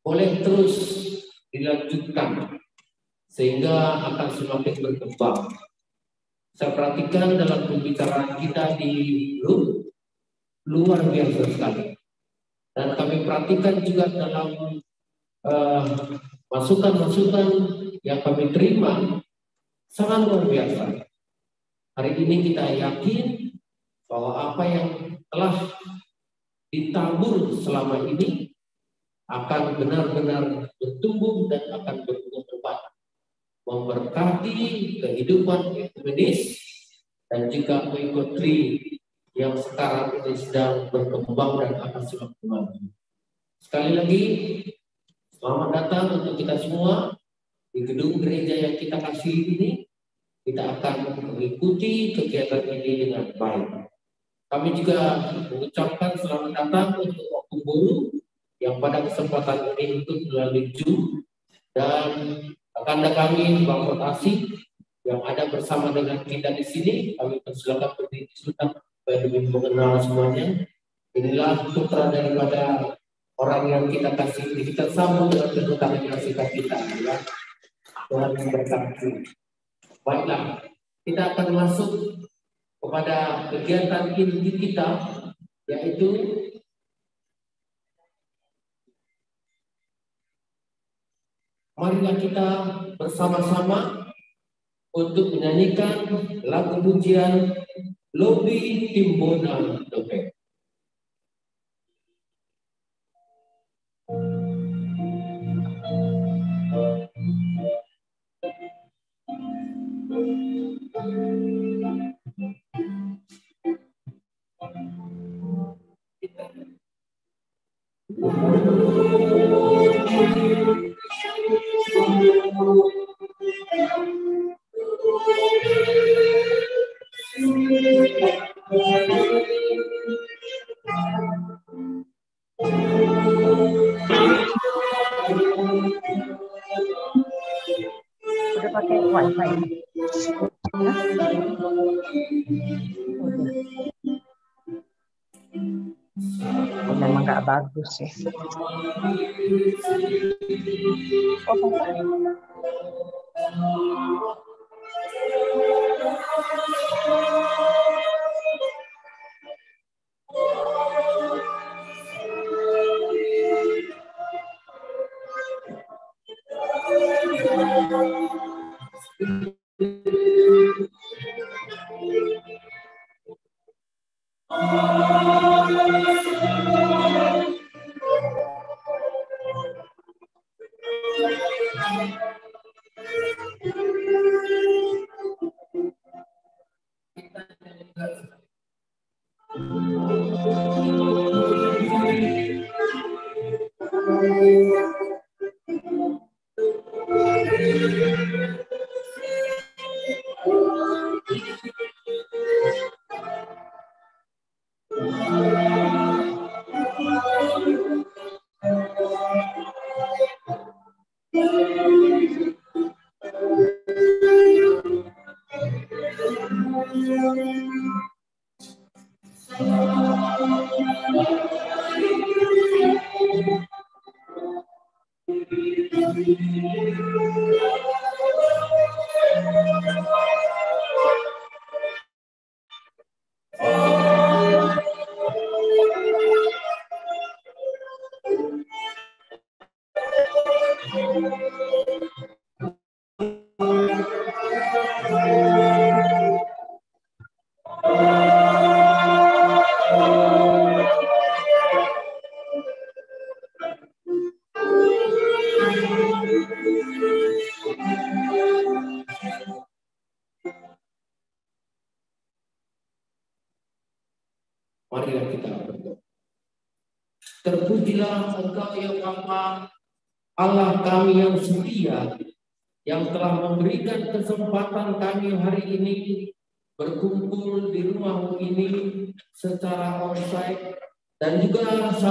boleh terus dilanjutkan sehingga akan semakin berkembang. Saya perhatikan dalam pembicaraan kita di grup luar biasa sekali. Dan kami perhatikan juga dalam eh, masukan-masukan uh, yang kami terima sangat luar biasa. Hari ini kita yakin bahwa apa yang telah ditabur selama ini akan benar-benar bertumbuh dan akan bertumbuh lebat memberkati kehidupan ekumenis dan juga mengikuti yang sekarang ini sedang berkembang dan akan semakin maju. Sekali lagi, selamat datang untuk kita semua di gedung gereja yang kita kasih ini. Kita akan mengikuti kegiatan ini dengan baik. Kami juga mengucapkan selamat datang untuk waktu guru yang pada kesempatan ini melalui Zoom dan rekan kami Bang yang ada bersama dengan kita di sini. Kami persilakan berdiri sudah lebih mengenal semuanya. Inilah putra daripada orang yang kita kasih. Kita sambung dengan penuh kasih kita. Ya. Tuhan memberkati. Baiklah, kita akan masuk kepada kegiatan inti kita yaitu marilah kita bersama-sama untuk menyanyikan lagu pujian Lobi Timbonan Dopek. Nggak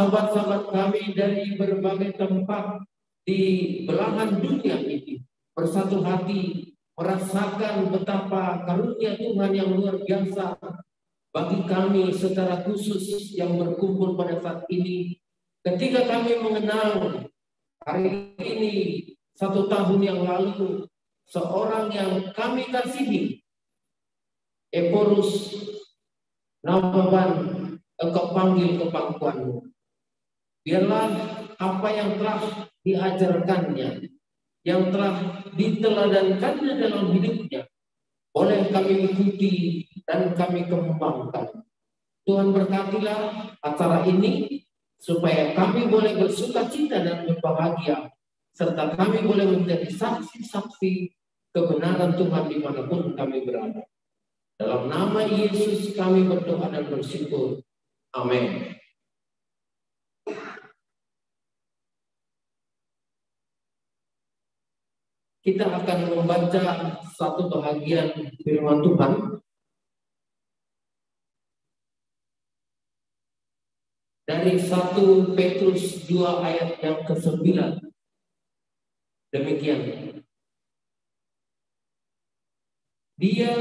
sahabat-sahabat kami dari berbagai tempat di belahan dunia ini. Bersatu hati merasakan betapa karunia Tuhan yang luar biasa bagi kami secara khusus yang berkumpul pada saat ini. Ketika kami mengenal hari ini satu tahun yang lalu seorang yang kami kasihi Eporus Nababan engkau panggil ke pangkuanmu biarlah apa yang telah diajarkannya yang telah diteladankannya dalam hidupnya boleh kami ikuti dan kami kembangkan. Tuhan berkatilah acara ini supaya kami boleh bersuka cita dan berbahagia serta kami boleh menjadi saksi-saksi kebenaran Tuhan di mana pun kami berada. Dalam nama Yesus kami berdoa dan bersyukur. Amin. Kita akan membaca satu bahagian firman Tuhan dari 1 Petrus 2 ayat yang ke-9. Demikian. Dia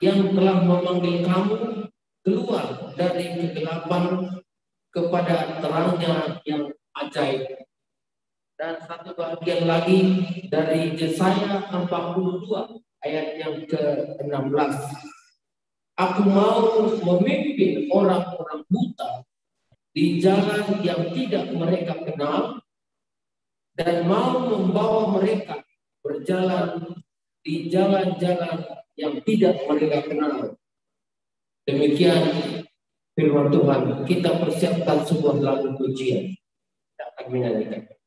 yang telah memanggil kamu keluar dari kegelapan kepada terangnya yang ajaib. Dan satu bagian lagi dari Yesaya 42 ayat yang ke-16. Aku mau memimpin orang-orang buta di jalan yang tidak mereka kenal dan mau membawa mereka berjalan di jalan-jalan yang tidak mereka kenal. Demikian firman Tuhan. Kita persiapkan sebuah lagu pujian. Akan menyanyikan.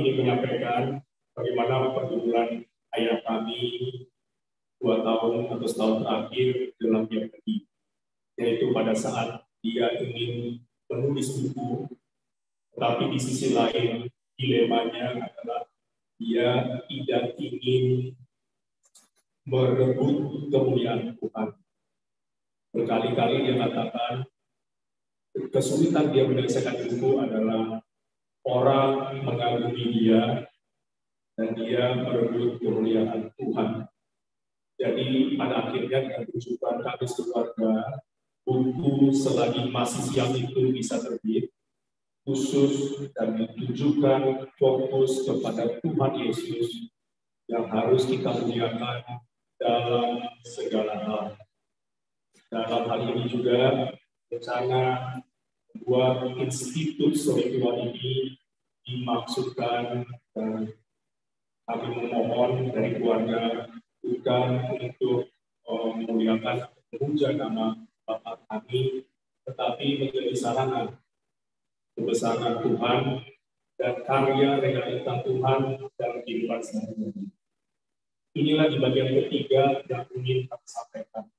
Ingin menyampaikan bagaimana pergumulan ayah kami dua tahun atau setahun terakhir dalam pergi, yaitu pada saat dia ingin menulis buku, tapi di sisi lain dilemanya adalah dia tidak ingin merebut kemuliaan Tuhan. Berkali-kali dia katakan kesulitan dia menyelesaikan buku adalah orang mengagumi dia dan dia merebut kemuliaan Tuhan. Jadi pada akhirnya dengan tujuan kami keluarga, buku selagi masih siang itu bisa terbit, khusus dan ditujukan fokus kepada Tuhan Yesus yang harus kita muliakan dalam segala hal. Dalam hal ini juga rencana membuat institut spiritual ini dimaksudkan dan kami memohon dari keluarga bukan untuk uh, memuliakan memuja nama Bapak kami, tetapi menjadi sarana kebesaran Tuhan dan karya realita Tuhan dalam kehidupan sehari-hari. Inilah di bagian ketiga yang ingin kami sampaikan.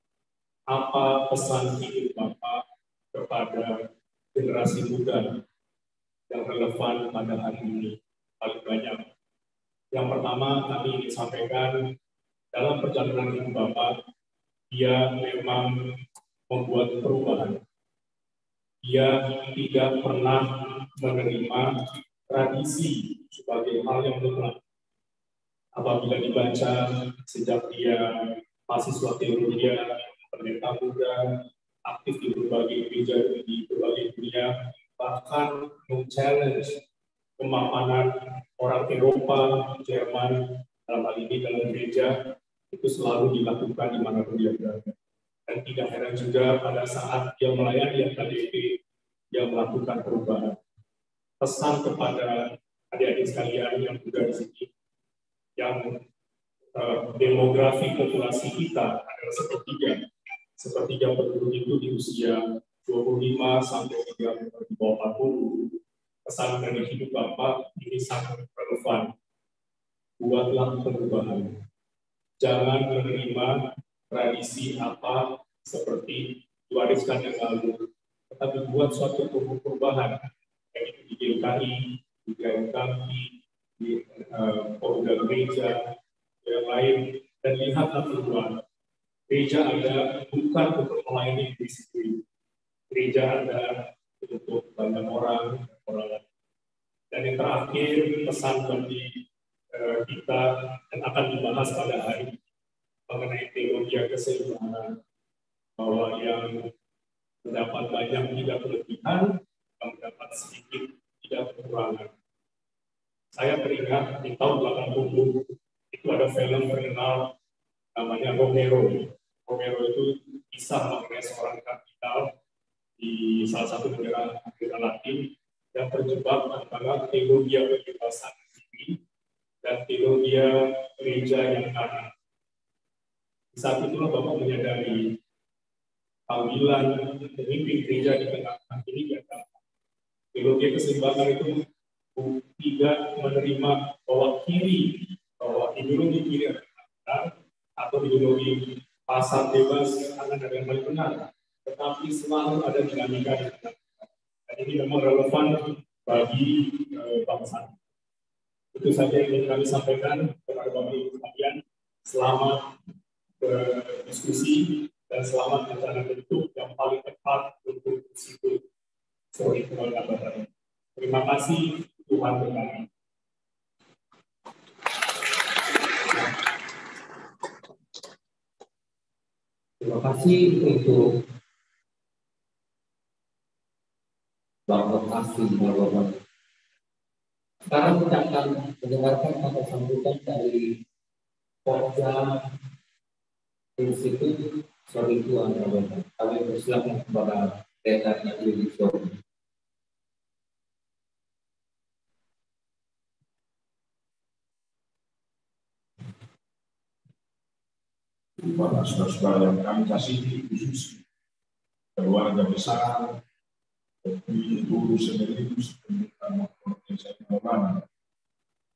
Apa pesan hidup Bapak kepada generasi muda yang relevan pada hari ini paling banyak. Yang pertama kami ingin sampaikan dalam perjalanan hidup Bapak, dia memang membuat perubahan. Dia tidak pernah menerima tradisi sebagai hal yang mutlak. Apabila dibaca sejak dia mahasiswa teologi, pendeta muda, aktif di berbagai gereja di berbagai dunia, bahkan men-challenge kemapanan orang Eropa, Jerman, dalam hal ini dalam gereja, itu selalu dilakukan di mana pun dia berada. Dan tidak heran juga pada saat dia melayani KDP, dia melakukan perubahan. Pesan kepada adik-adik sekalian yang juga di sini, yang uh, demografi populasi kita adalah sepertiga. Sepertiga penduduk itu di usia 25 sampai 30 di bawah 40. Pesan dari hidup Bapak ini sangat relevan. Buatlah perubahan jangan menerima tradisi apa seperti diwariskan yang lalu, tetapi buat suatu perubahan, yaitu di GKI, di GMKI, di uh, gereja, yang lain, dan lihatlah perubahan. Gereja ada bukan untuk melayani diri. Gereja ada untuk banyak orang, orang lain. Dan yang terakhir, pesan bagi Eh, kita dan akan dibahas pada hari mengenai teologi keseimbangan bahwa yang mendapat banyak tidak berlebihan, yang mendapat sedikit tidak kekurangan. Saya teringat di tahun 80 itu ada film terkenal namanya Romero. Romero itu kisah mengenai seorang kapital di salah satu negara Amerika Latin yang terjebak antara teologi kebebasan dan teologia gereja yang kanan. Saat itulah Bapak menyadari panggilan pemimpin gereja di tengah-tengah ini yang Teologi keseimbangan itu tidak menerima bahwa kiri, bahwa ideologi kiri adalah atau ideologi pasar bebas akan yang paling benar. Tetapi selalu ada dinamika di. Dan ini memang relevan bagi uh, bangsa. Itu saja yang ingin kami sampaikan kepada Bapak Ibu sekalian. Selamat berdiskusi dan selamat rencana bentuk yang paling tepat untuk situ sore keluarga Terima kasih Tuhan berkati. Terima kasih untuk Bapak Kasih Bapak sekarang kita akan mendengarkan kata sambutan dari Pokja Institut Sorry Tuhan, kami bersilakan kepada Pendeta Nabi. Bapak saudara-saudara yang kami kasih khusus keluarga besar, itu sendiri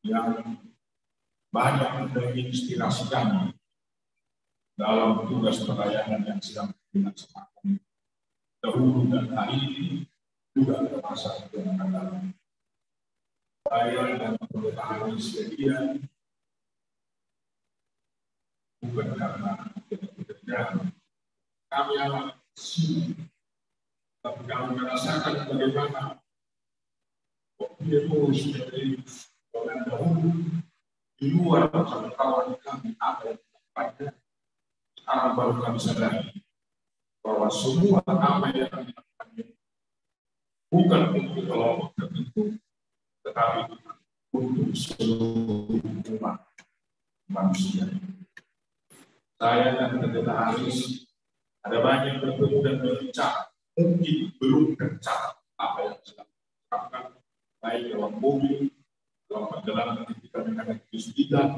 yang banyak menginspirasi kami dalam tugas pelayanan yang sedang dilaksanakan dahulu dan hari ini juga yang akan datang. Saya dan Hanis Sedia bukan karena. Kami amat sibuk. Tapi kami merasakan bagaimana Virus dari orang dahulu di luar kawan kami ada yang pada sekarang baru kami sadari bahwa semua apa yang kami lakukan bukan untuk kelompok tertentu, tetapi untuk seluruh umat manusia saya dan pendeta Haris ada banyak bertemu dan berbicara. Mungkin belum tercatat apa yang sedang dilakukan, baik dalam mobil, dalam perjalanan ketika dengan kesulitan,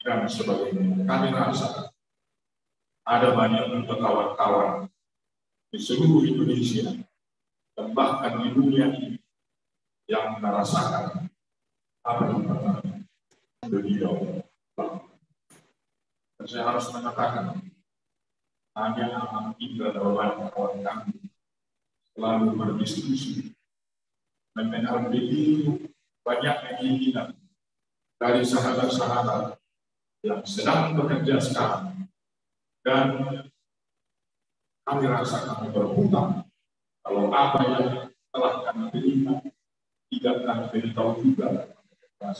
dan sebagainya. Kami rasa ada banyak kawan-kawan di seluruh Indonesia dan bahkan di dunia ini yang merasakan apa yang pernah beliau saya harus mengatakan, hanya anak kita dalam kawan kami. Selalu berdiskusi. Mengenai begitu banyak keinginan dari sahabat-sahabat yang sedang bekerja sekarang. Dan kami rasa kami berhutang kalau apa yang telah kami terima tidak kami beritahu juga dan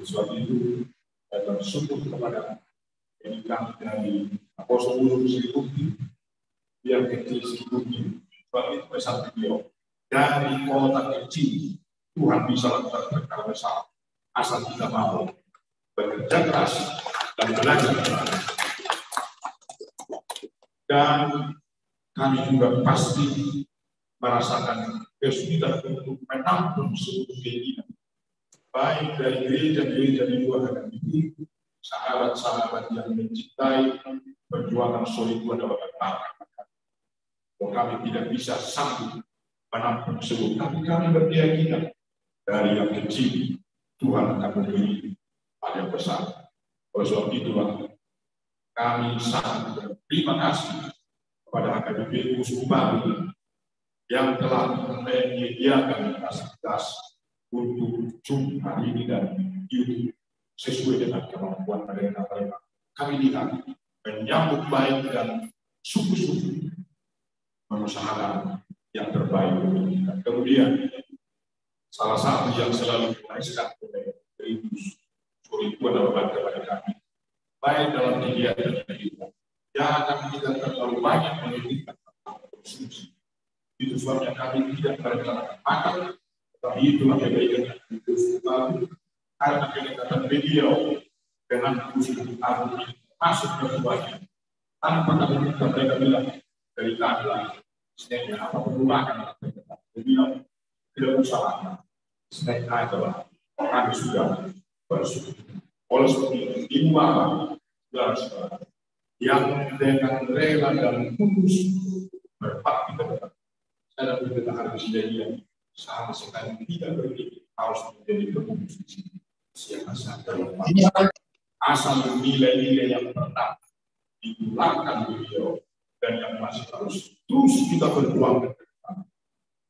sesuatu itu dan bersyukur kepada yang kami dari Apostol Paulus Sri yang kecil sebab itu pesan beliau dari kota kecil Tuhan bisa lakukan perkara besar asal kita mau bekerja keras dan belajar dan kami juga pasti merasakan kesulitan untuk menampung seluruh keinginan baik dari gereja-gereja di luar dan ini sahabat-sahabat yang mencintai perjuangan solid adalah berbakat. Kalau kami tidak bisa sanggup menampung seluruh, tapi kami berkeyakinan dari yang kecil Tuhan akan memberi hal yang besar. Oleh sebab itulah kami sangat berterima kasih kepada HKBP Uskup Baru yang telah menyediakan fasilitas untuk hari ini dan YouTube sesuai dengan kemampuan mereka mereka. Kami lihat menyambut baik dan sungguh-sungguh mengusahakan yang terbaik untuk kita. Kemudian salah satu yang selalu dimaksudkan oleh Kristus itu adalah kepada kami. Baik dalam kegiatan kita, jangan kita terlalu banyak menginginkan konsumsi. Itu sebabnya kami tidak berencana makan tapi itulah kebaikan yang Kristus karena kedekatan beliau dengan Kristus Agung masuk ke tubuhnya. Tanpa kami mereka bilang dari kami Sebenarnya apa perlu? Beliau tidak usah Sebenarnya adalah kami sudah bersyukur. Oleh sebab itu, ibu dan yang dengan rela dan kudus berbakti kepada saya dan berkata harus sama sekali tidak berpikir harus menjadi pengungsi siapa saja asal nilai-nilai yang pernah ditulangkan beliau dan yang masih harus terus kita berjuang ke depan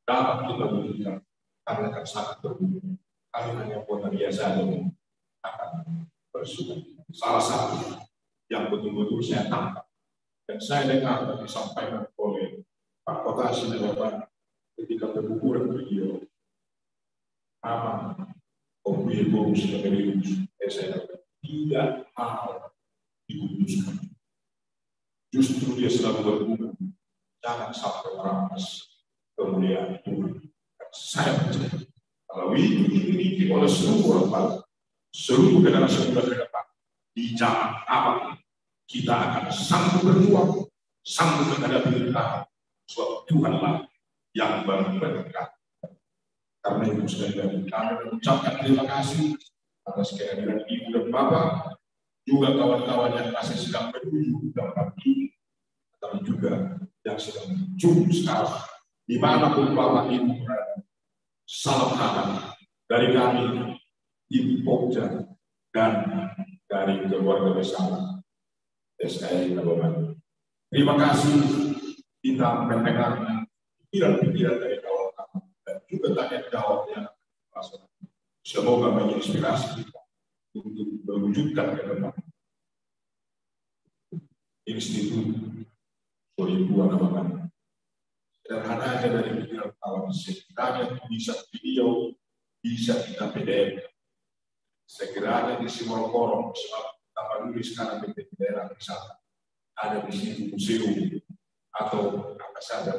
dapat kita berikan karena akan sangat berguna kami hanya kota biasa dan akan bersyukur salah satu yang betul-betul saya tangkap dan saya dengar disampaikan oleh Pak Kota Sidoarjo ketika berguguran beliau Ombil bonus sebagai saya tidak mau dikuduskan. Justru dia selalu berbunga. Jangan sampai merampas kemuliaan Tuhan. Saya percaya kalau itu dimiliki oleh seluruh orang seluruh generasi muda ke depan di zaman apa kita akan sanggup berjuang, sanggup menghadapi rintangan. Sebab Tuhanlah yang berkat. Karena itu sekali kami mengucapkan terima kasih atas kehadiran Ibu dan Bapak, juga kawan-kawan yang masih sedang menuju tempat ini, tapi juga yang sedang menuju sekarang, di mana pun Bapak Ibu berada. Salam hangat dari kami, Ibu Pokja, dan dari keluarga besar SKI Kabupaten. Terima kasih kita mendengarkan pikiran-pikiran dari kawan-kawan dan juga tanya jawab yang semoga menginspirasi kita untuk mewujudkan ke depan institut Sohibua Kabupaten. Sederhana aja dari pikiran kawan sekiranya bisa video, bisa kita PDF. Sekiranya di Simol Korong, sebab apa dulu sekarang di daerah wisata, ada di situ museum atau apa saja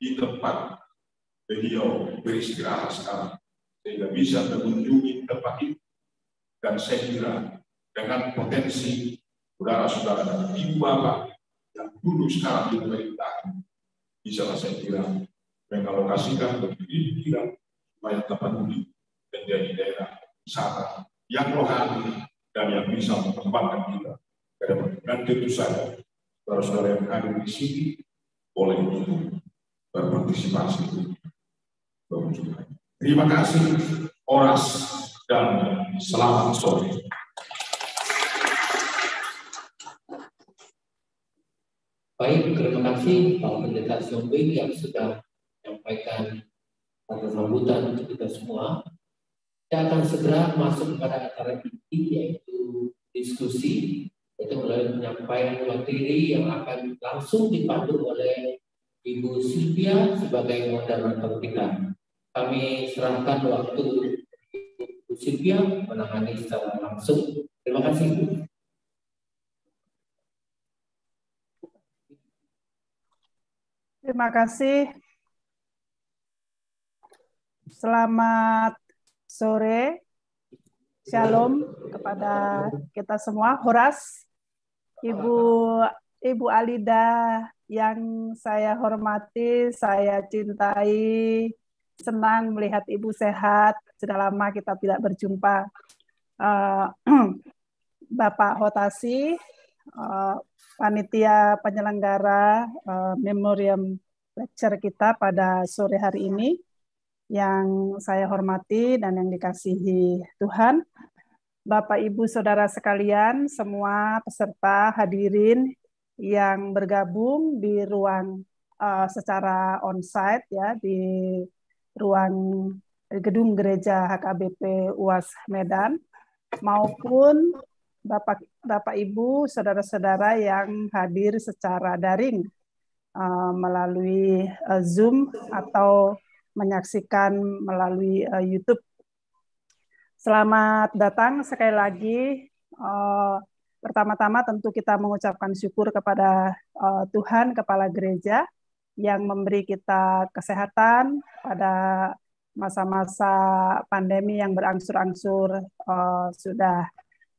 di tempat beliau beristirahat sekarang sehingga bisa mengunjungi tempat itu dan saya kira dengan potensi saudara-saudara dan ibu bapak yang dulu sekarang di pemerintahan bisa saya kira mengalokasikan pikiran supaya tempat ini menjadi daerah wisata yang rohani dan yang bisa mengembangkan kita ke depan. Dan tentu saja saudara-saudara yang hadir di sini boleh itu berpartisipasi. Terima kasih, Oras, dan selamat sore. Baik, terima kasih Pak Pendeta Siombing yang sudah menyampaikan kata sambutan untuk kita semua. Kita akan segera masuk kepada acara inti yaitu diskusi yaitu melalui penyampaian materi yang akan langsung dipandu oleh Ibu Sylvia sebagai moderator kita. Kami serahkan waktu Ibu Sylvia menangani secara langsung. Terima kasih. Terima kasih. Selamat sore. Shalom kepada kita semua. Horas, Ibu Ibu Alida yang saya hormati, saya cintai, senang melihat Ibu sehat. Sudah lama kita tidak berjumpa. Uh, Bapak Hotasi, uh, panitia penyelenggara uh, memoriam lecture kita pada sore hari ini yang saya hormati dan yang dikasihi Tuhan. Bapak, Ibu, Saudara sekalian, semua peserta hadirin yang bergabung di ruang uh, secara onsite ya di ruang gedung gereja HKBP UAS Medan maupun Bapak Bapak Ibu, saudara-saudara yang hadir secara daring uh, melalui uh, Zoom atau menyaksikan melalui uh, YouTube. Selamat datang sekali lagi. Uh, pertama-tama tentu kita mengucapkan syukur kepada uh, Tuhan, Kepala Gereja, yang memberi kita kesehatan pada masa-masa pandemi yang berangsur-angsur uh, sudah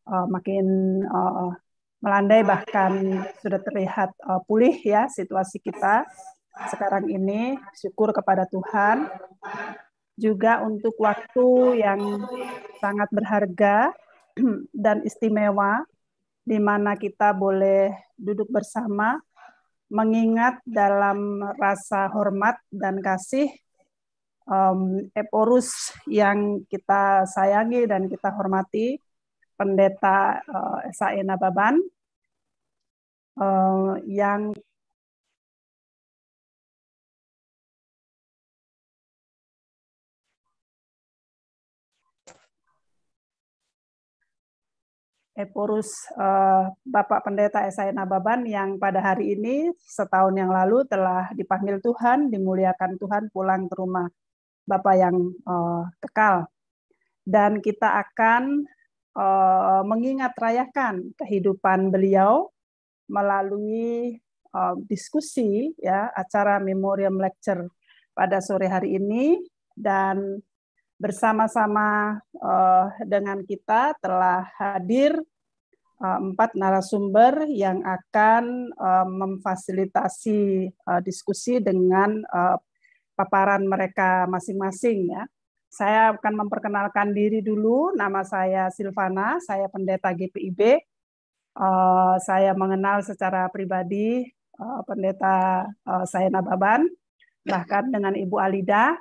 uh, makin uh, melandai bahkan sudah terlihat uh, pulih ya situasi kita sekarang ini. Syukur kepada Tuhan. Juga untuk waktu yang sangat berharga dan istimewa di mana kita boleh duduk bersama mengingat dalam rasa hormat dan kasih um, Eporus yang kita sayangi dan kita hormati pendeta uh, Saena Baban uh, yang Eporus uh, Bapak Pendeta Esai Nababan yang pada hari ini setahun yang lalu telah dipanggil Tuhan, dimuliakan Tuhan pulang ke rumah Bapak yang uh, kekal. Dan kita akan uh, mengingat rayakan kehidupan beliau melalui uh, diskusi ya acara memoriam lecture pada sore hari ini dan bersama-sama uh, dengan kita telah hadir empat narasumber yang akan memfasilitasi diskusi dengan paparan mereka masing-masing ya. Saya akan memperkenalkan diri dulu. Nama saya Silvana, saya pendeta GPIB. Saya mengenal secara pribadi pendeta saya Nababan, bahkan dengan Ibu Alida.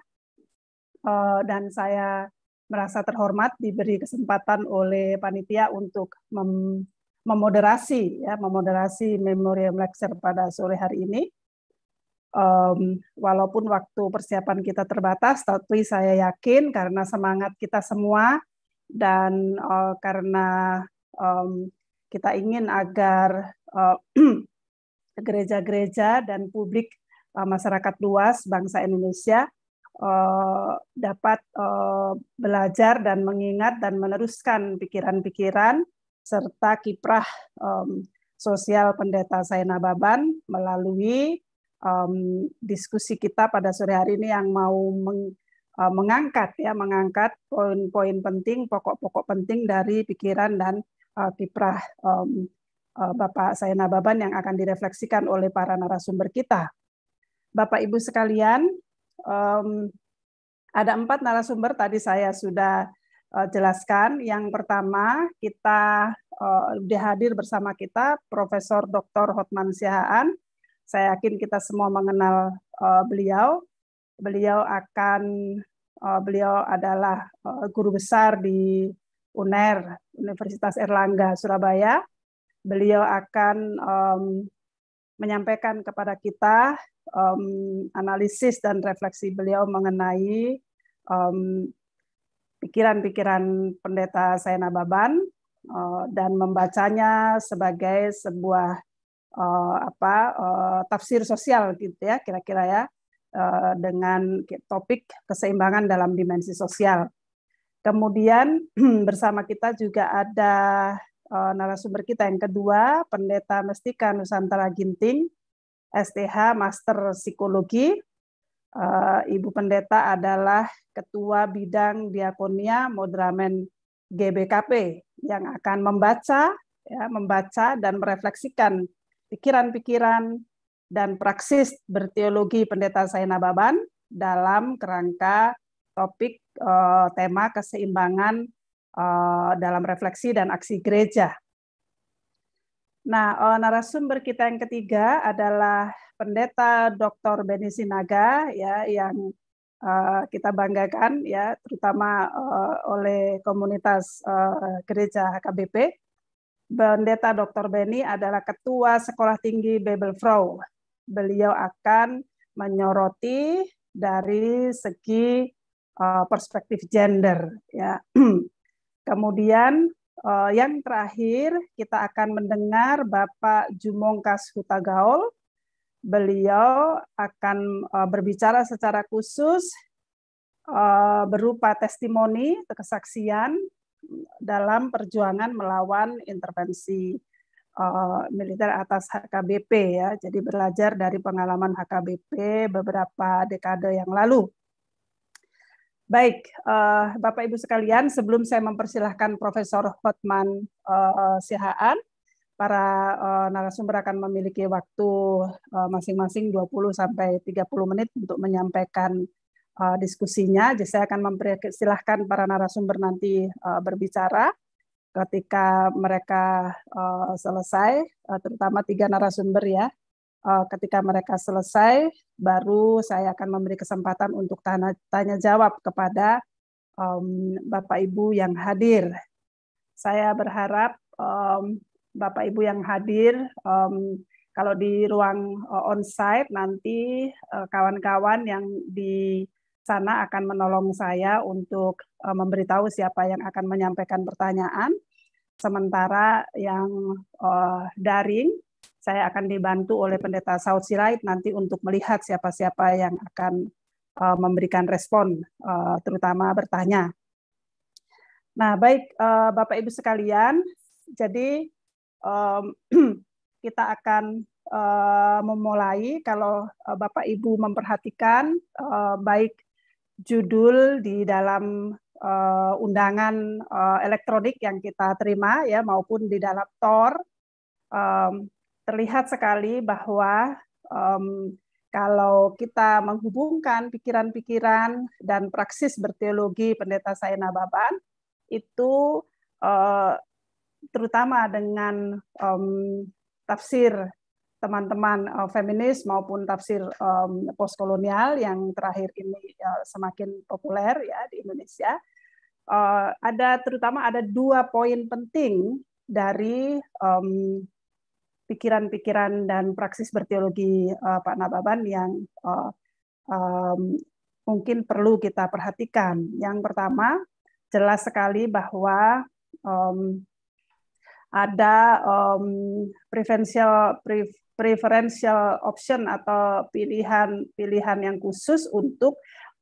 Dan saya merasa terhormat diberi kesempatan oleh panitia untuk mem memoderasi ya memoderasi memoriam lecture pada sore hari ini. Um, walaupun waktu persiapan kita terbatas, tapi saya yakin karena semangat kita semua dan uh, karena um, kita ingin agar gereja-gereja uh, dan publik uh, masyarakat luas bangsa Indonesia uh, dapat uh, belajar dan mengingat dan meneruskan pikiran-pikiran serta kiprah sosial pendeta Saina Baban melalui diskusi kita pada sore hari ini yang mau uh, mengangkat ya mengangkat poin-poin penting pokok-pokok penting dari pikiran dan kiprah Bapak saya Nababan yang akan direfleksikan oleh para narasumber kita. Bapak Ibu sekalian, um, ada empat narasumber tadi saya sudah uh, jelaskan. Yang pertama kita uh, dihadir bersama kita Profesor Dr. Hotman Sihaan saya yakin kita semua mengenal uh, beliau. Beliau akan uh, beliau adalah uh, guru besar di UNER Universitas Erlangga Surabaya. Beliau akan um, menyampaikan kepada kita um, analisis dan refleksi beliau mengenai um, pikiran-pikiran pendeta Saina Baban uh, dan membacanya sebagai sebuah uh, apa uh, tafsir sosial gitu ya kira-kira ya uh, dengan topik keseimbangan dalam dimensi sosial. Kemudian bersama kita juga ada uh, narasumber kita yang kedua, Pendeta Mestika Nusantara Ginting, STH Master Psikologi. Uh, Ibu Pendeta adalah Ketua Bidang Diakonia Modramen GBKP yang akan membaca, ya, membaca dan merefleksikan pikiran-pikiran dan praksis berteologi pendeta Saina Baban dalam kerangka topik uh, tema keseimbangan uh, dalam refleksi dan aksi gereja. Nah, uh, narasumber kita yang ketiga adalah pendeta Dr. Beni Sinaga ya yang uh, kita banggakan ya terutama uh, oleh komunitas uh, gereja HKBP Pendeta Dr. Benny adalah Ketua Sekolah Tinggi Frau. Beliau akan menyoroti dari segi uh, perspektif gender. Ya. Kemudian yang terakhir kita akan mendengar Bapak Jumongkas Hutagaul. Beliau akan uh, berbicara secara khusus uh, berupa testimoni, kesaksian dalam perjuangan melawan intervensi militer atas HKBP ya. Jadi belajar dari pengalaman HKBP beberapa dekade yang lalu. Baik, uh, Bapak Ibu sekalian, sebelum saya mempersilahkan Profesor Hotman uh, Sihaan, para uh, narasumber akan memiliki waktu masing-masing uh, 20 sampai 30 menit untuk menyampaikan uh, diskusinya. Jadi saya akan mempersilahkan para narasumber nanti uh, berbicara ketika mereka uh, selesai, uh, terutama tiga narasumber ya. Uh, ketika mereka selesai, baru saya akan memberi kesempatan untuk tanya, tanya jawab kepada um, Bapak Ibu yang hadir. Saya berharap um, Bapak Ibu yang hadir, um, kalau di ruang uh, on-site nanti kawan-kawan uh, yang di sana akan menolong saya untuk uh, memberitahu siapa yang akan menyampaikan pertanyaan. Sementara yang uh, daring, saya akan dibantu oleh pendeta Saud Sirait nanti untuk melihat siapa-siapa yang akan uh, memberikan respon, uh, terutama bertanya. Nah, baik uh, Bapak Ibu sekalian, jadi um, kita akan uh, memulai kalau uh, Bapak Ibu memperhatikan uh, baik judul di dalam uh, undangan uh, elektronik yang kita terima ya maupun di dalam tor um, terlihat sekali bahwa um, kalau kita menghubungkan pikiran-pikiran dan praksis berteologi pendeta Saina Baban itu uh, terutama dengan um, tafsir teman-teman uh, feminis maupun tafsir um, postkolonial yang terakhir ini uh, semakin populer ya di Indonesia. Uh, ada terutama ada dua poin penting dari um, pikiran-pikiran dan praksis berteologi uh, Pak Nababan yang uh, um, mungkin perlu kita perhatikan. Yang pertama, jelas sekali bahwa um, ada um, preferential preferential option atau pilihan-pilihan yang khusus untuk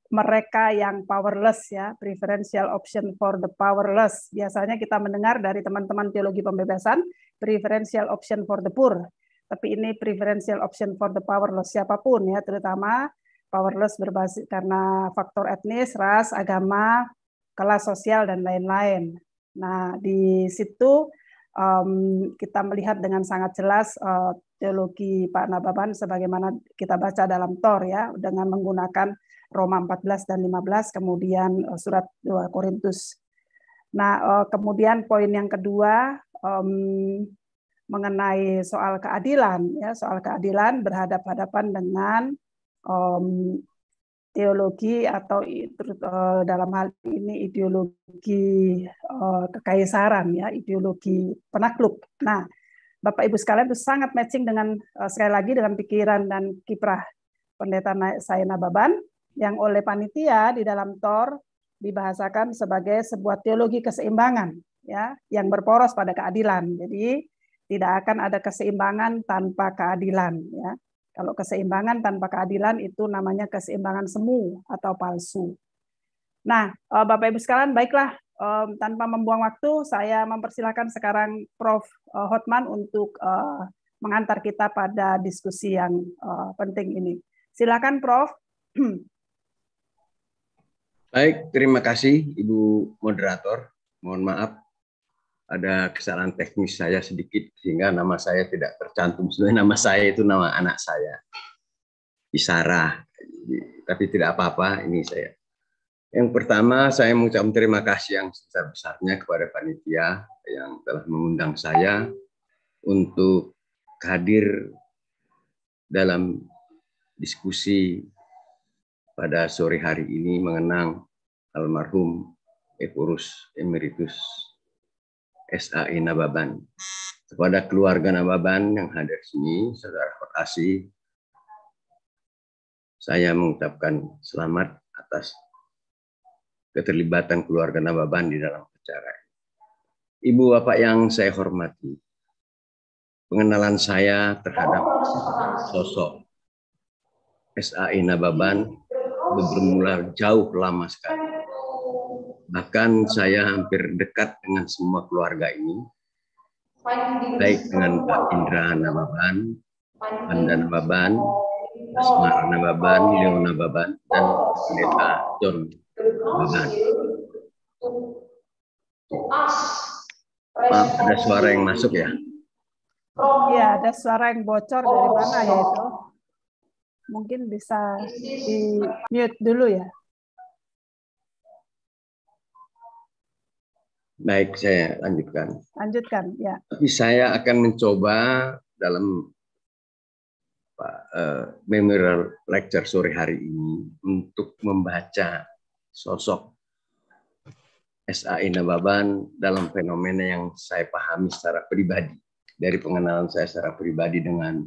mereka yang powerless ya, preferential option for the powerless. Biasanya kita mendengar dari teman-teman teologi pembebasan, preferential option for the poor. Tapi ini preferential option for the powerless siapa pun ya, terutama powerless berbasis karena faktor etnis, ras, agama, kelas sosial dan lain-lain. Nah, di situ um, kita melihat dengan sangat jelas uh, teologi Pak Nababan sebagaimana kita baca dalam Tor ya dengan menggunakan Roma 14 dan 15 kemudian uh, surat 2 Korintus. Nah, uh, kemudian poin yang kedua um, mengenai soal keadilan ya soal keadilan berhadap-hadapan dengan um, teologi atau uh, dalam hal ini ideologi uh, kekaisaran ya ideologi penakluk. Nah, Bapak Ibu sekalian itu sangat matching dengan uh, sekali lagi dengan pikiran dan kiprah pendeta saya Nababan yang oleh panitia di dalam Tor dibahasakan sebagai sebuah teologi keseimbangan ya yang berporos pada keadilan. Jadi tidak akan ada keseimbangan tanpa keadilan ya. Kalau keseimbangan tanpa keadilan itu namanya keseimbangan semu atau palsu. Nah, eh, Bapak Ibu sekalian, baiklah tanpa membuang waktu, saya mempersilahkan sekarang Prof. Eh, Hotman untuk eh, mengantar kita pada diskusi yang penting ini. Silakan, Prof. Baik, terima kasih Ibu Moderator. Mohon maaf ada kesalahan teknis saya sedikit sehingga nama saya tidak tercantum. Sebenarnya nama saya itu nama anak saya, Isara. Tapi tidak apa-apa, ini saya. Yang pertama, saya mengucapkan terima kasih yang sebesar-besarnya kepada panitia yang telah mengundang saya untuk hadir dalam diskusi pada sore hari ini mengenang almarhum Epurus Emeritus SAI Nababan. Kepada keluarga Nababan yang hadir sini, saudara Kotasi, saya mengucapkan selamat atas keterlibatan keluarga Nababan di dalam acara Ibu Bapak yang saya hormati, pengenalan saya terhadap sosok SAI Nababan bermula jauh lama sekali Bahkan saya hampir dekat dengan semua keluarga ini, baik dengan Pak Indra Nababan, Anda Nababan, Asmar Nababan, Leo Nababan, dan Pendeta John Nababan. Maaf, ada suara yang masuk ya? Iya, ada suara yang bocor dari mana ya itu? Mungkin bisa di mute dulu ya. Baik, saya lanjutkan. Lanjutkan, ya. Tapi saya akan mencoba dalam uh, memorial lecture sore hari ini untuk membaca sosok SAI Nababan dalam fenomena yang saya pahami secara pribadi dari pengenalan saya secara pribadi dengan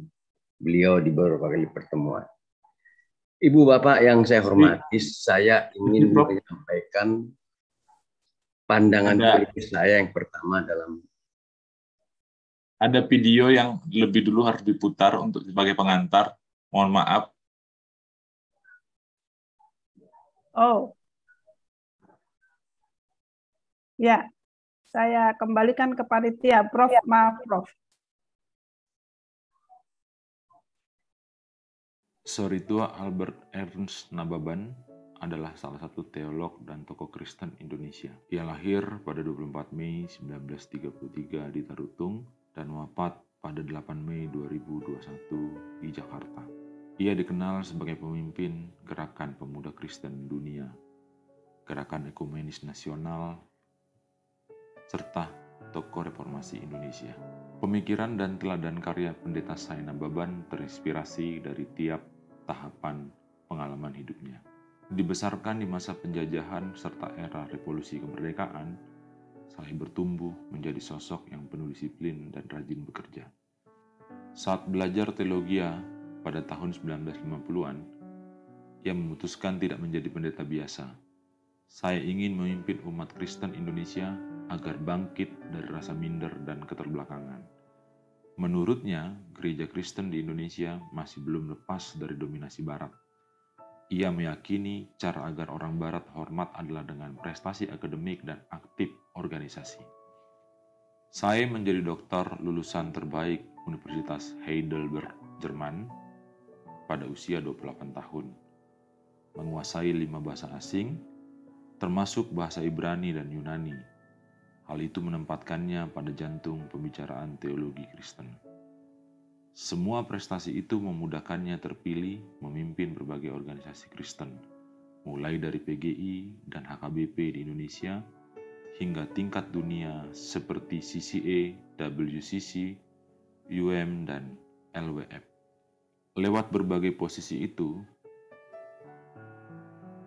beliau di beberapa kali pertemuan. Ibu Bapak yang saya hormati, saya ingin menyampaikan pandangan ada, politis saya yang pertama dalam ada video yang lebih dulu harus diputar untuk sebagai pengantar. Mohon maaf. Oh. Ya, saya kembalikan ke panitia. Prof, ya. maaf, Prof. Sorry itu Albert Ernst Nababan adalah salah satu teolog dan tokoh Kristen Indonesia. Ia lahir pada 24 Mei 1933 di Tarutung dan wafat pada 8 Mei 2021 di Jakarta. Ia dikenal sebagai pemimpin Gerakan Pemuda Kristen Dunia, Gerakan Ekumenis Nasional, serta tokoh reformasi Indonesia. Pemikiran dan teladan karya pendeta Saina Baban terinspirasi dari tiap tahapan pengalaman hidupnya. Dibesarkan di masa penjajahan serta era revolusi kemerdekaan, saya bertumbuh menjadi sosok yang penuh disiplin dan rajin bekerja. Saat belajar teologi pada tahun 1950-an, ia memutuskan tidak menjadi pendeta biasa. Saya ingin memimpin umat Kristen Indonesia agar bangkit dari rasa minder dan keterbelakangan. Menurutnya, gereja Kristen di Indonesia masih belum lepas dari dominasi Barat ia meyakini cara agar orang Barat hormat adalah dengan prestasi akademik dan aktif organisasi. Saya menjadi dokter lulusan terbaik Universitas Heidelberg, Jerman pada usia 28 tahun. Menguasai lima bahasa asing, termasuk bahasa Ibrani dan Yunani. Hal itu menempatkannya pada jantung pembicaraan teologi Kristen. Semua prestasi itu memudahkannya terpilih memimpin berbagai organisasi Kristen, mulai dari PGI dan HKBP di Indonesia hingga tingkat dunia seperti CCA, WCC, UM, dan LWF. Lewat berbagai posisi itu,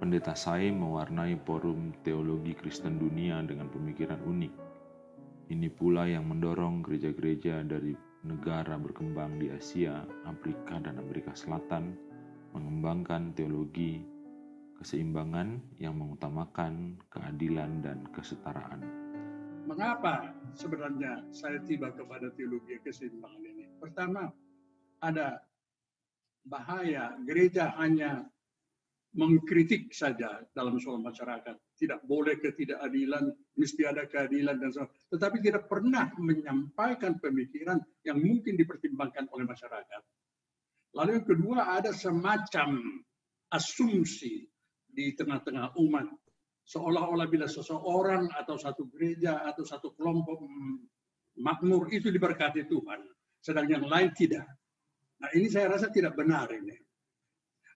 pendeta saya mewarnai forum teologi Kristen dunia dengan pemikiran unik. Ini pula yang mendorong gereja-gereja dari negara berkembang di Asia, Afrika, dan Amerika Selatan mengembangkan teologi keseimbangan yang mengutamakan keadilan dan kesetaraan. Mengapa sebenarnya saya tiba kepada teologi keseimbangan ini? Pertama, ada bahaya gereja hanya mengkritik saja dalam soal masyarakat. Tidak boleh ketidakadilan, mesti ada keadilan dan sebagainya. Tetapi tidak pernah menyampaikan pemikiran yang mungkin dipertimbangkan oleh masyarakat. Lalu yang kedua ada semacam asumsi di tengah-tengah umat. Seolah-olah bila seseorang atau satu gereja atau satu kelompok makmur itu diberkati Tuhan. Sedang yang lain tidak. Nah ini saya rasa tidak benar ini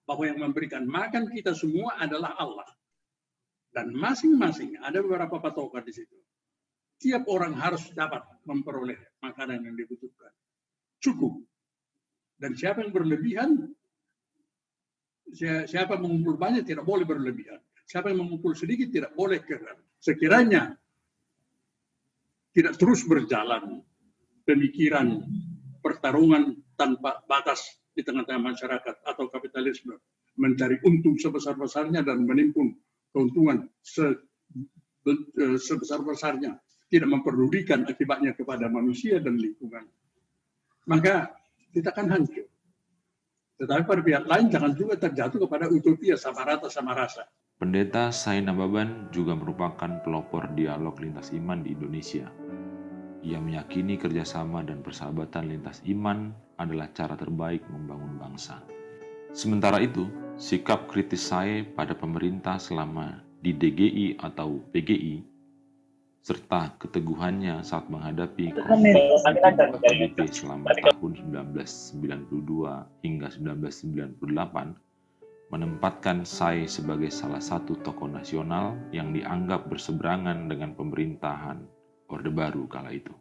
bahwa yang memberikan makan kita semua adalah Allah. Dan masing-masing ada beberapa patokan di situ. Tiap orang harus dapat memperoleh makanan yang dibutuhkan. Cukup. Dan siapa yang berlebihan, siapa mengumpul banyak tidak boleh berlebihan. Siapa yang mengumpul sedikit tidak boleh kurang. Sekiranya tidak terus berjalan pemikiran pertarungan tanpa batas di tengah-tengah masyarakat atau kapitalisme mencari untung sebesar-besarnya dan menimbun keuntungan e, sebesar-besarnya tidak memperdulikan akibatnya kepada manusia dan lingkungan. Maka kita akan hancur. Tetapi pada pihak lain jangan juga terjatuh kepada utopia sama rata sama rasa. Pendeta Saina Baban juga merupakan pelopor dialog lintas iman di Indonesia. Ia meyakini kerjasama dan persahabatan lintas iman adalah cara terbaik membangun bangsa. Sementara itu, sikap kritis saya pada pemerintah selama di DGI atau PGI serta keteguhannya saat menghadapi KBP selama tahun 1992 hingga 1998 menempatkan saya sebagai salah satu tokoh nasional yang dianggap berseberangan dengan pemerintahan Orde Baru kala itu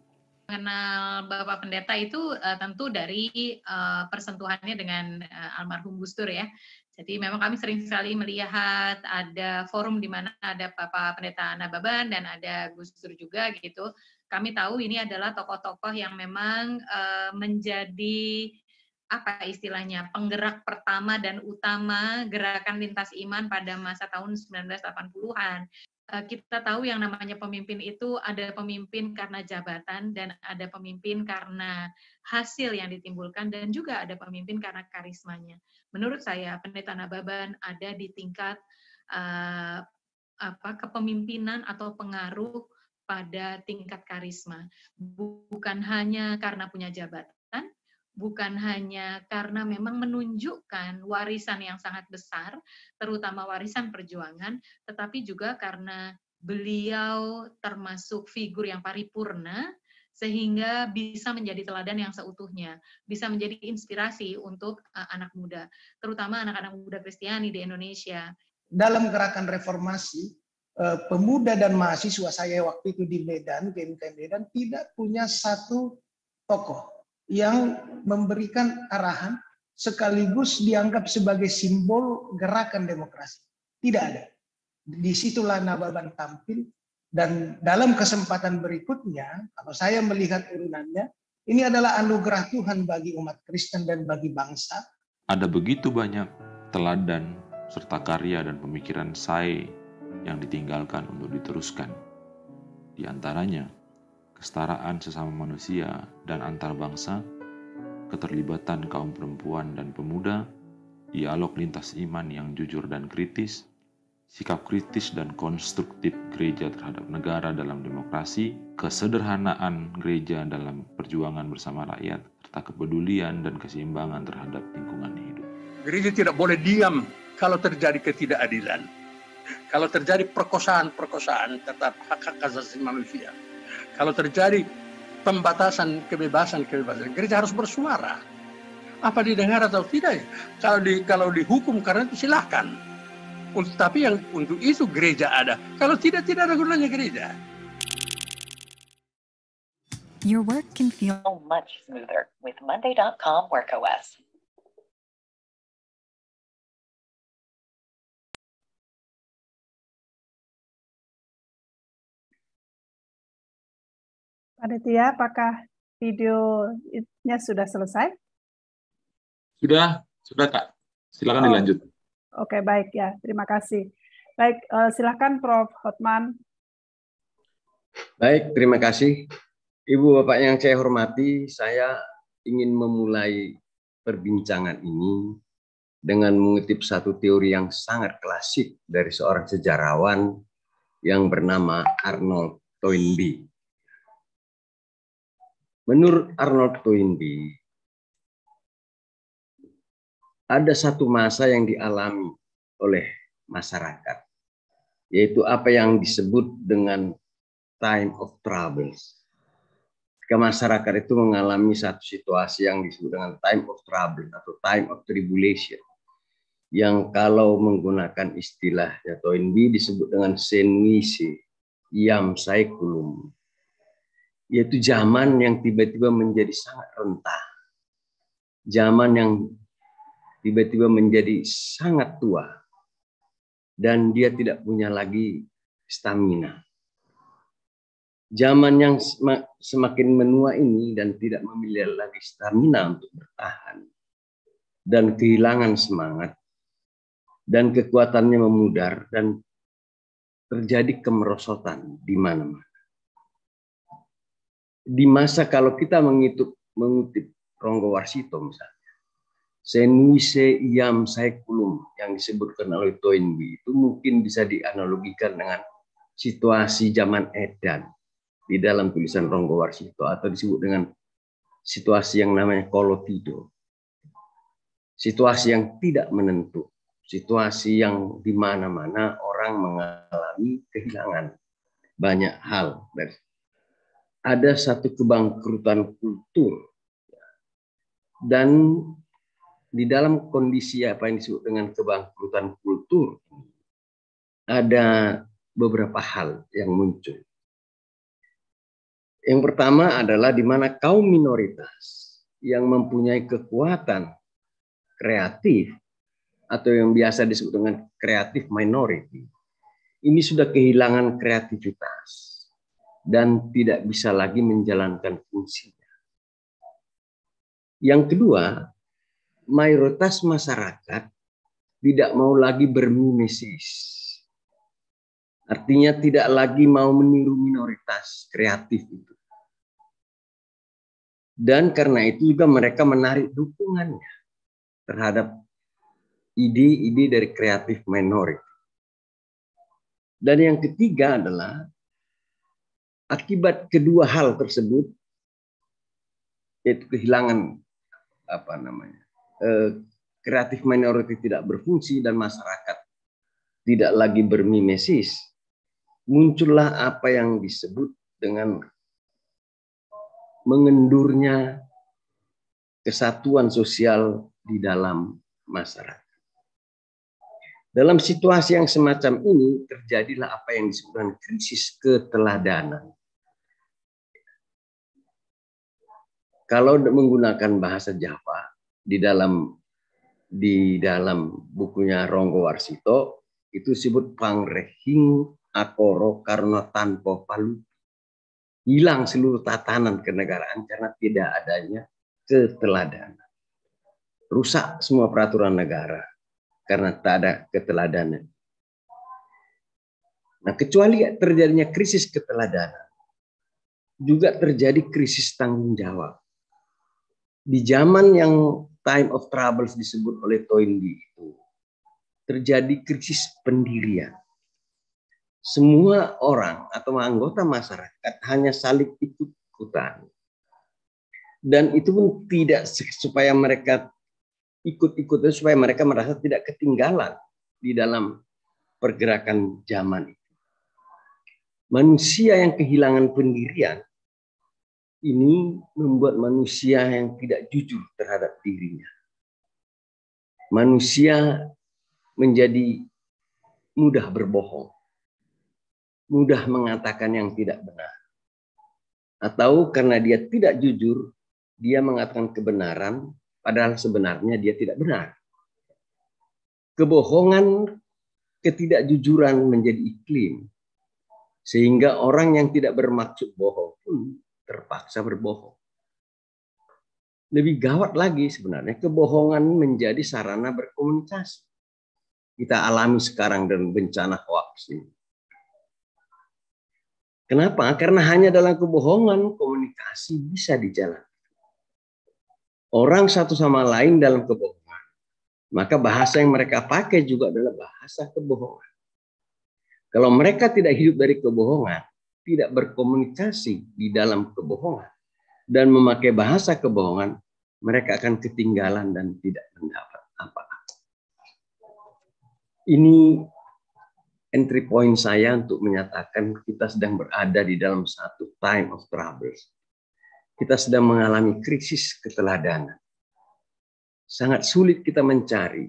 mengenal Bapak Pendeta itu uh, tentu dari uh, persentuhannya dengan uh, almarhum Gus Dur ya. Jadi memang kami sering sekali melihat ada forum di mana ada Bapak Pendeta Nababan dan ada Gus Dur juga gitu. Kami tahu ini adalah tokoh-tokoh yang memang uh, menjadi apa istilahnya penggerak pertama dan utama gerakan lintas iman pada masa tahun 1980-an. Eh, kita tahu yang namanya pemimpin itu ada pemimpin karena jabatan dan ada pemimpin karena hasil yang ditimbulkan dan juga ada pemimpin karena karismanya. Menurut saya pendeta Nababan ada di tingkat uh, apa kepemimpinan atau pengaruh pada tingkat karisma. Bukan hanya karena punya jabatan, bukan hanya karena memang menunjukkan warisan yang sangat besar, terutama warisan perjuangan, tetapi juga karena beliau termasuk figur yang paripurna sehingga bisa menjadi teladan yang seutuhnya, bisa menjadi inspirasi untuk uh, anak muda, terutama anak-anak muda Kristiani di Indonesia. Dalam gerakan reformasi, uh, pemuda dan mahasiswa saya waktu itu di Medan, GMK Medan, tidak punya satu tokoh yang memberikan arahan sekaligus dianggap sebagai simbol gerakan demokrasi. Tidak ada. Di situlah Nababan tampil dan dalam kesempatan berikutnya, kalau saya melihat urunannya, ini adalah anugerah Tuhan bagi umat Kristen dan bagi bangsa. Ada begitu banyak teladan serta karya dan pemikiran saya yang ditinggalkan untuk diteruskan. Di antaranya, kesetaraan sesama manusia dan antar bangsa, keterlibatan kaum perempuan dan pemuda, dialog lintas iman yang jujur dan kritis, sikap kritis dan konstruktif gereja terhadap negara dalam demokrasi, kesederhanaan gereja dalam perjuangan bersama rakyat, serta kepedulian dan keseimbangan terhadap lingkungan hidup. Gereja tidak boleh diam kalau terjadi ketidakadilan. Kalau terjadi perkosaan-perkosaan tetap hak-hak asasi manusia. Kalau terjadi pembatasan kebebasan-kebebasan, gereja harus bersuara. Apa didengar atau tidak? Kalau di kalau dihukum karena itu silahkan tapi yang untuk itu gereja ada. Kalau tidak, tidak ada gunanya gereja. Your work can feel much smoother with Monday.com WorkOS. Panitia, apakah videonya sudah selesai? Sudah, sudah Kak. Silakan oh. dilanjut. Oke, baik ya. Terima kasih. Baik, uh, silakan Prof. Hotman. Baik, terima kasih. Ibu Bapak yang saya hormati, saya ingin memulai perbincangan ini dengan mengutip satu teori yang sangat klasik dari seorang sejarawan yang bernama Arnold Toynbee. Menurut Arnold Toynbee, ada satu masa yang dialami oleh masyarakat, yaitu apa yang disebut dengan time of troubles. Ketika masyarakat itu mengalami satu situasi yang disebut dengan time of trouble atau time of tribulation, yang kalau menggunakan istilah Toynbee disebut dengan senwise yam saikulum, yaitu zaman yang tiba-tiba menjadi sangat rentah, zaman yang tiba-tiba menjadi sangat tua. Dan dia tidak punya lagi stamina. Zaman yang semakin menua ini dan tidak memiliki lagi stamina untuk bertahan. Dan kehilangan semangat. Dan kekuatannya memudar. Dan terjadi kemerosotan di mana-mana. Di masa kalau kita mengutip, mengutip Ronggo Warsito misalnya, Senwise Iam Saikulum yang disebutkan oleh Toynbee itu mungkin bisa dianalogikan dengan situasi zaman edan di dalam tulisan Ronggo Warsito atau disebut dengan situasi yang namanya kolotido. Situasi yang tidak menentu, situasi yang di mana-mana orang mengalami kehilangan banyak hal. Ada satu kebangkrutan kultur dan di dalam kondisi apa yang disebut dengan kebangkrutan kultur ada beberapa hal yang muncul. Yang pertama adalah di mana kaum minoritas yang mempunyai kekuatan kreatif atau yang biasa disebut dengan kreatif minority ini sudah kehilangan kreativitas dan tidak bisa lagi menjalankan fungsinya. Yang kedua, mayoritas masyarakat tidak mau lagi bermimesis. Artinya tidak lagi mau meniru minoritas kreatif itu. Dan karena itu juga mereka menarik dukungannya terhadap ide-ide dari kreatif minority. Dan yang ketiga adalah akibat kedua hal tersebut yaitu kehilangan apa namanya eh, kreatif minority tidak berfungsi dan masyarakat tidak lagi bermimesis, muncullah apa yang disebut dengan mengendurnya kesatuan sosial di dalam masyarakat. Dalam situasi yang semacam ini terjadilah apa yang disebut krisis keteladanan. Kalau menggunakan bahasa Jawa di dalam di dalam bukunya Ronggo Warsito itu disebut pangrehing akoro karena tanpa palu hilang seluruh tatanan kenegaraan karena tidak adanya keteladanan. Rusak semua peraturan negara karena tak ada keteladanan. Nah, kecuali terjadinya krisis keteladanan, juga terjadi krisis tanggung jawab di zaman yang time of troubles disebut oleh Toynbee itu terjadi krisis pendirian. Semua orang atau anggota masyarakat hanya saling ikut-ikutan. Dan itu pun tidak supaya mereka ikut-ikutan supaya mereka merasa tidak ketinggalan di dalam pergerakan zaman itu. Manusia yang kehilangan pendirian ini membuat manusia yang tidak jujur terhadap dirinya. Manusia menjadi mudah berbohong, mudah mengatakan yang tidak benar, atau karena dia tidak jujur, dia mengatakan kebenaran, padahal sebenarnya dia tidak benar. Kebohongan, ketidakjujuran menjadi iklim, sehingga orang yang tidak bermaksud bohong pun terpaksa berbohong. Lebih gawat lagi sebenarnya kebohongan menjadi sarana berkomunikasi. Kita alami sekarang dan bencana hoax ini. Kenapa? Karena hanya dalam kebohongan komunikasi bisa dijalankan. Orang satu sama lain dalam kebohongan. Maka bahasa yang mereka pakai juga adalah bahasa kebohongan. Kalau mereka tidak hidup dari kebohongan, tidak berkomunikasi di dalam kebohongan dan memakai bahasa kebohongan, mereka akan ketinggalan dan tidak mendapat apa-apa. Ini entry point saya untuk menyatakan kita sedang berada di dalam satu time of troubles. Kita sedang mengalami krisis keteladanan. Sangat sulit kita mencari.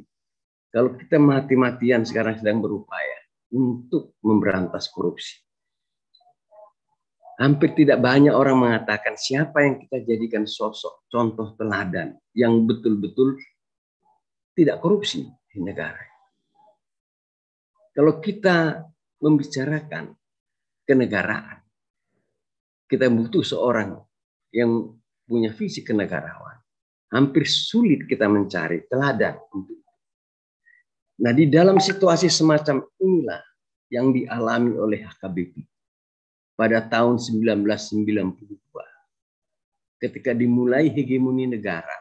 Kalau kita mati-matian sekarang sedang berupaya untuk memberantas korupsi hampir tidak banyak orang mengatakan siapa yang kita jadikan sosok contoh teladan yang betul-betul tidak korupsi di negara. Kalau kita membicarakan kenegaraan, kita butuh seorang yang punya visi kenegarawan. Hampir sulit kita mencari teladan untuk Nah, di dalam situasi semacam inilah yang dialami oleh HKBP pada tahun 1992 ketika dimulai hegemoni negara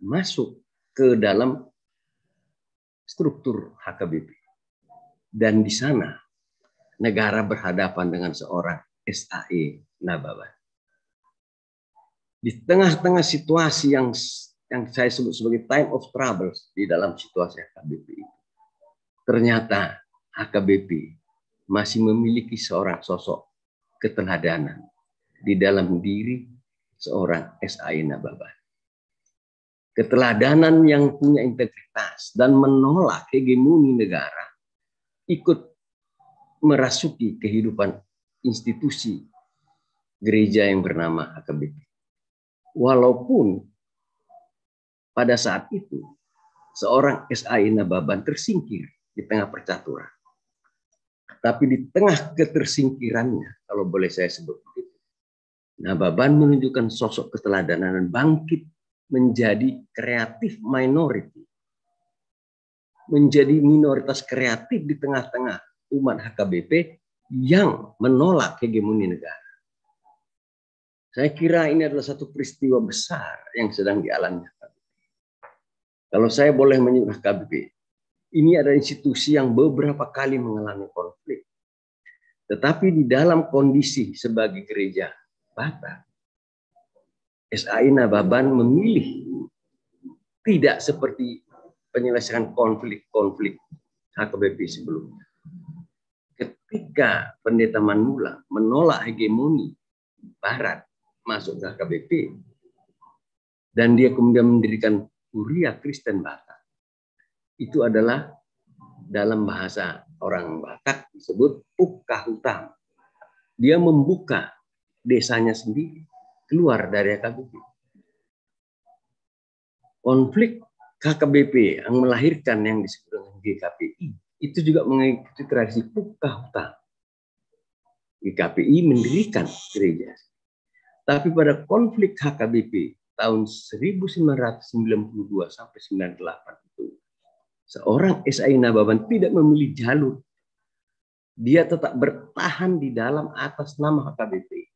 masuk ke dalam struktur HKBP. Dan di sana negara berhadapan dengan seorang SAE Nababan. Di tengah-tengah situasi yang yang saya sebut sebagai time of troubles di dalam situasi HKBP itu. Ternyata HKBP masih memiliki seorang sosok keteladanan di dalam diri seorang SAI Nababan. Keteladanan yang punya integritas dan menolak hegemoni negara ikut merasuki kehidupan institusi gereja yang bernama HKBP. Walaupun pada saat itu seorang SAI Nababan tersingkir di tengah percaturan. Tapi di tengah ketersingkirannya, kalau boleh saya sebut begitu, Nababan menunjukkan sosok keteladanan dan bangkit menjadi kreatif minority. Menjadi minoritas kreatif di tengah-tengah umat HKBP yang menolak hegemoni negara. Saya kira ini adalah satu peristiwa besar yang sedang dialami Kalau saya boleh menyebut HKBP, ini adalah institusi yang beberapa kali mengalami konflik. Tetapi di dalam kondisi sebagai gereja Batak, SAI Nababan memilih tidak seperti penyelesaian konflik-konflik HKBP sebelumnya. Ketika pendeta Manula menolak hegemoni Barat masuk ke HKBP, dan dia kemudian mendirikan Kuria Kristen Batak, itu adalah dalam bahasa orang Batak disebut Hutam. Dia membuka desanya sendiri keluar dari HKBP. Konflik KKBP yang melahirkan yang disebut dengan GKPI itu juga mengikuti tradisi Hutam. GKPI mendirikan gereja. Tapi pada konflik HKBP tahun 1992 sampai 98 itu seorang SAI Nababan tidak memilih jalur. Dia tetap bertahan di dalam atas nama HKBP.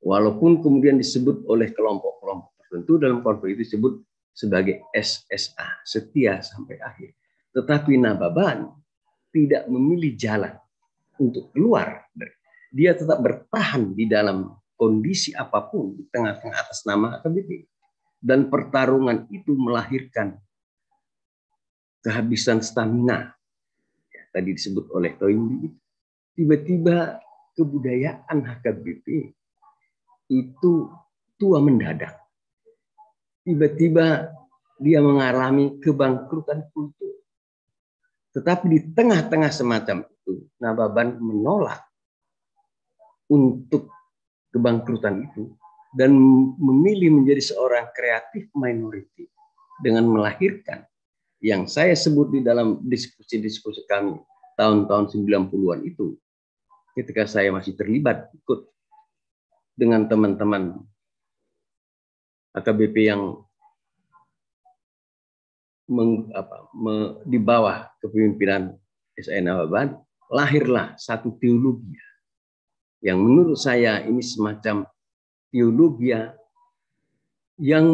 Walaupun kemudian disebut oleh kelompok-kelompok tertentu dalam konflik itu disebut sebagai SSA, setia sampai akhir. Tetapi Nababan tidak memilih jalan untuk keluar. Dia tetap bertahan di dalam kondisi apa pun di tengah-tengah atas nama HKBP. Dan pertarungan itu melahirkan kehabisan stamina. Ya, tadi disebut oleh Toimbi. Tiba-tiba kebudayaan HKBP itu tua mendadak. Tiba-tiba dia mengalami kebangkrutan kultur. Tetapi di tengah-tengah semacam itu, Nababan menolak untuk kebangkrutan itu dan memilih menjadi seorang kreatif minority dengan melahirkan yang saya sebut di dalam diskusi-diskusi kami tahun-tahun 90-an itu ketika saya masih terlibat ikut dengan teman-teman AKBP yang meng, apa, me, di bawah kepemimpinan SN Ababan lahirlah satu teologi yang menurut saya ini semacam teologi yang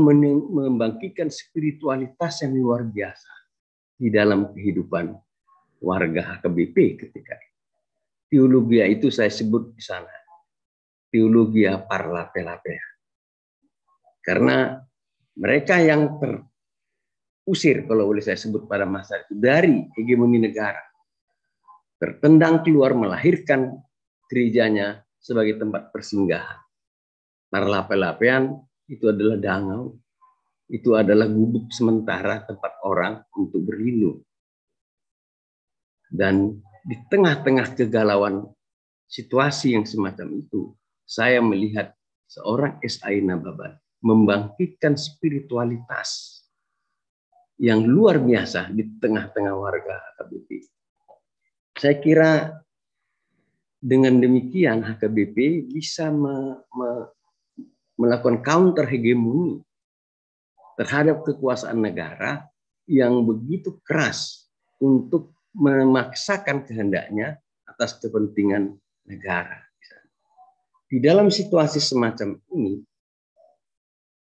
membangkitkan spiritualitas yang luar biasa di dalam kehidupan warga HKBP ketika itu. Teologi itu saya sebut di sana. Teologi parlape-lape. Karena mereka yang terusir, kalau boleh saya sebut pada masa itu, dari hegemoni negara. Tertendang keluar melahirkan gerejanya sebagai tempat persinggahan. Narlape-lapean itu adalah dangau, itu adalah gubuk sementara tempat orang untuk berlindung. Dan di tengah-tengah kegalauan situasi yang semacam itu, saya melihat seorang S.I. Nababan membangkitkan spiritualitas yang luar biasa di tengah-tengah warga HKBP. Saya kira dengan demikian HKBP bisa me, me, melakukan counter hegemoni terhadap kekuasaan negara yang begitu keras untuk memaksakan kehendaknya atas kepentingan negara. Di dalam situasi semacam ini,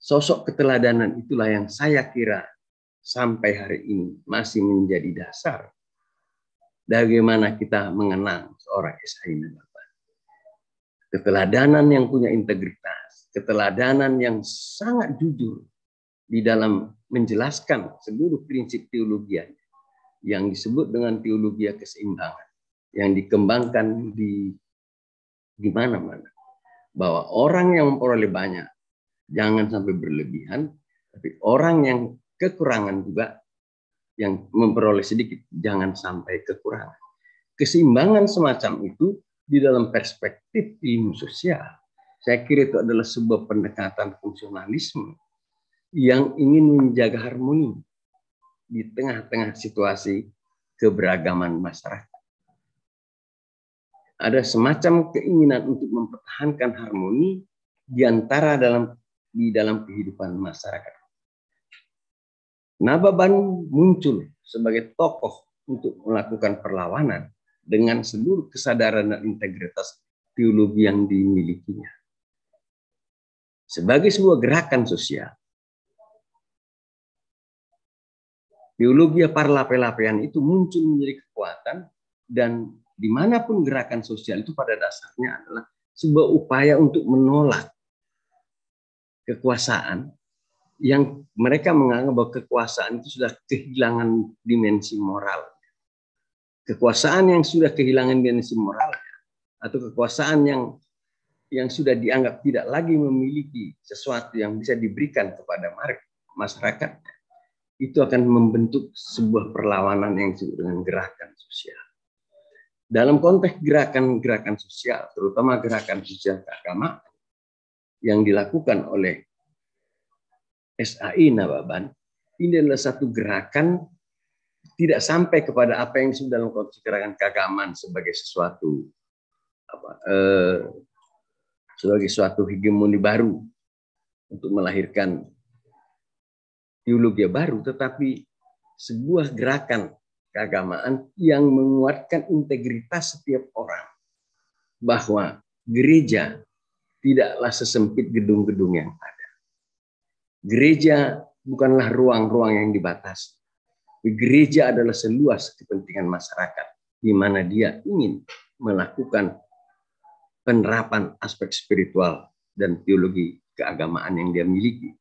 sosok keteladanan itulah yang saya kira sampai hari ini masih menjadi dasar bagaimana kita mengenang seorang SAI Bapak. Keteladanan yang punya integritas, keteladanan yang sangat jujur di dalam menjelaskan seluruh prinsip teologi yang disebut dengan teologi keseimbangan yang dikembangkan di di mana-mana. Bahwa orang yang memperoleh banyak jangan sampai berlebihan, tapi orang yang kekurangan juga yang memperoleh sedikit jangan sampai kekurangan. Keseimbangan semacam itu di dalam perspektif ilmu sosial, saya kira itu adalah sebuah pendekatan fungsionalisme yang ingin menjaga harmoni di tengah-tengah situasi keberagaman masyarakat. Ada semacam keinginan untuk mempertahankan harmoni di antara dalam di dalam kehidupan masyarakat Nababan muncul sebagai tokoh untuk melakukan perlawanan dengan seluruh kesadaran dan integritas teologi yang dimilikinya. Sebagai sebuah gerakan sosial, teologi parlape-lapean itu muncul menjadi kekuatan dan di mana pun gerakan sosial itu pada dasarnya adalah sebuah upaya untuk menolak kekuasaan yang mereka menganggap bahwa kekuasaan itu sudah kehilangan dimensi moral. Kekuasaan yang sudah kehilangan dimensi moral atau kekuasaan yang yang sudah dianggap tidak lagi memiliki sesuatu yang bisa diberikan kepada masyarakat itu akan membentuk sebuah perlawanan yang disebut dengan gerakan sosial. Dalam konteks gerakan-gerakan sosial, terutama gerakan sosial keagamaan yang dilakukan oleh SAI Nababan, ini adalah satu gerakan tidak sampai kepada apa yang sudah dalam konteks gerakan keagamaan sebagai sesuatu apa, eh, sebagai suatu hegemoni baru untuk melahirkan teologi baru, tetapi sebuah gerakan keagamaan yang menguatkan integritas setiap orang bahwa gereja tidaklah sesempit gedung-gedung yang ada. Gereja bukanlah ruang-ruang yang dibatasi. Gereja adalah seluas kepentingan masyarakat di mana dia ingin melakukan penerapan aspek spiritual dan teologi keagamaan yang dia miliki.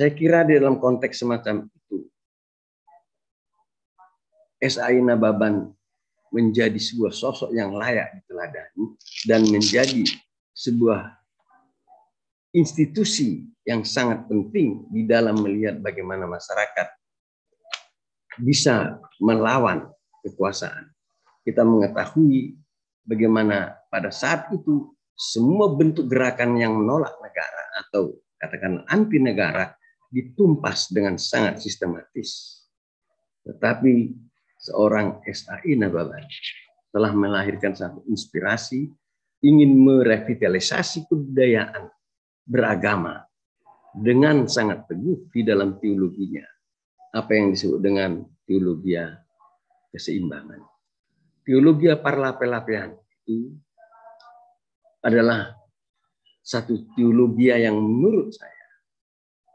Saya kira di dalam konteks semacam itu, SAI Nababan menjadi sebuah sosok yang layak diteladani dan menjadi sebuah institusi yang sangat penting di dalam melihat bagaimana masyarakat bisa melawan kekuasaan. Kita mengetahui bagaimana pada saat itu semua bentuk gerakan yang menolak negara atau katakan anti negara ditumpas dengan sangat sistematis. Tetapi seorang SAI Nababan telah melahirkan satu inspirasi ingin merevitalisasi kebudayaan beragama dengan sangat teguh di dalam teologinya. Apa yang disebut dengan teologi keseimbangan. Teologi parlape-lapean itu adalah satu teologi yang menurut saya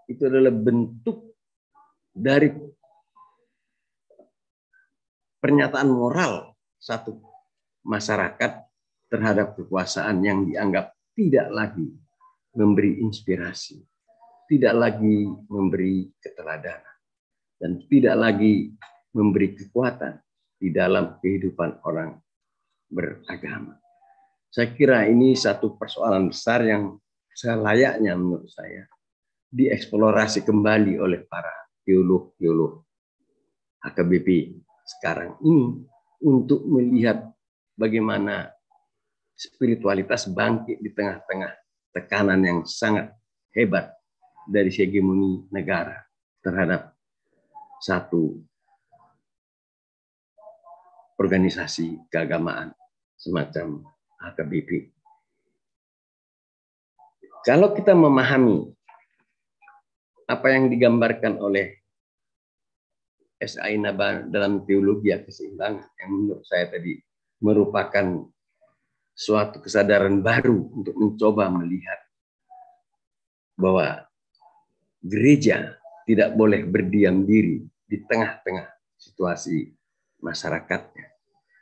itu adalah bentuk dari pernyataan moral satu masyarakat terhadap kekuasaan yang dianggap tidak lagi memberi inspirasi, tidak lagi memberi keteladanan, dan tidak lagi memberi kekuatan di dalam kehidupan orang beragama. Saya kira ini satu persoalan besar yang selayaknya menurut saya dieksplorasi kembali oleh para teolog-teolog HKBP sekarang ini untuk melihat bagaimana spiritualitas bangkit di tengah-tengah tekanan yang sangat hebat dari hegemoni negara terhadap satu organisasi keagamaan semacam HKBP. Kalau kita memahami apa yang digambarkan oleh S.A. Naban dalam teologi keseimbangan yang menurut saya tadi merupakan suatu kesadaran baru untuk mencoba melihat bahwa gereja tidak boleh berdiam diri di tengah-tengah situasi masyarakatnya.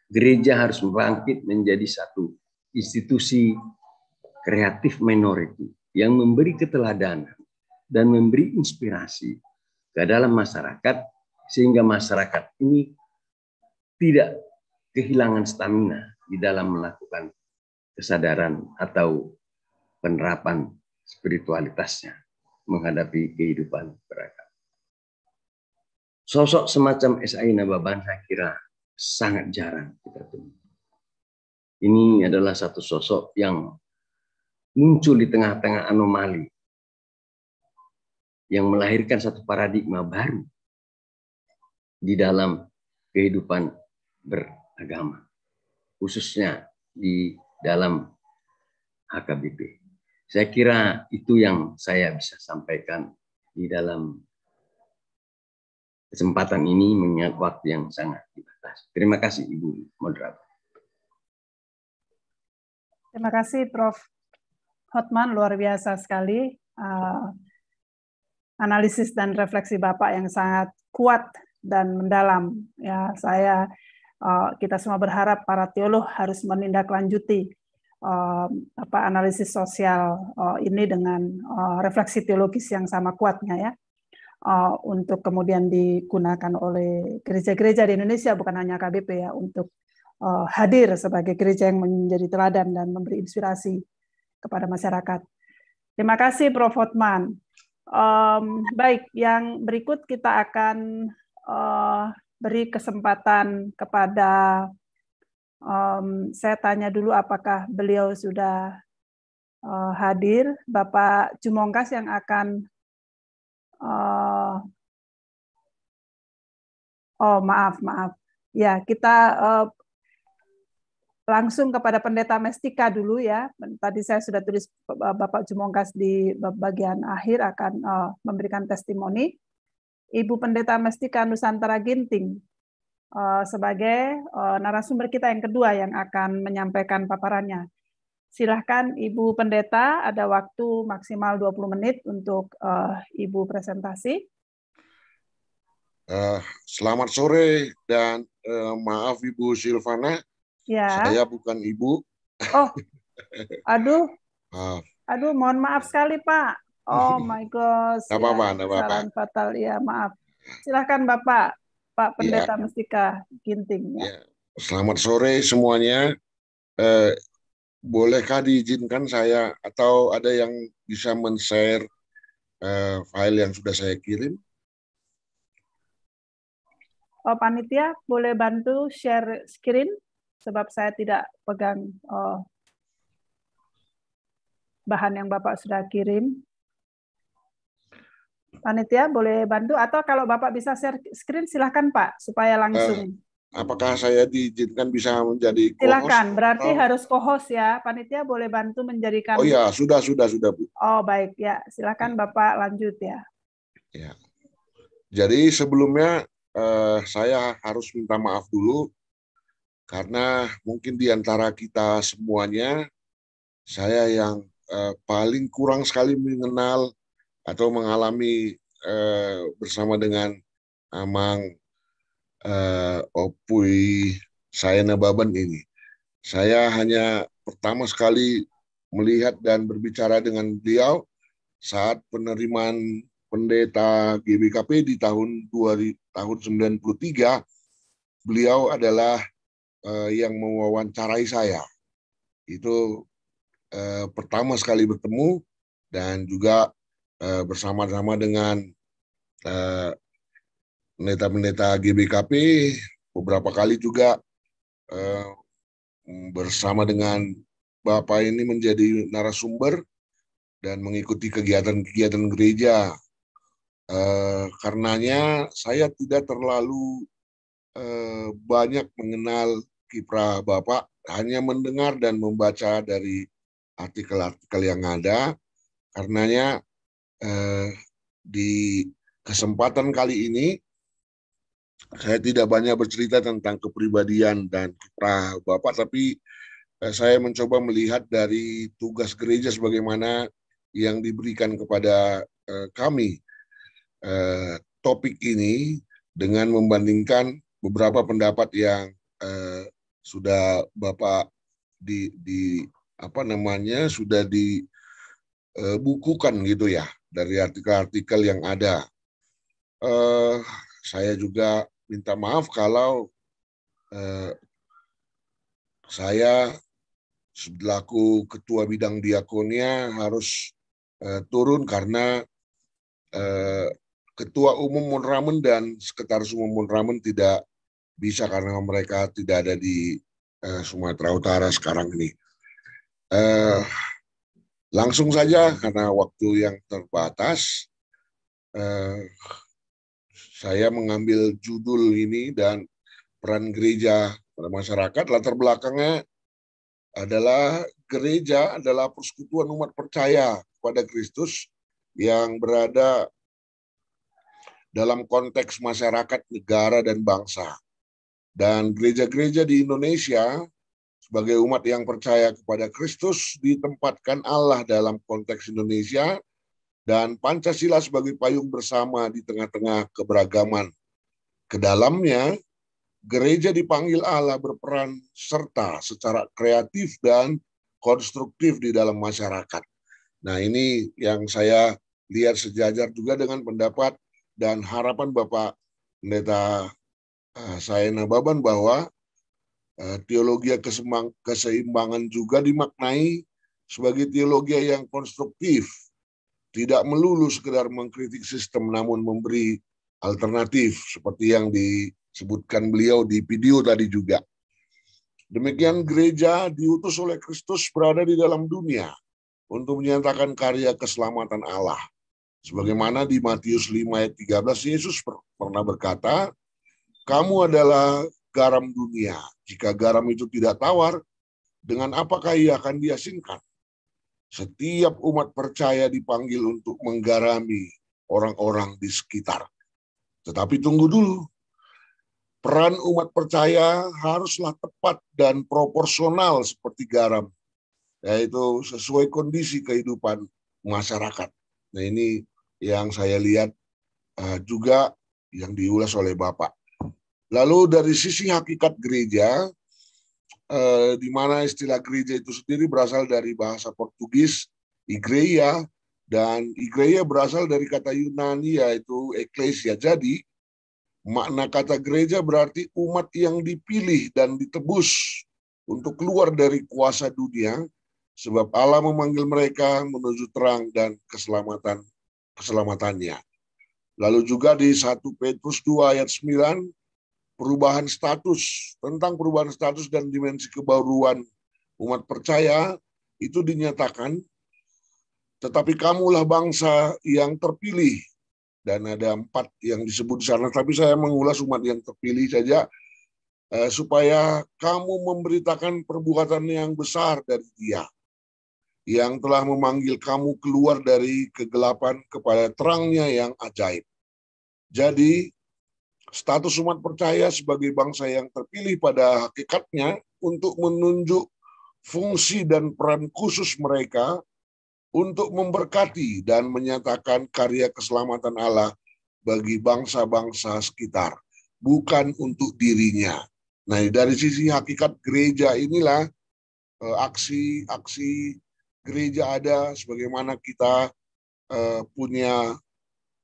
Gereja harus bangkit menjadi satu institusi kreatif minority yang memberi keteladanan dan memberi inspirasi ke dalam masyarakat sehingga masyarakat ini tidak kehilangan stamina di dalam melakukan kesadaran atau penerapan spiritualitasnya menghadapi kehidupan beragam. Sosok semacam S.I. Nababan saya kira sangat jarang kita temui. Ini adalah satu sosok yang muncul di tengah-tengah anomali yang melahirkan satu paradigma baru di dalam kehidupan beragama, khususnya di dalam HKBP. Saya kira itu yang saya bisa sampaikan di dalam kesempatan ini mengingat waktu yang sangat dibatasi. Terima kasih Ibu Moderator. Terima kasih Prof. Hotman, luar biasa sekali. Uh, analisis dan refleksi Bapak yang sangat kuat dan mendalam. Ya, saya uh, kita semua berharap para teolog harus menindaklanjuti uh, apa analisis sosial uh, ini dengan refleksi teologis yang sama kuatnya ya. untuk kemudian digunakan oleh gereja-gereja di Indonesia bukan hanya KBP ya untuk hadir sebagai gereja yang menjadi teladan dan memberi inspirasi kepada masyarakat. Terima kasih Prof. Hotman. Um, baik, yang berikut kita akan uh, beri kesempatan kepada um, saya tanya dulu apakah beliau sudah uh, hadir, Bapak Jumongkas yang akan uh, oh maaf maaf. Ya kita uh, langsung kepada pendeta Mestika dulu ya. Tadi saya sudah tulis Bapak Jumongkas di bagian akhir akan uh, memberikan testimoni. Ibu Pendeta Mestika Nusantara Ginting uh, sebagai uh, narasumber kita yang kedua yang akan menyampaikan paparannya. Silahkan Ibu Pendeta, ada waktu maksimal 20 menit untuk uh, Ibu presentasi. Uh, selamat sore dan uh, maaf Ibu Silvana, ya. saya bukan Ibu. Oh, aduh, maaf. aduh, mohon maaf sekali Pak. Oh my God. Tidak apa-apa, tidak apa-apa. Fatal, ya maaf. Silahkan Bapak, Pak Pendeta ya. Mustika Ginting. Ya. ya. Selamat sore semuanya. Eh, bolehkah diizinkan saya atau ada yang bisa men-share eh, file yang sudah saya kirim? Oh, panitia boleh bantu share screen sebab saya tidak pegang oh, bahan yang Bapak sudah kirim. Panitia boleh bantu atau kalau Bapak bisa share screen silahkan Pak supaya langsung. Uh, apakah saya diizinkan bisa menjadi co-host? Silakan, berarti atau... harus co-host ya. Panitia boleh bantu menjadikan. Oh ya, sudah sudah sudah Bu. Oh baik ya, silakan Bapak lanjut ya. Ya. Jadi sebelumnya uh, saya harus minta maaf dulu karena mungkin di antara kita semuanya saya yang uh, paling kurang sekali mengenal atau mengalami uh, bersama dengan Amang uh, Opui saya Nababan ini. Saya hanya pertama sekali melihat dan berbicara dengan beliau saat penerimaan pendeta GBKP di tahun 2000, tahun 93 beliau adalah uh, yang mewawancarai saya. Itu uh, pertama sekali bertemu dan juga uh, bersama-sama dengan pendeta-pendeta uh, GBKP beberapa kali juga uh, bersama dengan Bapak ini menjadi narasumber dan mengikuti kegiatan-kegiatan gereja Eh, karenanya saya tidak terlalu eh, banyak mengenal kiprah Bapak, hanya mendengar dan membaca dari artikel-artikel yang ada. Karenanya eh, di kesempatan kali ini saya tidak banyak bercerita tentang kepribadian dan kiprah Bapak, tapi eh, saya mencoba melihat dari tugas gereja sebagaimana yang diberikan kepada eh, kami eh, topik ini dengan membandingkan beberapa pendapat yang eh, sudah Bapak di, di apa namanya sudah dibukukan eh, gitu ya dari artikel-artikel yang ada. Eh, saya juga minta maaf kalau eh, saya selaku ketua bidang diakonia harus eh, turun karena eh, Ketua Umum Monramen dan Sekretaris Umum Monramen tidak bisa karena mereka tidak ada di uh, Sumatera Utara sekarang ini. Uh, langsung saja karena waktu yang terbatas, uh, saya mengambil judul ini dan peran gereja pada masyarakat. Latar belakangnya adalah gereja adalah persekutuan umat percaya kepada Kristus yang berada dalam konteks masyarakat, negara, dan bangsa. Dan gereja-gereja di Indonesia sebagai umat yang percaya kepada Kristus ditempatkan Allah dalam konteks Indonesia dan Pancasila sebagai payung bersama di tengah-tengah keberagaman. Ke dalamnya, gereja dipanggil Allah berperan serta secara kreatif dan konstruktif di dalam masyarakat. Nah ini yang saya lihat sejajar juga dengan pendapat dan harapan Bapak Pendeta uh, saya Nababan bahwa uh, teologi keseimbangan juga dimaknai sebagai teologi yang konstruktif, tidak melulu sekedar mengkritik sistem namun memberi alternatif seperti yang disebutkan beliau di video tadi juga. Demikian gereja diutus oleh Kristus berada di dalam dunia untuk menyatakan karya keselamatan Allah. Sebagaimana di Matius 5 ayat 13 Yesus pernah berkata, "Kamu adalah garam dunia. Jika garam itu tidak tawar, dengan apakah ia akan diasinkan? Setiap umat percaya dipanggil untuk menggarami orang-orang di sekitar. Tetapi tunggu dulu. Peran umat percaya haruslah tepat dan proporsional seperti garam, yaitu sesuai kondisi kehidupan masyarakat. Nah ini yang saya lihat uh, juga yang diulas oleh Bapak. Lalu dari sisi hakikat gereja, eh, di mana istilah gereja itu sendiri berasal dari bahasa Portugis igreja dan igreja berasal dari kata Yunani yaitu eklesia. Jadi makna kata gereja berarti umat yang dipilih dan ditebus untuk keluar dari kuasa dunia sebab Allah memanggil mereka menuju terang dan keselamatan keselamatannya. Lalu juga di 1 Petrus 2 ayat 9 perubahan status, tentang perubahan status dan dimensi kebaruan umat percaya itu dinyatakan, tetapi kamulah bangsa yang terpilih. Dan ada empat yang disebut di sana, tapi saya mengulas umat yang terpilih saja, eh, supaya kamu memberitakan perbuatan yang besar dari dia, yang telah memanggil kamu keluar dari kegelapan kepada terangnya yang ajaib. Jadi status umat percaya sebagai bangsa yang terpilih pada hakikatnya untuk menunjuk fungsi dan peran khusus mereka untuk memberkati dan menyatakan karya keselamatan Allah bagi bangsa-bangsa sekitar, bukan untuk dirinya. Nah, dari sisi hakikat gereja inilah eh, aksi-aksi gereja ada sebagaimana kita eh, punya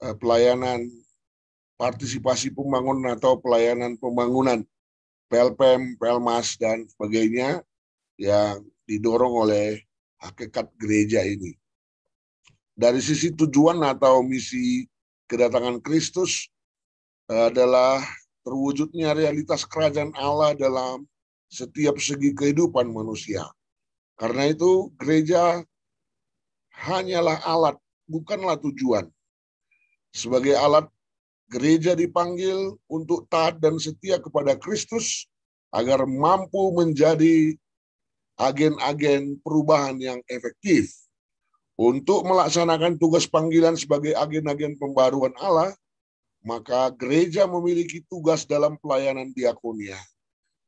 eh, pelayanan partisipasi pembangunan atau pelayanan pembangunan PLPM, PLMAS, dan sebagainya yang didorong oleh hakikat gereja ini. Dari sisi tujuan atau misi kedatangan Kristus adalah terwujudnya realitas kerajaan Allah dalam setiap segi kehidupan manusia. Karena itu gereja hanyalah alat, bukanlah tujuan. Sebagai alat gereja dipanggil untuk taat dan setia kepada Kristus agar mampu menjadi agen-agen perubahan yang efektif. Untuk melaksanakan tugas panggilan sebagai agen-agen pembaruan Allah, maka gereja memiliki tugas dalam pelayanan diakonia,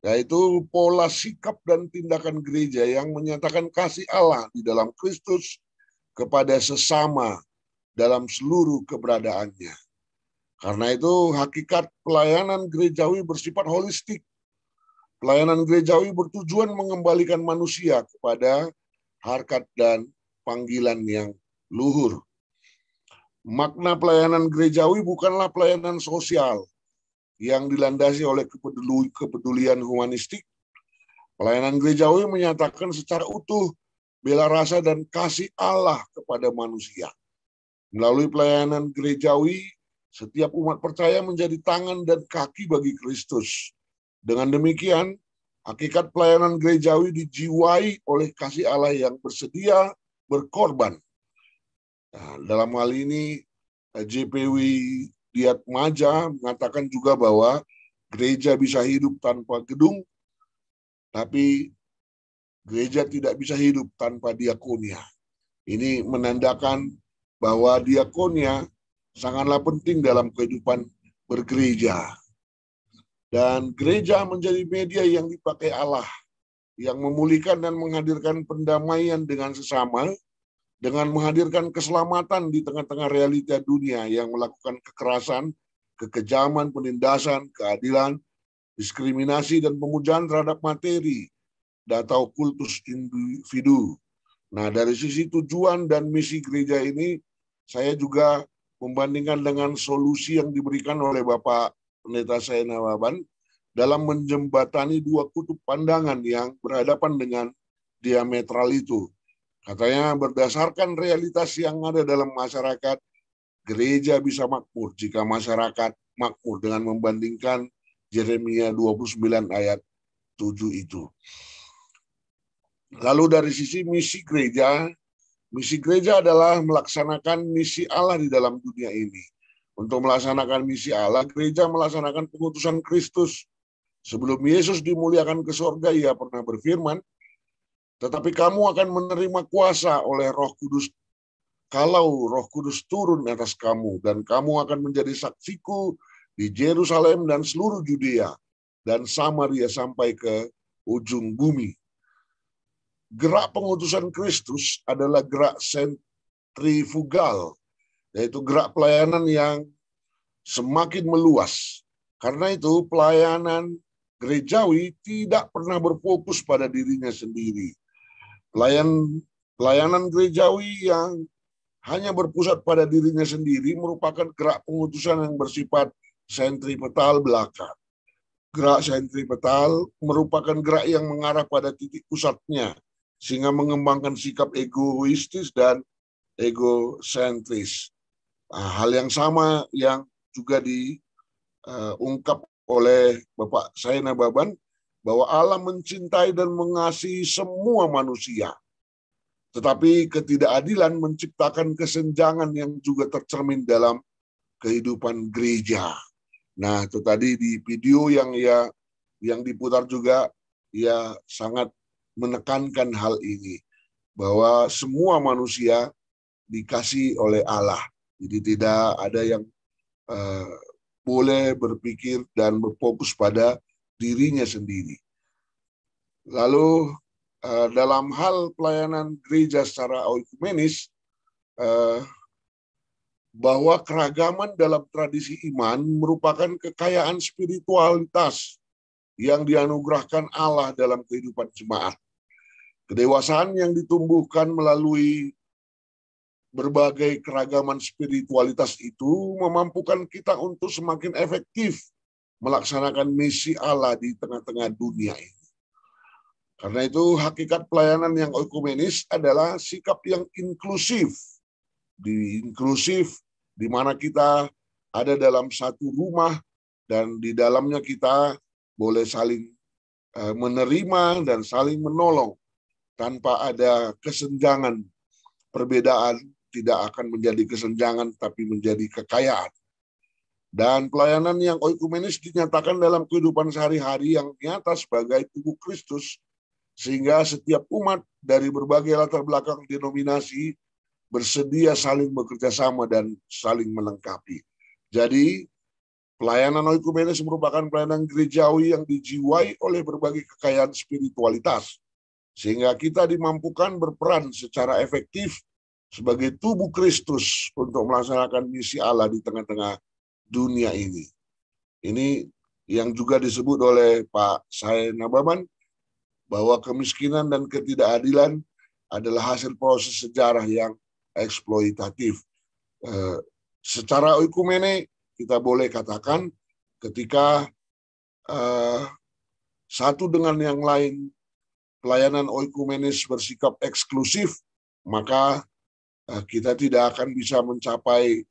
yaitu pola sikap dan tindakan gereja yang menyatakan kasih Allah di dalam Kristus kepada sesama dalam seluruh keberadaannya. Karena itu hakikat pelayanan gerejawi bersifat holistik. Pelayanan gerejawi bertujuan mengembalikan manusia kepada harkat dan panggilan yang luhur. Makna pelayanan gerejawi bukanlah pelayanan sosial yang dilandasi oleh kepedulian humanistik. Pelayanan gerejawi menyatakan secara utuh bela rasa dan kasih Allah kepada manusia. Melalui pelayanan gerejawi, setiap umat percaya menjadi tangan dan kaki bagi Kristus. Dengan demikian, hakikat pelayanan gerejawi dijiwai oleh kasih Allah yang bersedia berkorban. Nah, dalam hal ini, JPW Diat Maja mengatakan juga bahwa gereja bisa hidup tanpa gedung, tapi gereja tidak bisa hidup tanpa diakonia. Ini menandakan bahwa diakonia sangatlah penting dalam kehidupan bergereja. Dan gereja menjadi media yang dipakai Allah, yang memulihkan dan menghadirkan pendamaian dengan sesama, dengan menghadirkan keselamatan di tengah-tengah realita dunia yang melakukan kekerasan, kekejaman, penindasan, keadilan, diskriminasi, dan pemujaan terhadap materi atau kultus individu. Nah, dari sisi tujuan dan misi gereja ini, saya juga membandingkan dengan solusi yang diberikan oleh Bapak Pendeta Saina Waban dalam menjembatani dua kutub pandangan yang berhadapan dengan diametral itu. Katanya berdasarkan realitas yang ada dalam masyarakat, gereja bisa makmur jika masyarakat makmur dengan membandingkan Yeremia 29 ayat 7 itu. Lalu dari sisi misi gereja, misi gereja adalah melaksanakan misi Allah di dalam dunia ini. Untuk melaksanakan misi Allah, gereja melaksanakan pengutusan Kristus. Sebelum Yesus dimuliakan ke sorga, ia pernah berfirman, tetapi kamu akan menerima kuasa oleh roh kudus kalau roh kudus turun atas kamu, dan kamu akan menjadi saksiku di Yerusalem dan seluruh Judea, dan Samaria sampai ke ujung bumi gerak pengutusan Kristus adalah gerak sentrifugal, yaitu gerak pelayanan yang semakin meluas. Karena itu pelayanan gerejawi tidak pernah berfokus pada dirinya sendiri. Pelayan pelayanan gerejawi yang hanya berpusat pada dirinya sendiri merupakan gerak pengutusan yang bersifat sentripetal belakang. Gerak sentripetal merupakan gerak yang mengarah pada titik pusatnya, sehingga mengembangkan sikap egoistis dan egosentris. Nah, hal yang sama yang juga diungkap oleh Bapak saya Nababan bahwa Allah mencintai dan mengasihi semua manusia. Tetapi ketidakadilan menciptakan kesenjangan yang juga tercermin dalam kehidupan gereja. Nah, itu tadi di video yang ya yang diputar juga ya sangat menekankan hal ini bahwa semua manusia dikasih oleh Allah. Jadi tidak ada yang uh, boleh berpikir dan berfokus pada dirinya sendiri. Lalu uh, dalam hal pelayanan gereja secara oikumenis, uh, bahwa keragaman dalam tradisi iman merupakan kekayaan spiritualitas yang dianugerahkan Allah dalam kehidupan jemaat. Kedewasaan yang ditumbuhkan melalui berbagai keragaman spiritualitas itu memampukan kita untuk semakin efektif melaksanakan misi Allah di tengah-tengah dunia ini. Karena itu hakikat pelayanan yang ekumenis adalah sikap yang inklusif. Di inklusif di mana kita ada dalam satu rumah dan di dalamnya kita boleh saling eh, menerima dan saling menolong tanpa ada kesenjangan perbedaan tidak akan menjadi kesenjangan tapi menjadi kekayaan. Dan pelayanan yang oikumenis dinyatakan dalam kehidupan sehari-hari yang nyata sebagai tubuh Kristus sehingga setiap umat dari berbagai latar belakang denominasi bersedia saling bekerja sama dan saling melengkapi. Jadi pelayanan oikumenis merupakan pelayanan gerejawi yang dijiwai oleh berbagai kekayaan spiritualitas sehingga kita dimampukan berperan secara efektif sebagai tubuh Kristus untuk melaksanakan misi Allah di tengah-tengah dunia ini. Ini yang juga disebut oleh Pak Sae Nabaman bahwa kemiskinan dan ketidakadilan adalah hasil proses sejarah yang eksploitatif. Eh, secara oikumene kita boleh katakan ketika eh, satu dengan yang lain pelayanan oikumenis bersikap eksklusif, maka eh, kita tidak akan bisa mencapai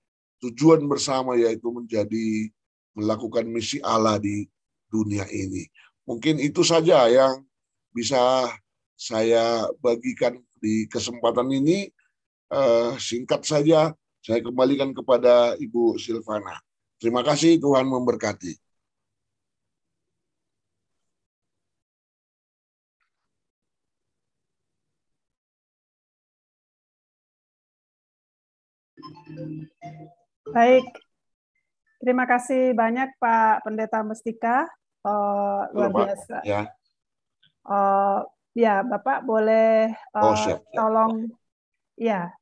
tujuan bersama yaitu menjadi melakukan misi Allah di dunia ini. Mungkin itu saja yang bisa saya bagikan di kesempatan ini. Eh, singkat saja, saya kembalikan kepada Ibu Silvana. Terima kasih, Tuhan memberkati. Baik, terima kasih banyak Pak Pendeta Mestika, uh, luar Halo, biasa. Pak. Ya. Uh, ya, Bapak boleh uh, Oh, siap, siap. tolong, ya,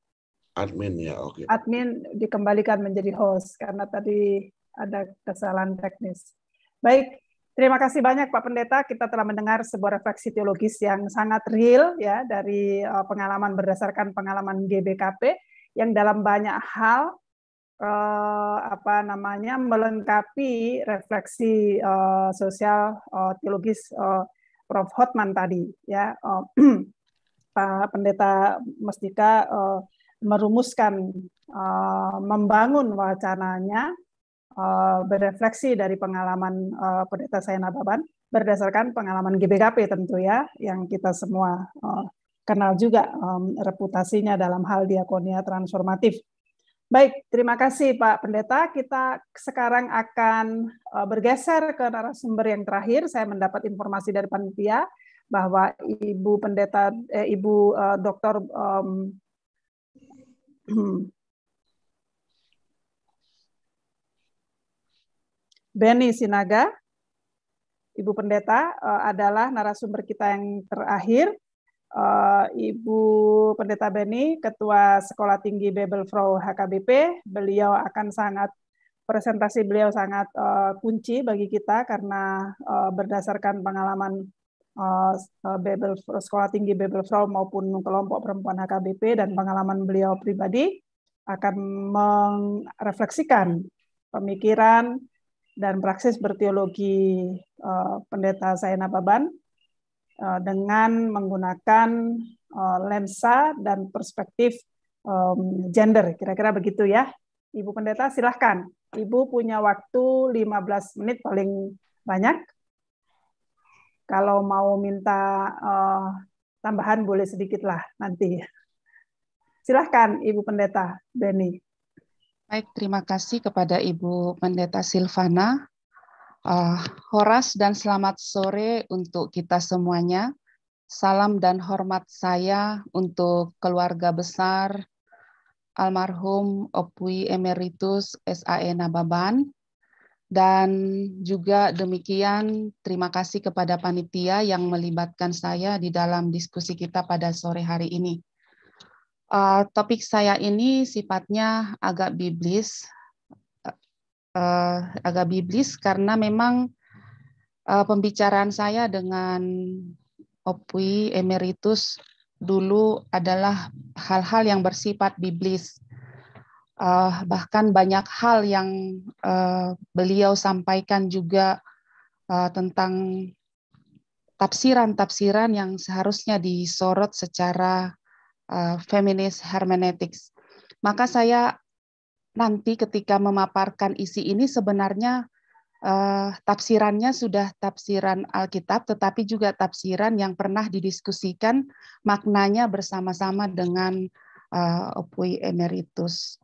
Admin ya, oke. admin dikembalikan menjadi host karena tadi ada kesalahan teknis. Baik, terima kasih banyak Pak Pendeta. Kita telah mendengar sebuah refleksi teologis yang sangat real ya dari uh, pengalaman berdasarkan pengalaman GBKP yang dalam banyak hal uh, apa namanya melengkapi refleksi uh, sosial uh, teologis uh, Prof. Hotman tadi ya. Uh, Pak Pendeta Mestika uh, merumuskan uh, membangun wacananya uh, berefleksi dari pengalaman uh, Pendeta Sayana Baban berdasarkan pengalaman GBKP tentu ya yang kita semua uh, kenal juga um, reputasinya dalam hal diakonia transformatif. Baik, terima kasih Pak Pendeta. Kita sekarang akan uh, bergeser ke narasumber yang terakhir. Saya mendapat informasi dari panitia bahwa Ibu Pendeta, eh, Ibu uh, Dr. Um, Benny Sinaga, Ibu Pendeta, uh, adalah narasumber kita yang terakhir. Uh, Ibu Pendeta Benny, Ketua Sekolah Tinggi Frau HKBP, beliau akan sangat presentasi beliau sangat uh, kunci bagi kita karena uh, berdasarkan pengalaman uh, Bebel Sekolah Tinggi Frau maupun kelompok perempuan HKBP dan pengalaman beliau pribadi akan merefleksikan pemikiran dan praksis berteologi uh, Pendeta Saina Baban. Eh, dengan menggunakan eh, lensa dan perspektif gender. Kira-kira begitu ya. Ibu Pendeta silahkan. Ibu punya waktu 15 menit paling banyak. Kalau mau minta uh, tambahan boleh sedikit lah nanti. Silahkan Ibu Pendeta Beni. Baik, terima kasih kepada Ibu Pendeta Silvana Uh, Horas dan selamat sore untuk kita semuanya. Salam dan hormat saya untuk keluarga besar almarhum Opui Emeritus SAE Nababan dan juga demikian terima kasih kepada panitia yang melibatkan saya di dalam diskusi kita pada sore hari ini. Uh, topik saya ini sifatnya agak biblis uh, agak biblis karena memang uh, pembicaraan saya dengan Opui Emeritus dulu adalah hal-hal yang bersifat biblis. Uh, bahkan banyak hal yang uh, beliau sampaikan juga uh, tentang tafsiran-tafsiran yang seharusnya disorot secara uh, feminis hermeneutics. Maka saya nanti ketika memaparkan isi ini sebenarnya uh, tafsirannya sudah tafsiran Alkitab, tetapi juga tafsiran yang pernah didiskusikan maknanya bersama-sama dengan uh, Opui Emeritus.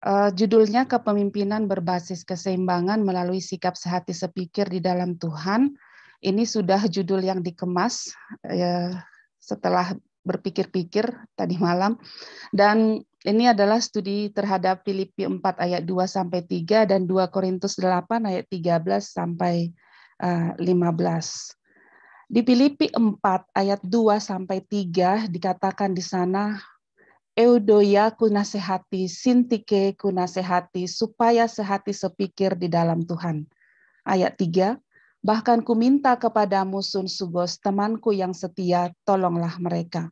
Uh, judulnya kepemimpinan berbasis keseimbangan melalui sikap sehati sepikir di dalam Tuhan. Ini sudah judul yang dikemas uh, setelah berpikir-pikir tadi malam dan ini adalah studi terhadap Filipi 4 ayat 2 sampai 3 dan 2 Korintus 8 ayat 13 sampai 15. Eh, di Filipi 4 ayat 2 sampai 3 dikatakan di sana Eudoya kunasehati, sintike kunasehati, supaya sehati sepikir di dalam Tuhan. Ayat 3, bahkan ku minta kepadamu Sun Sugos, temanku yang setia, tolonglah mereka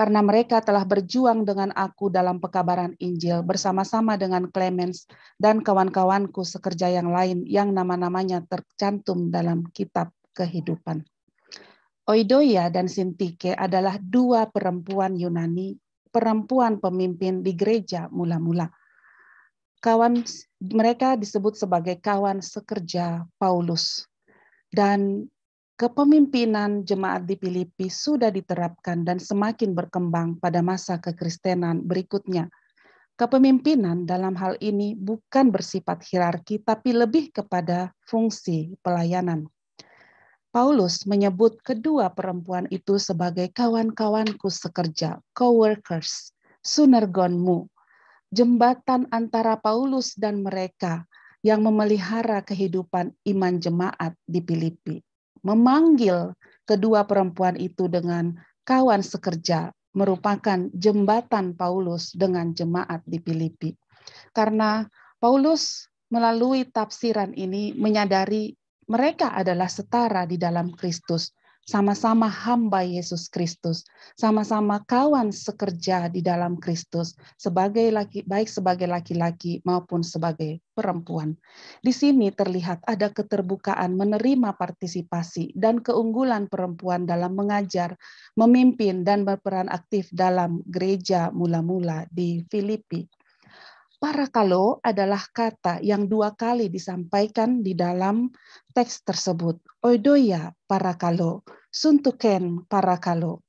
karena mereka telah berjuang dengan aku dalam pekabaran Injil bersama-sama dengan Clemens dan kawan-kawanku sekerja yang lain yang nama-namanya tercantum dalam kitab kehidupan. Oidoia dan Sintike adalah dua perempuan Yunani, perempuan pemimpin di gereja mula-mula. Kawan mereka disebut sebagai kawan sekerja Paulus. Dan kepemimpinan jemaat di Filipi sudah diterapkan dan semakin berkembang pada masa kekristenan berikutnya. Kepemimpinan dalam hal ini bukan bersifat hierarki, tapi lebih kepada fungsi pelayanan. Paulus menyebut kedua perempuan itu sebagai kawan-kawanku sekerja, co-workers, sunergonmu, jembatan antara Paulus dan mereka yang memelihara kehidupan iman jemaat di Filipi memanggil kedua perempuan itu dengan kawan sekerja merupakan jembatan Paulus dengan jemaat di Filipi. Karena Paulus melalui tafsiran ini menyadari mereka adalah setara di dalam Kristus, sama-sama hamba Yesus Kristus, sama-sama kawan sekerja di dalam Kristus, sebagai laki, baik sebagai laki-laki maupun sebagai perempuan. Di sini terlihat ada keterbukaan menerima partisipasi dan keunggulan perempuan dalam mengajar, memimpin, dan berperan aktif dalam gereja mula-mula di Filipi. Parakalo adalah kata yang dua kali disampaikan di dalam teks tersebut. Oidoya parakalo, suntuken parakalo.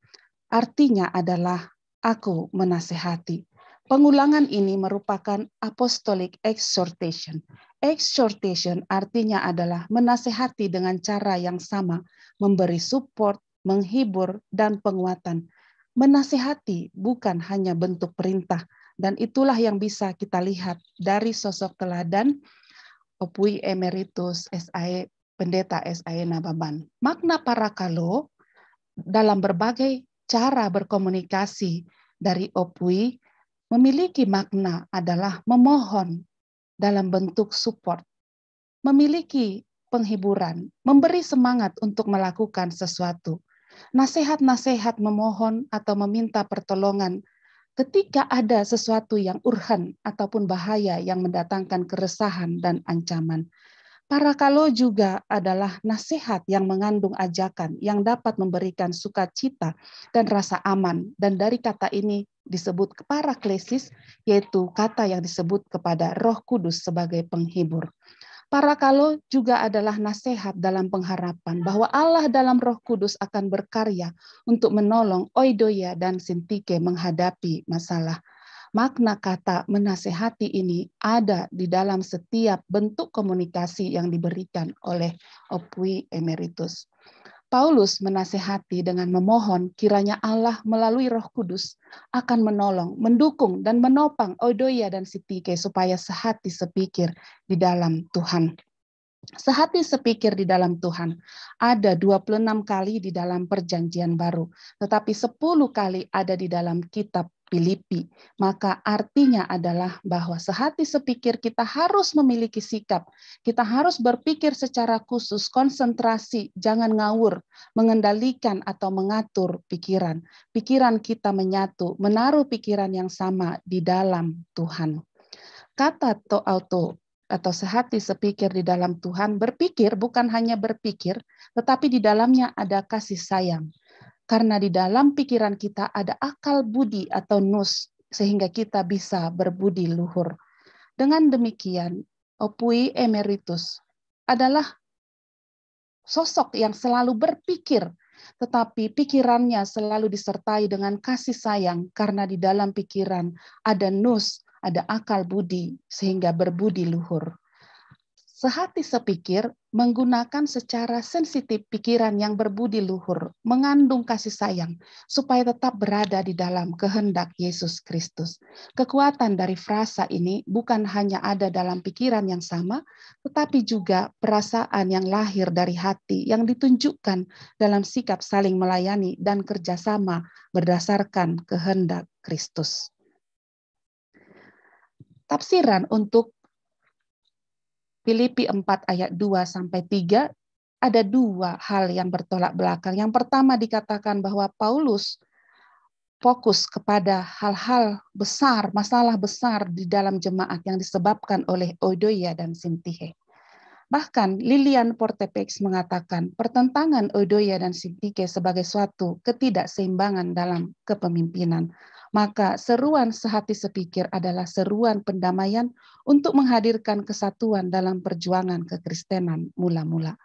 Artinya adalah aku menasehati. Pengulangan ini merupakan apostolic exhortation. Exhortation artinya adalah menasehati dengan cara yang sama, memberi support, menghibur, dan penguatan. Menasehati bukan hanya bentuk perintah, dan itulah yang bisa kita lihat dari sosok teladan Opui Emeritus SAE Pendeta SAE Nababan. Makna para kalo dalam berbagai cara berkomunikasi dari Opui memiliki makna adalah memohon dalam bentuk support, memiliki penghiburan, memberi semangat untuk melakukan sesuatu. Nasihat-nasihat memohon atau meminta pertolongan ketika ada sesuatu yang urhan ataupun bahaya yang mendatangkan keresahan dan ancaman. Para kalau juga adalah nasihat yang mengandung ajakan yang dapat memberikan sukacita dan rasa aman. Dan dari kata ini disebut paraklesis, yaitu kata yang disebut kepada roh kudus sebagai penghibur. Para kalau juga adalah nasihat dalam pengharapan bahwa Allah dalam Roh Kudus akan berkarya untuk menolong Oidoya dan Sintike menghadapi masalah. Makna kata menasehati ini ada di dalam setiap bentuk komunikasi yang diberikan oleh Opui Emeritus. Paulus menasehati dengan memohon kiranya Allah melalui Roh Kudus akan menolong, mendukung dan menopang Odoya dan Sitike supaya sehati sepikir di dalam Tuhan. Sehati sepikir di dalam Tuhan. Ada 26 kali di dalam perjanjian baru, tetapi 10 kali ada di dalam kitab Filipi. Maka artinya adalah bahwa sehati sepikir kita harus memiliki sikap. Kita harus berpikir secara khusus, konsentrasi, jangan ngawur, mengendalikan atau mengatur pikiran. Pikiran kita menyatu, menaruh pikiran yang sama di dalam Tuhan. Kata to auto atau sehati sepikir di dalam Tuhan, berpikir bukan hanya berpikir, tetapi di dalamnya ada kasih sayang karena di dalam pikiran kita ada akal budi atau nus, sehingga kita bisa berbudi luhur. Dengan demikian, Opui Emeritus adalah sosok yang selalu berpikir, tetapi pikirannya selalu disertai dengan kasih sayang, karena di dalam pikiran ada nus, ada akal budi, sehingga berbudi luhur sehati sepikir menggunakan secara sensitif pikiran yang berbudi luhur, mengandung kasih sayang, supaya tetap berada di dalam kehendak Yesus Kristus. Kekuatan dari frasa ini bukan hanya ada dalam pikiran yang sama, tetapi juga perasaan yang lahir dari hati yang ditunjukkan dalam sikap saling melayani dan kerjasama berdasarkan kehendak Kristus. Tafsiran untuk Filipi 4 ayat 2 sampai 3 ada dua hal yang bertolak belakang. Yang pertama dikatakan bahwa Paulus fokus kepada hal-hal besar, masalah besar di dalam jemaat yang disebabkan oleh Odoya dan Sintihe. Bahkan Lilian Portepex mengatakan pertentangan Odoya dan Sintihe sebagai suatu ketidakseimbangan dalam kepemimpinan maka seruan sehati sepikir adalah seruan pendamaian untuk menghadirkan kesatuan dalam perjuangan kekristenan mula-mula.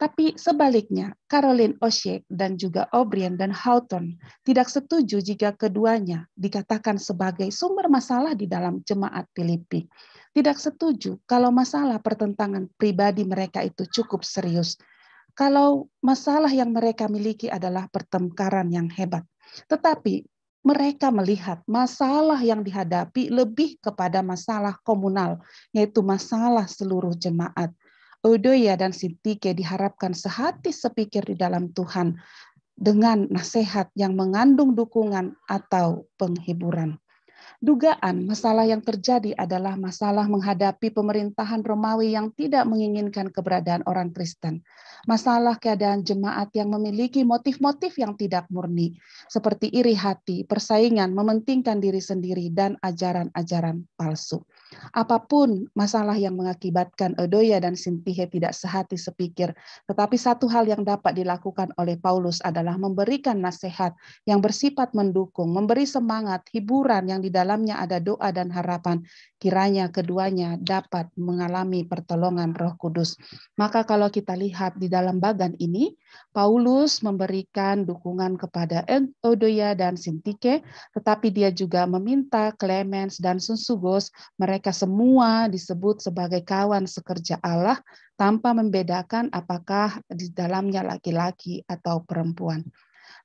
Tapi sebaliknya, Caroline Oshek dan juga O'Brien dan Houghton tidak setuju jika keduanya dikatakan sebagai sumber masalah di dalam jemaat Filipi. Tidak setuju kalau masalah pertentangan pribadi mereka itu cukup serius. Kalau masalah yang mereka miliki adalah pertengkaran yang hebat. Tetapi mereka melihat masalah yang dihadapi lebih kepada masalah komunal, yaitu masalah seluruh jemaat. Odoya dan Sintike diharapkan sehati sepikir di dalam Tuhan dengan nasihat yang mengandung dukungan atau penghiburan. Dugaan masalah yang terjadi adalah masalah menghadapi pemerintahan Romawi yang tidak menginginkan keberadaan orang Kristen. Masalah keadaan jemaat yang memiliki motif-motif yang tidak murni, seperti iri hati, persaingan, mementingkan diri sendiri, dan ajaran-ajaran palsu. Apa pun masalah yang mengakibatkan Edoya dan Sintihe tidak sehati sepikir, tetapi satu hal yang dapat dilakukan oleh Paulus adalah memberikan nasihat yang bersifat mendukung, memberi semangat, hiburan yang di dalam dalamnya ada doa dan harapan, kiranya keduanya dapat mengalami pertolongan Roh Kudus. Maka kalau kita lihat di dalam bagan ini, Paulus memberikan dukungan kepada Odoya dan Sintike, tetapi dia juga meminta Clemens dan Sunsugos, mereka semua disebut sebagai kawan sekerja Allah tanpa membedakan apakah di dalamnya laki-laki atau perempuan.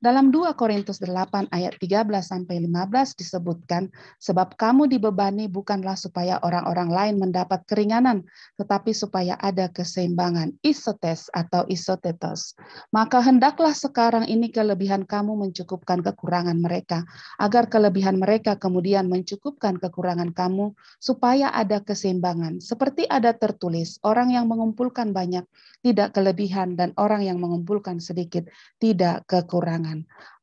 Dalam 2 Korintus 8 ayat 13 sampai 15 disebutkan, sebab kamu dibebani bukanlah supaya orang-orang lain mendapat keringanan, tetapi supaya ada keseimbangan, isotes atau isotetos. Maka hendaklah sekarang ini kelebihan kamu mencukupkan kekurangan mereka, agar kelebihan mereka kemudian mencukupkan kekurangan kamu, supaya ada keseimbangan. Seperti ada tertulis, orang yang mengumpulkan banyak tidak kelebihan, dan orang yang mengumpulkan sedikit tidak kekurangan.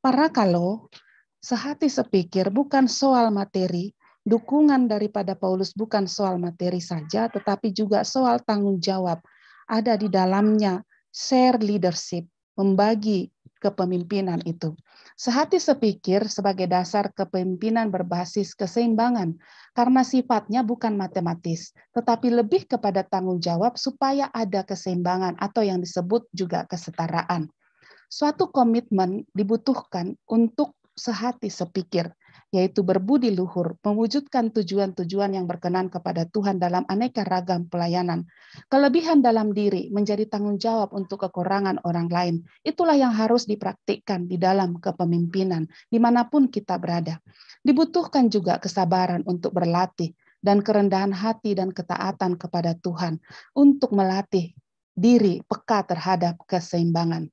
Para kalau sehati sepikir bukan soal materi, dukungan daripada Paulus bukan soal materi saja, tetapi juga soal tanggung jawab. Ada di dalamnya share leadership, membagi kepemimpinan itu. Sehati sepikir sebagai dasar kepemimpinan berbasis keseimbangan, karena sifatnya bukan matematis, tetapi lebih kepada tanggung jawab supaya ada keseimbangan atau yang disebut juga kesetaraan. Suatu komitmen dibutuhkan untuk sehati sepikir, yaitu berbudi luhur, mewujudkan tujuan-tujuan yang berkenan kepada Tuhan dalam aneka ragam pelayanan. Kelebihan dalam diri menjadi tanggung jawab untuk kekurangan orang lain. Itulah yang harus dipraktikkan di dalam kepemimpinan, di mana pun kita berada. Dibutuhkan juga kesabaran untuk berlatih, dan kerendahan hati dan ketaatan kepada Tuhan untuk melatih diri peka terhadap keseimbangan.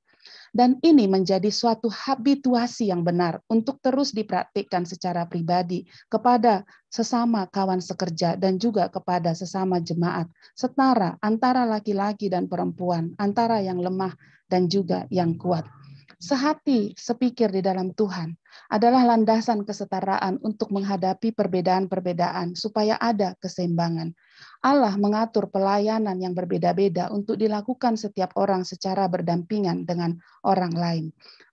Dan ini menjadi suatu habituasi yang benar untuk terus dipraktikkan secara pribadi kepada sesama kawan sekerja dan juga kepada sesama jemaat, setara antara laki-laki dan perempuan, antara yang lemah dan juga yang kuat. Sehati, sepikir di dalam Tuhan adalah landasan kesetaraan untuk menghadapi perbedaan-perbedaan supaya ada keseimbangan. Allah mengatur pelayanan yang berbeda-beda untuk dilakukan setiap orang secara berdampingan dengan orang lain.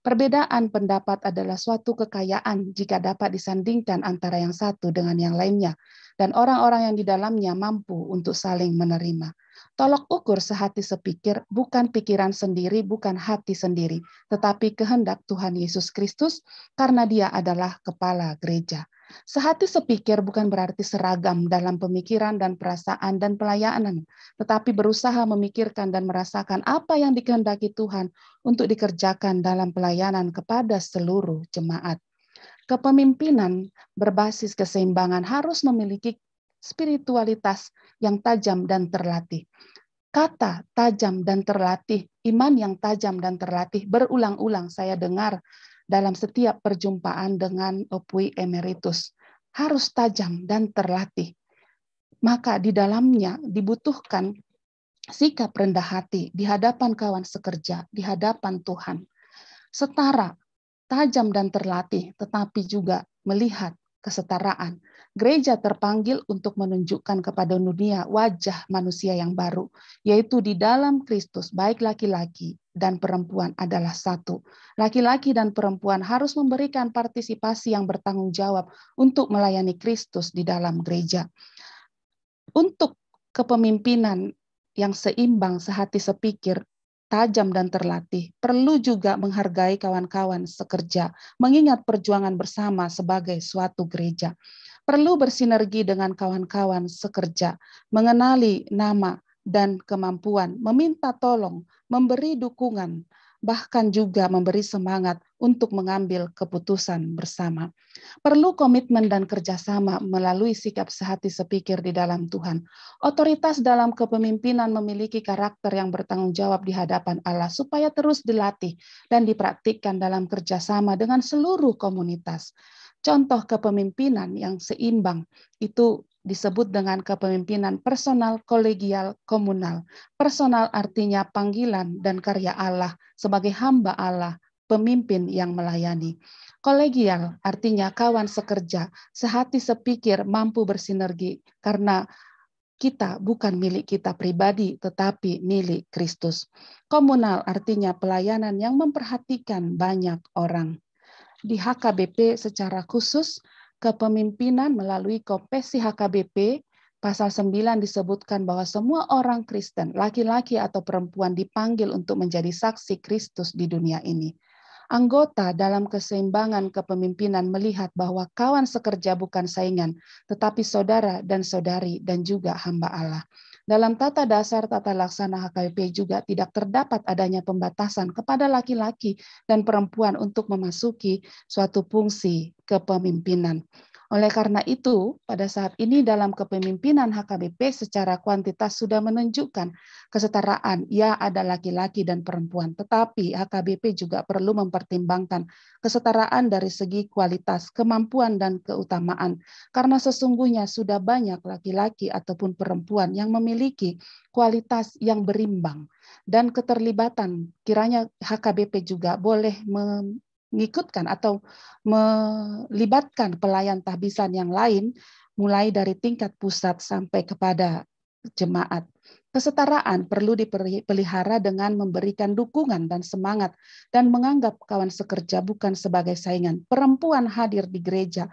Perbedaan pendapat adalah suatu kekayaan jika dapat disandingkan antara yang satu dengan yang lainnya, dan orang-orang yang di dalamnya mampu untuk saling menerima. Tolok ukur sehati sepikir bukan pikiran sendiri, bukan hati sendiri, tetapi kehendak Tuhan Yesus Kristus karena dia adalah kepala gereja. Sehati sepikir bukan berarti seragam dalam pemikiran dan perasaan dan pelayanan, tetapi berusaha memikirkan dan merasakan apa yang dikehendaki Tuhan untuk dikerjakan dalam pelayanan kepada seluruh jemaat. Kepemimpinan berbasis keseimbangan harus memiliki spiritualitas yang tajam dan terlatih. Kata tajam dan terlatih, iman yang tajam dan terlatih berulang-ulang saya dengar dalam setiap perjumpaan dengan Opui Emeritus. Harus tajam dan terlatih. Maka di dalamnya dibutuhkan sikap rendah hati di hadapan kawan sekerja, di hadapan Tuhan. Setara, tajam dan terlatih, tetapi juga melihat kesetaraan. Gereja terpanggil untuk menunjukkan kepada dunia wajah manusia yang baru, yaitu di dalam Kristus, baik laki-laki dan perempuan adalah satu. Laki-laki dan perempuan harus memberikan partisipasi yang bertanggung jawab untuk melayani Kristus di dalam gereja. Untuk kepemimpinan yang seimbang, sehati sepikir, tajam dan terlatih, perlu juga menghargai kawan-kawan sekerja, mengingat perjuangan bersama sebagai suatu gereja. Perlu bersinergi dengan kawan-kawan sekerja, mengenali nama dan kemampuan, meminta tolong, memberi dukungan, bahkan juga memberi semangat untuk mengambil keputusan bersama. Perlu komitmen dan kerjasama melalui sikap sehati sepikir di dalam Tuhan. Otoritas dalam kepemimpinan memiliki karakter yang bertanggung jawab di hadapan Allah supaya terus dilatih dan dipraktikkan dalam kerjasama dengan seluruh komunitas. Contoh kepemimpinan yang seimbang itu disebut dengan kepemimpinan personal, kolegial, komunal. Personal artinya panggilan dan karya Allah sebagai hamba Allah, pemimpin yang melayani. Kolegial artinya kawan sekerja, sehati sepikir, mampu bersinergi karena kita bukan milik kita pribadi, tetapi milik Kristus. Komunal artinya pelayanan yang memperhatikan banyak orang. Di HKBP secara khusus, kepemimpinan melalui Kopesi HKBP pasal 9 disebutkan bahwa semua orang Kristen, laki-laki atau perempuan dipanggil untuk menjadi saksi Kristus di dunia ini. Anggota dalam keseimbangan kepemimpinan melihat bahwa kawan sekerja bukan saingan, tetapi saudara dan saudari dan juga hamba Allah. Dalam tata dasar tata laksana HKBP juga tidak terdapat adanya pembatasan kepada laki-laki dan perempuan untuk memasuki suatu fungsi kepemimpinan. Oleh karena itu, pada saat ini dalam kepemimpinan HKBP secara kuantitas sudah menunjukkan kesetaraan, ya ada laki-laki dan perempuan. Tetapi HKBP juga perlu mempertimbangkan kesetaraan dari segi kualitas, kemampuan, dan keutamaan. Karena sesungguhnya sudah banyak laki-laki ataupun perempuan yang memiliki kualitas yang berimbang dan keterlibatan kiranya HKBP juga boleh mengikutkan atau melibatkan pelayan tahbisan yang lain mulai dari tingkat pusat sampai kepada jemaat. Kesetaraan perlu dipelihara dengan memberikan dukungan dan semangat dan menganggap kawan sekerja bukan sebagai saingan. Perempuan hadir di gereja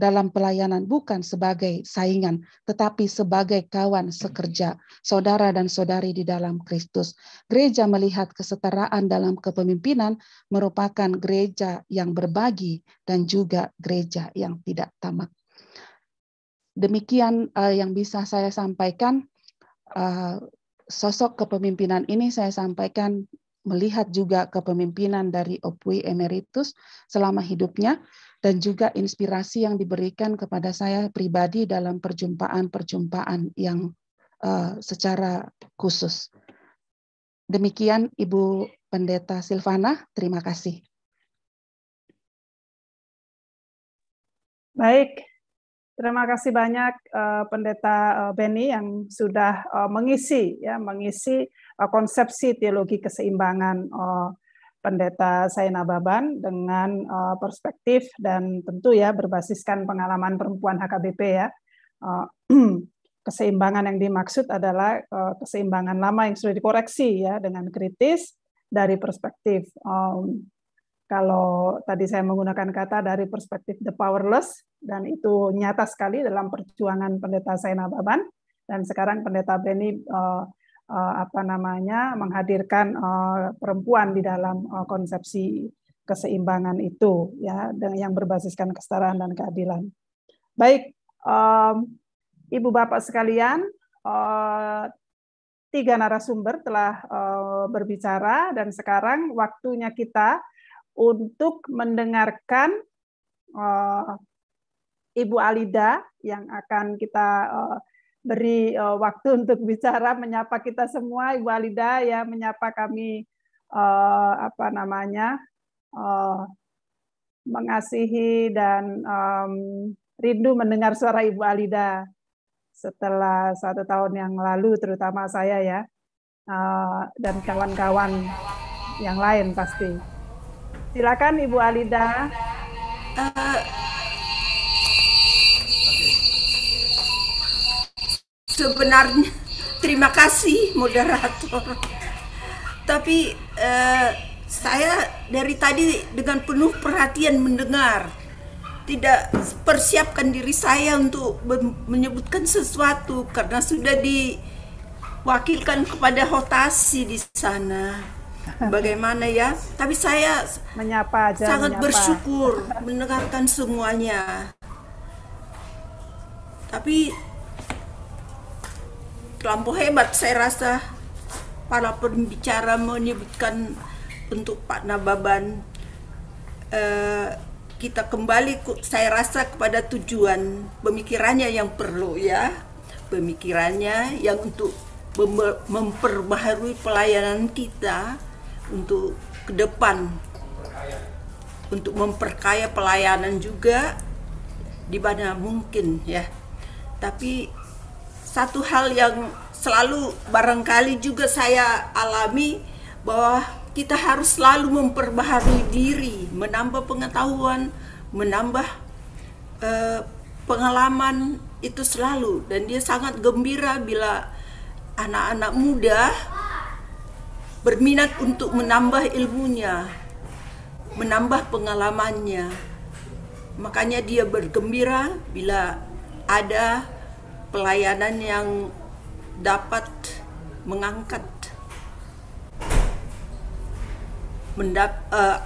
dalam pelayanan bukan sebagai saingan, tetapi sebagai kawan sekerja, saudara dan saudari di dalam Kristus. Gereja melihat kesetaraan dalam kepemimpinan merupakan gereja yang berbagi dan juga gereja yang tidak tamak. Demikian uh, yang bisa saya sampaikan. Uh, sosok kepemimpinan ini saya sampaikan melihat juga kepemimpinan dari Opui Emeritus selama hidupnya dan juga inspirasi yang diberikan kepada saya pribadi dalam perjumpaan-perjumpaan yang uh, secara khusus. Demikian Ibu Pendeta Silvana, terima kasih. Baik, Terima kasih banyak uh, Pendeta uh, Benny yang sudah uh, mengisi ya mengisi uh, konsepsi teologi keseimbangan uh, Pendeta Saina Baban dengan uh, perspektif dan tentu ya berbasiskan pengalaman perempuan HKBP ya. Uh, keseimbangan yang dimaksud adalah uh, keseimbangan lama yang sudah dikoreksi ya dengan kritis dari perspektif um, kalau tadi saya menggunakan kata dari perspektif the powerless, dan itu nyata sekali dalam perjuangan pendeta Saina Baban, dan sekarang pendeta Beni uh, apa namanya menghadirkan uh, perempuan di dalam uh, konsepsi keseimbangan itu, ya, yang berbasiskan kesetaraan dan keadilan. Baik, ibu bapak sekalian, tiga narasumber telah berbicara dan sekarang waktunya kita untuk mendengarkan Ibu Alida yang akan kita uh, beri uh, waktu untuk bicara menyapa kita semua Ibu Alida ya menyapa kami uh, apa namanya uh, mengasihi dan um, rindu mendengar suara Ibu Alida setelah satu tahun yang lalu terutama saya ya uh, dan kawan-kawan yang lain pasti. Silakan Ibu Alida. Sebenarnya terima kasih moderator. Tapi uh, saya dari tadi dengan penuh perhatian mendengar tidak persiapkan diri saya untuk menyebutkan sesuatu karena sudah diwakilkan kepada hotasi di sana bagaimana ya tapi saya menyapa aja sangat menyapa. bersyukur mendengarkan semuanya tapi terlampau hebat saya rasa. Para pembicara menyebutkan untuk Pak Nababan eh, kita kembali saya rasa kepada tujuan pemikirannya yang perlu ya. Pemikirannya yang untuk memperbaharui pelayanan kita untuk ke depan. Untuk memperkaya pelayanan juga di mana mungkin ya. Tapi satu hal yang selalu barangkali juga saya alami bahwa kita harus selalu memperbaharui diri, menambah pengetahuan, menambah uh, pengalaman itu selalu dan dia sangat gembira bila anak-anak muda berminat untuk menambah ilmunya, menambah pengalamannya. Makanya dia bergembira bila ada pelayanan yang dapat mengangkat uh,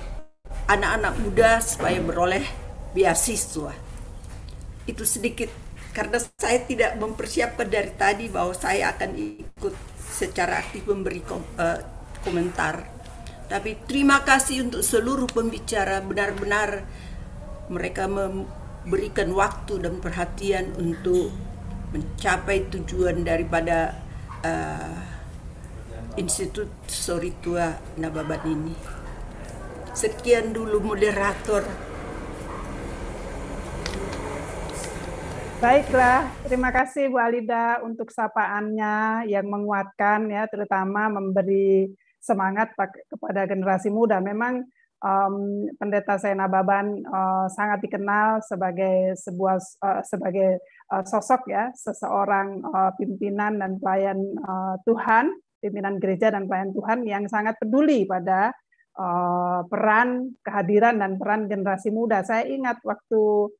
anak-anak muda supaya beroleh beasiswa. Itu sedikit karena saya tidak mempersiapkan dari tadi bahwa saya akan ikut secara aktif memberi kom, uh, komentar. Tapi terima kasih untuk seluruh pembicara benar-benar mereka memberikan waktu dan perhatian untuk mencapai tujuan daripada uh, Institut Soritua Nababan ini. Sekian dulu moderator. Baiklah, terima kasih Bu Alida untuk sapaannya yang menguatkan ya, terutama memberi semangat kepada generasi muda. Memang um, Pendeta Sena Baban uh, sangat dikenal sebagai sebuah uh, sebagai uh, sosok ya, seseorang uh, pimpinan dan pelayan uh, Tuhan, pimpinan gereja dan pelayan Tuhan yang sangat peduli pada peran kehadiran dan peran generasi muda. Saya ingat waktu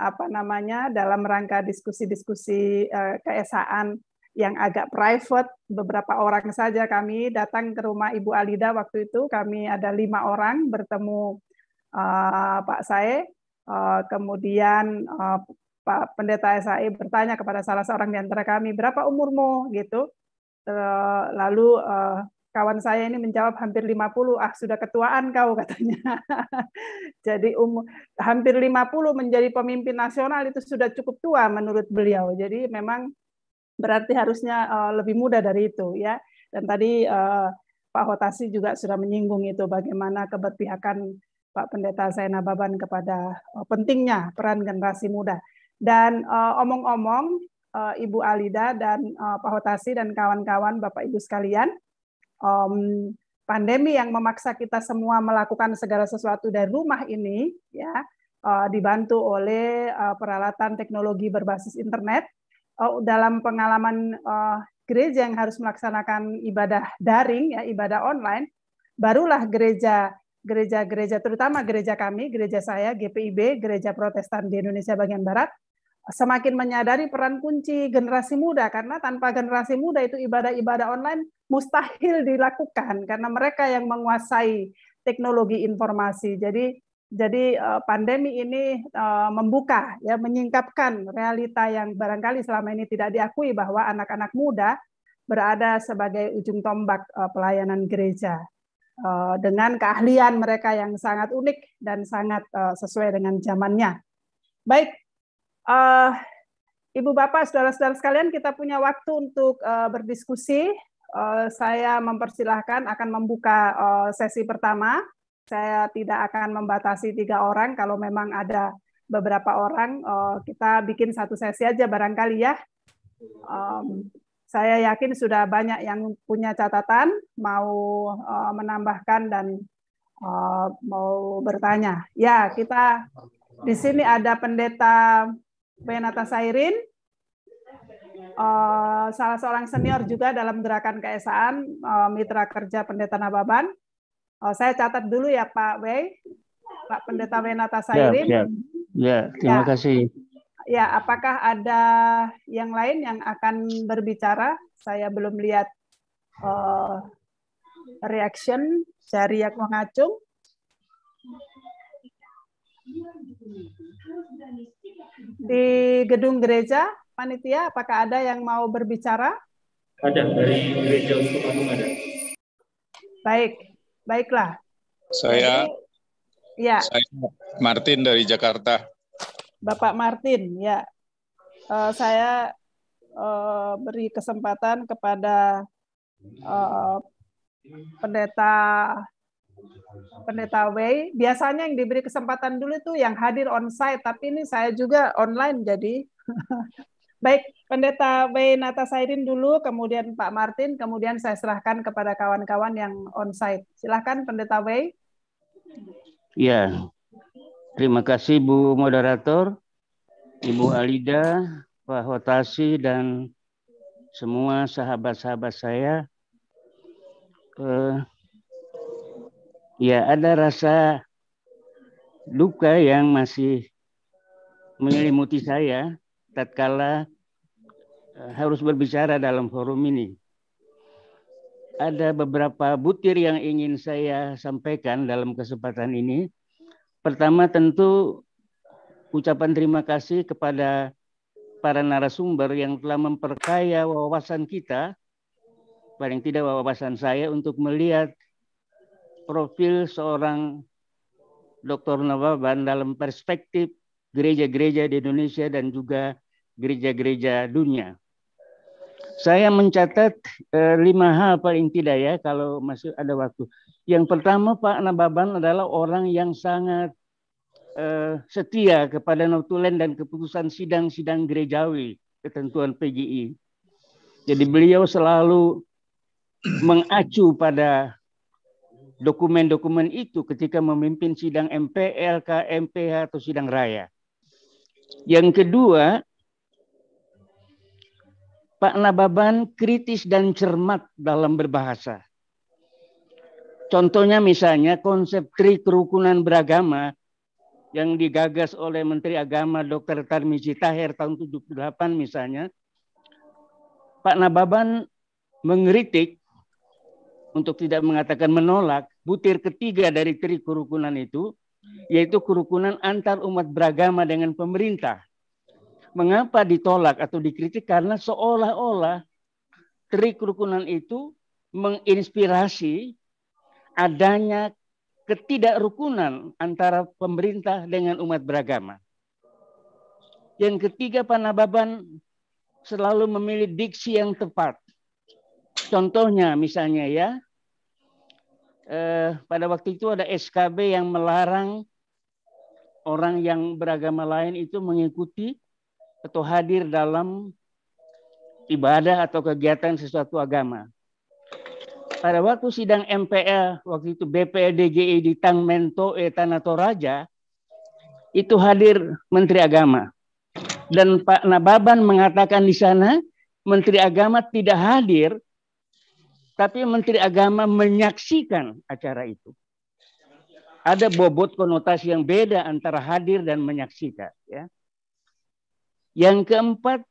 apa namanya dalam rangka diskusi-diskusi keesaan yang agak private beberapa orang saja kami datang ke rumah Ibu Alida waktu itu kami ada lima orang bertemu uh, Pak Sae uh, kemudian uh, Pak Pendeta SAE bertanya kepada salah seorang di antara kami berapa umurmu gitu lalu uh, kawan saya ini menjawab hampir 50, ah sudah ketuaan kau katanya. Jadi um, hampir 50 menjadi pemimpin nasional itu sudah cukup tua menurut beliau. Jadi memang berarti harusnya uh, lebih muda dari itu ya. Dan tadi uh, Pak Hotasi juga sudah menyinggung itu bagaimana keberpihakan Pak Pendeta Saina Baban kepada pentingnya peran generasi muda. Dan omong-omong uh, Ibu Alida dan uh, Pak Hotasi dan kawan-kawan Bapak Ibu sekalian, um, pandemi yang memaksa kita semua melakukan segala sesuatu dari rumah ini ya uh, dibantu oleh uh, peralatan teknologi berbasis internet uh, dalam pengalaman uh, gereja yang harus melaksanakan ibadah daring ya ibadah online barulah gereja gereja-gereja terutama gereja kami gereja saya GPIB gereja Protestan di Indonesia bagian barat semakin menyadari peran kunci generasi muda karena tanpa generasi muda itu ibadah-ibadah online mustahil dilakukan karena mereka yang menguasai teknologi informasi. Jadi jadi eh, pandemi ini eh, membuka ya menyingkapkan realita yang barangkali selama ini tidak diakui bahwa anak-anak muda berada sebagai ujung tombak eh, pelayanan gereja dengan keahlian mereka yang sangat unik dan sangat sesuai dengan zamannya. Baik, Uh, Ibu Bapak, saudara-saudara sekalian, kita punya waktu untuk uh, berdiskusi. Uh, saya mempersilahkan akan membuka uh, sesi pertama. Saya tidak akan membatasi tiga orang. Kalau memang ada beberapa orang, uh, kita bikin satu sesi aja barangkali ya. Um, saya yakin sudah banyak yang punya catatan, mau uh, menambahkan dan uh, mau bertanya. Ya, kita di sini ada pendeta Benata Sairin, uh, salah seorang senior juga dalam gerakan keesaan, uh, mitra kerja Pendeta Nababan. Uh, saya catat dulu ya Pak Wei, Pak Pendeta Benata Sairin. Ya, ya. terima ya. kasih. Ya, apakah ada yang lain yang akan berbicara? Saya belum lihat uh, reaction dari yang mengacung. Di gedung gereja, panitia, apakah ada yang mau berbicara? Ada, dari gereja Agung ada. Baik, baiklah. Saya, Jadi, ya. saya Martin dari Jakarta. Bapak Martin, ya. Uh, saya uh, beri kesempatan kepada uh, pendeta Pendeta Wei. Biasanya yang diberi kesempatan dulu itu yang hadir on site, tapi ini saya juga online jadi. Baik, Pendeta Wei Natasairin dulu, kemudian Pak Martin, kemudian saya serahkan kepada kawan-kawan yang on site. Silahkan Pendeta Wei. Ya, terima kasih Bu Moderator, Ibu Alida, Pak Hotasi, dan semua sahabat-sahabat saya. Uh, ya ada rasa duka yang masih menyelimuti saya tatkala eh, harus berbicara dalam forum ini. Ada beberapa butir yang ingin saya sampaikan dalam kesempatan ini. Pertama tentu ucapan terima kasih kepada para narasumber yang telah memperkaya wawasan kita, paling tidak wawasan saya untuk melihat profil seorang Dr. Nawaban dalam perspektif gereja-gereja di Indonesia dan juga gereja-gereja dunia. Saya mencatat eh, lima hal paling tidak ya kalau masih ada waktu. Yang pertama Pak Nababan adalah orang yang sangat eh, setia kepada notulen dan keputusan sidang-sidang gerejawi ketentuan PGI. Jadi beliau selalu mengacu pada dokumen-dokumen itu ketika memimpin sidang MPL, KMPH atau sidang raya. Yang kedua, Pak Nababan kritis dan cermat dalam berbahasa. Contohnya misalnya konsep tri kerukunan beragama yang digagas oleh Menteri Agama Dr. Tarmizi Tahir tahun 78 misalnya. Pak Nababan mengkritik untuk tidak mengatakan menolak butir ketiga dari tri kerukunan itu yaitu kerukunan antar umat beragama dengan pemerintah. Mengapa ditolak atau dikritik? Karena seolah-olah tri kerukunan itu menginspirasi adanya ketidakrukunan antara pemerintah dengan umat beragama. Yang ketiga, Pak Nababan selalu memilih diksi yang tepat. Contohnya misalnya ya, eh, pada waktu itu ada SKB yang melarang orang yang beragama lain itu mengikuti atau hadir dalam ibadah atau kegiatan sesuatu agama. Pada waktu sidang MPL, waktu itu BPLDGI di Tangmento e Tanah Toraja, itu hadir Menteri Agama. Dan Pak Nababan mengatakan di sana, Menteri Agama tidak hadir tapi Menteri Agama menyaksikan acara itu. Ada bobot konotasi yang beda antara hadir dan menyaksikan. Ya. Yang keempat,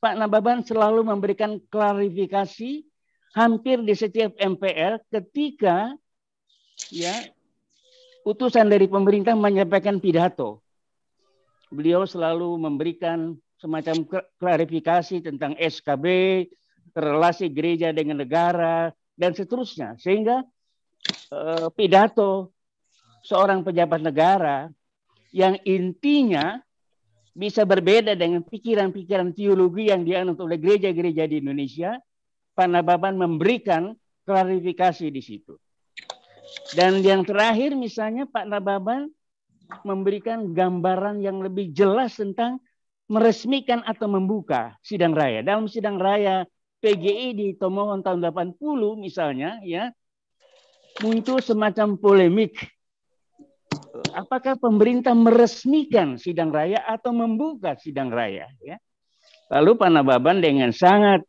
Pak Nababan selalu memberikan klarifikasi hampir di setiap MPL ketika ya utusan dari pemerintah menyampaikan pidato. Beliau selalu memberikan semacam klarifikasi tentang SKB, relasi gereja dengan negara dan seterusnya sehingga uh, pidato seorang pejabat negara yang intinya bisa berbeda dengan pikiran-pikiran teologi yang dianut oleh gereja-gereja di Indonesia, Pak Nababan memberikan klarifikasi di situ. Dan yang terakhir misalnya Pak Nababan memberikan gambaran yang lebih jelas tentang meresmikan atau membuka sidang raya. Dalam sidang raya PGI di Tomohon tahun 80 misalnya ya muncul semacam polemik. Apakah pemerintah meresmikan sidang raya atau membuka sidang raya ya? Lalu Pak Nababan dengan sangat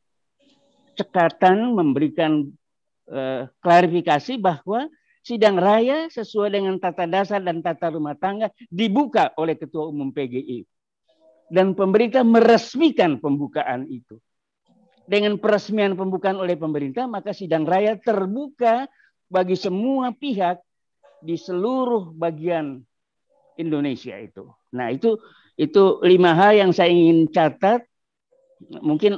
cekatan memberikan uh, klarifikasi bahwa sidang raya sesuai dengan tata dasar dan tata rumah tangga dibuka oleh ketua umum PGI dan pemerintah meresmikan pembukaan itu dengan peresmian pembukaan oleh pemerintah, maka sidang raya terbuka bagi semua pihak di seluruh bagian Indonesia itu. Nah itu itu lima hal yang saya ingin catat. Mungkin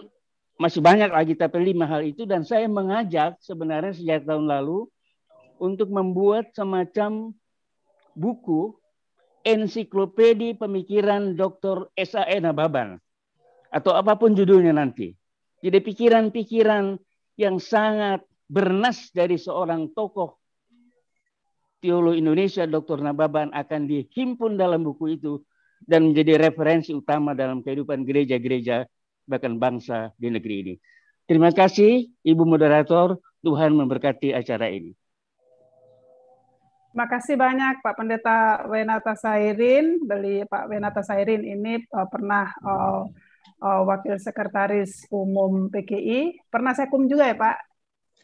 masih banyak lagi tapi lima hal itu dan saya mengajak sebenarnya sejak tahun lalu untuk membuat semacam buku ensiklopedi pemikiran Dr. S.A.N. Nababan atau apa pun judulnya nanti. Jadi pikiran-pikiran yang sangat bernas dari seorang tokoh teolog Indonesia Dr. Nababan akan dihimpun dalam buku itu dan menjadi referensi utama dalam kehidupan gereja-gereja bahkan bangsa di negeri ini. Terima kasih Ibu Moderator, Tuhan memberkati acara ini. Terima kasih banyak Pak Pendeta Wenata Sairin. Beli Pak Wenata Sairin ini uh, pernah uh, uh, Wakil Sekretaris Umum PKI. Pernah sekum juga ya Pak?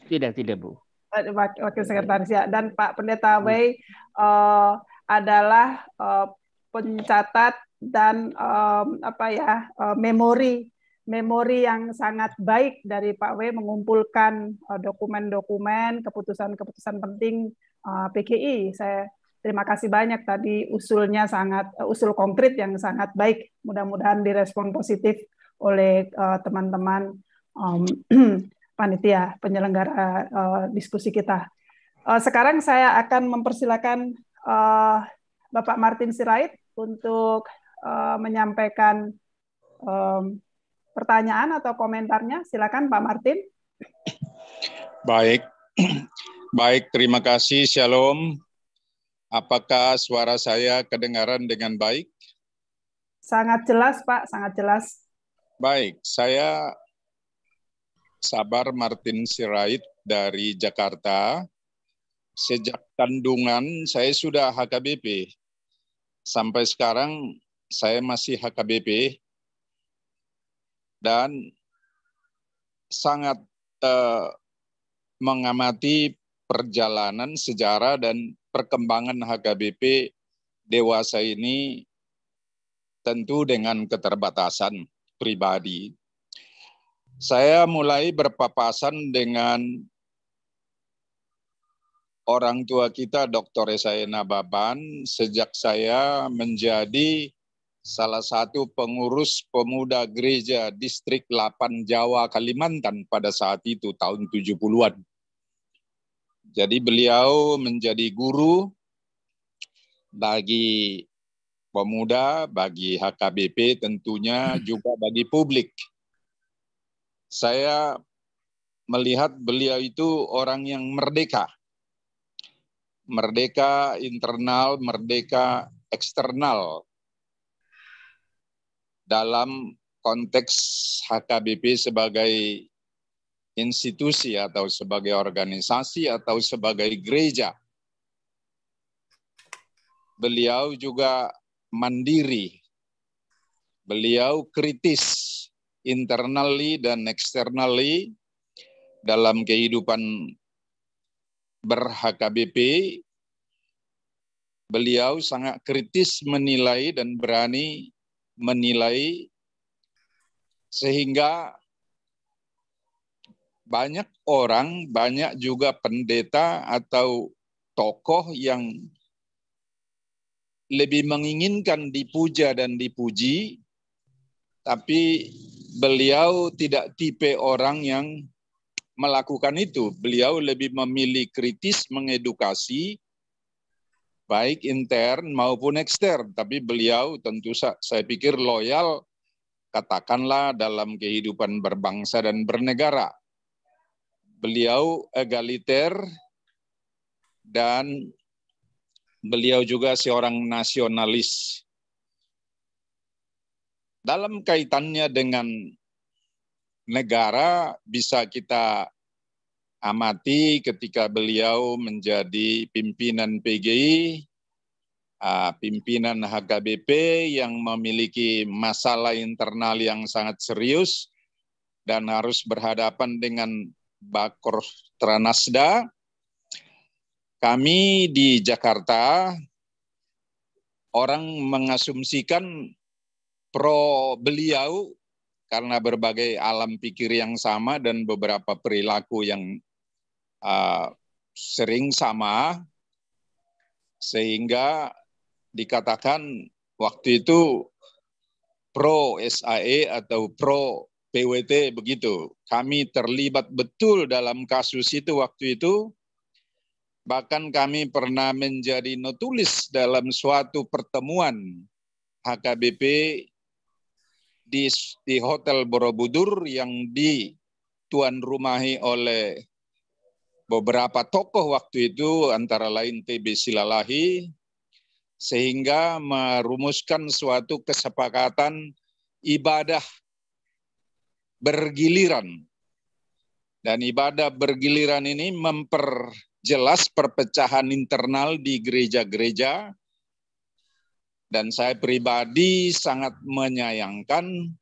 Tidak, tidak Bu. Wakil Sekretaris ya. Dan Pak Pendeta Wei uh, adalah uh, pencatat dan um, apa ya uh, memori memori yang sangat baik dari Pak W mengumpulkan uh, dokumen-dokumen, keputusan-keputusan penting uh, PGI. Saya terima kasih banyak tadi usulnya sangat uh, usul konkret yang sangat baik. Mudah-mudahan direspon positif oleh teman-teman um, panitia penyelenggara uh, diskusi kita. Uh, sekarang saya akan mempersilakan uh, Bapak Martin Sirait untuk uh, menyampaikan um, pertanyaan atau komentarnya. Silakan Pak Martin. Baik, baik. Terima kasih. Shalom. Apakah suara saya kedengaran dengan baik? Sangat jelas, Pak. Sangat jelas. Baik, saya Sabar Martin Sirait dari Jakarta. Sejak kandungan saya sudah HKBP. Sampai sekarang saya masih HKBP dan sangat uh, mengamati perjalanan sejarah dan perkembangan HKBP dewasa ini tentu dengan keterbatasan pribadi. Saya mulai berpapasan dengan orang tua kita Dr. Esayana Baban sejak saya menjadi salah satu pengurus pemuda gereja distrik 8 Jawa Kalimantan pada saat itu tahun 70-an. Jadi beliau menjadi guru bagi pemuda, bagi HKBP tentunya juga bagi publik. Saya melihat beliau itu orang yang merdeka. Merdeka internal, merdeka eksternal dalam konteks HKBP sebagai institusi atau sebagai organisasi atau sebagai gereja. Beliau juga mandiri. Beliau kritis internally dan externally dalam kehidupan ber-HKBP. Beliau sangat kritis menilai dan berani menilai sehingga banyak orang, banyak juga pendeta atau tokoh yang lebih menginginkan dipuja dan dipuji, tapi beliau tidak tipe orang yang melakukan itu. Beliau lebih memilih kritis mengedukasi baik intern maupun ekstern. Tapi beliau tentu saya pikir loyal, katakanlah dalam kehidupan berbangsa dan bernegara. Beliau egaliter dan beliau juga seorang nasionalis. Dalam kaitannya dengan negara bisa kita amati ketika beliau menjadi pimpinan PGI, pimpinan HKBP yang memiliki masalah internal yang sangat serius dan harus berhadapan dengan Bakor Tranasda. Kami di Jakarta orang mengasumsikan pro beliau karena berbagai alam pikir yang sama dan beberapa perilaku yang uh, sering sama sehingga dikatakan waktu itu pro SAE atau pro PWT begitu. Kami terlibat betul dalam kasus itu waktu itu. Bahkan kami pernah menjadi notulis dalam suatu pertemuan HKBP di, di Hotel Borobudur yang di tuan rumahi oleh beberapa tokoh waktu itu antara lain TB Silalahi sehingga merumuskan suatu kesepakatan ibadah bergiliran. Dan ibadah bergiliran ini memperjelas perpecahan internal di gereja-gereja. Dan saya pribadi sangat menyayangkan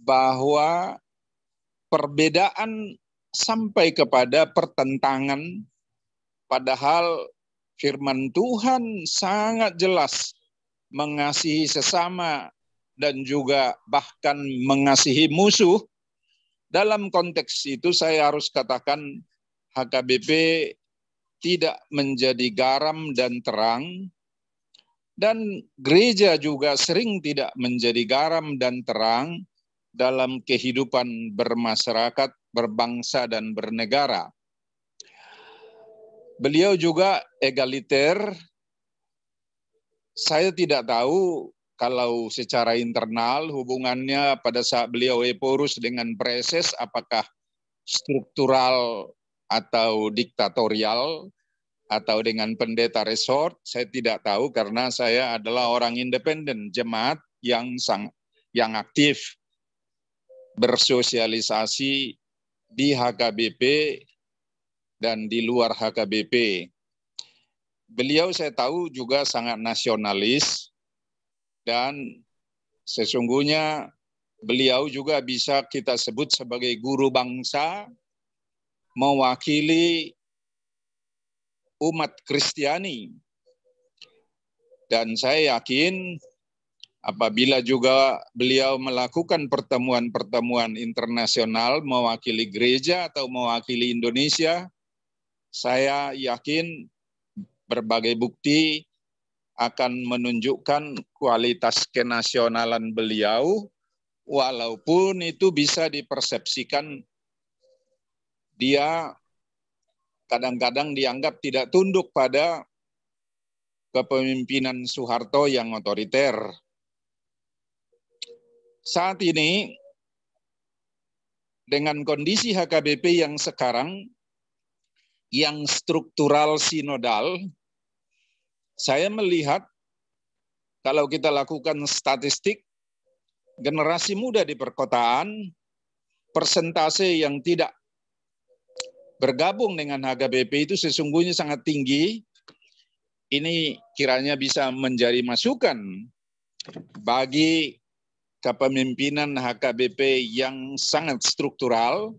bahwa perbedaan sampai kepada pertentangan padahal firman Tuhan sangat jelas mengasihi sesama dan juga bahkan mengasihi musuh. Dalam konteks itu saya harus katakan HKBP tidak menjadi garam dan terang dan gereja juga sering tidak menjadi garam dan terang dalam kehidupan bermasyarakat, berbangsa dan bernegara. Beliau juga egaliter. Saya tidak tahu kalau secara internal hubungannya pada saat beliau eporus dengan preses apakah struktural atau diktatorial atau dengan pendeta resort saya tidak tahu karena saya adalah orang independen jemaat yang sang yang aktif bersosialisasi di HKBP dan di luar HKBP. Beliau saya tahu juga sangat nasionalis dan sesungguhnya beliau juga bisa kita sebut sebagai guru bangsa mewakili umat Kristiani. Dan saya yakin apabila juga beliau melakukan pertemuan-pertemuan internasional mewakili gereja atau mewakili Indonesia, saya yakin berbagai bukti akan menunjukkan kualitas kenasionalan beliau, walaupun itu bisa dipersepsikan dia kadang-kadang dianggap tidak tunduk pada kepemimpinan Soeharto yang otoriter. Saat ini, dengan kondisi HKBP yang sekarang, yang struktural sinodal, saya melihat kalau kita lakukan statistik, generasi muda di perkotaan, persentase yang tidak bergabung dengan HKBP itu sesungguhnya sangat tinggi. Ini kiranya bisa menjadi masukan bagi kepemimpinan HKBP yang sangat struktural.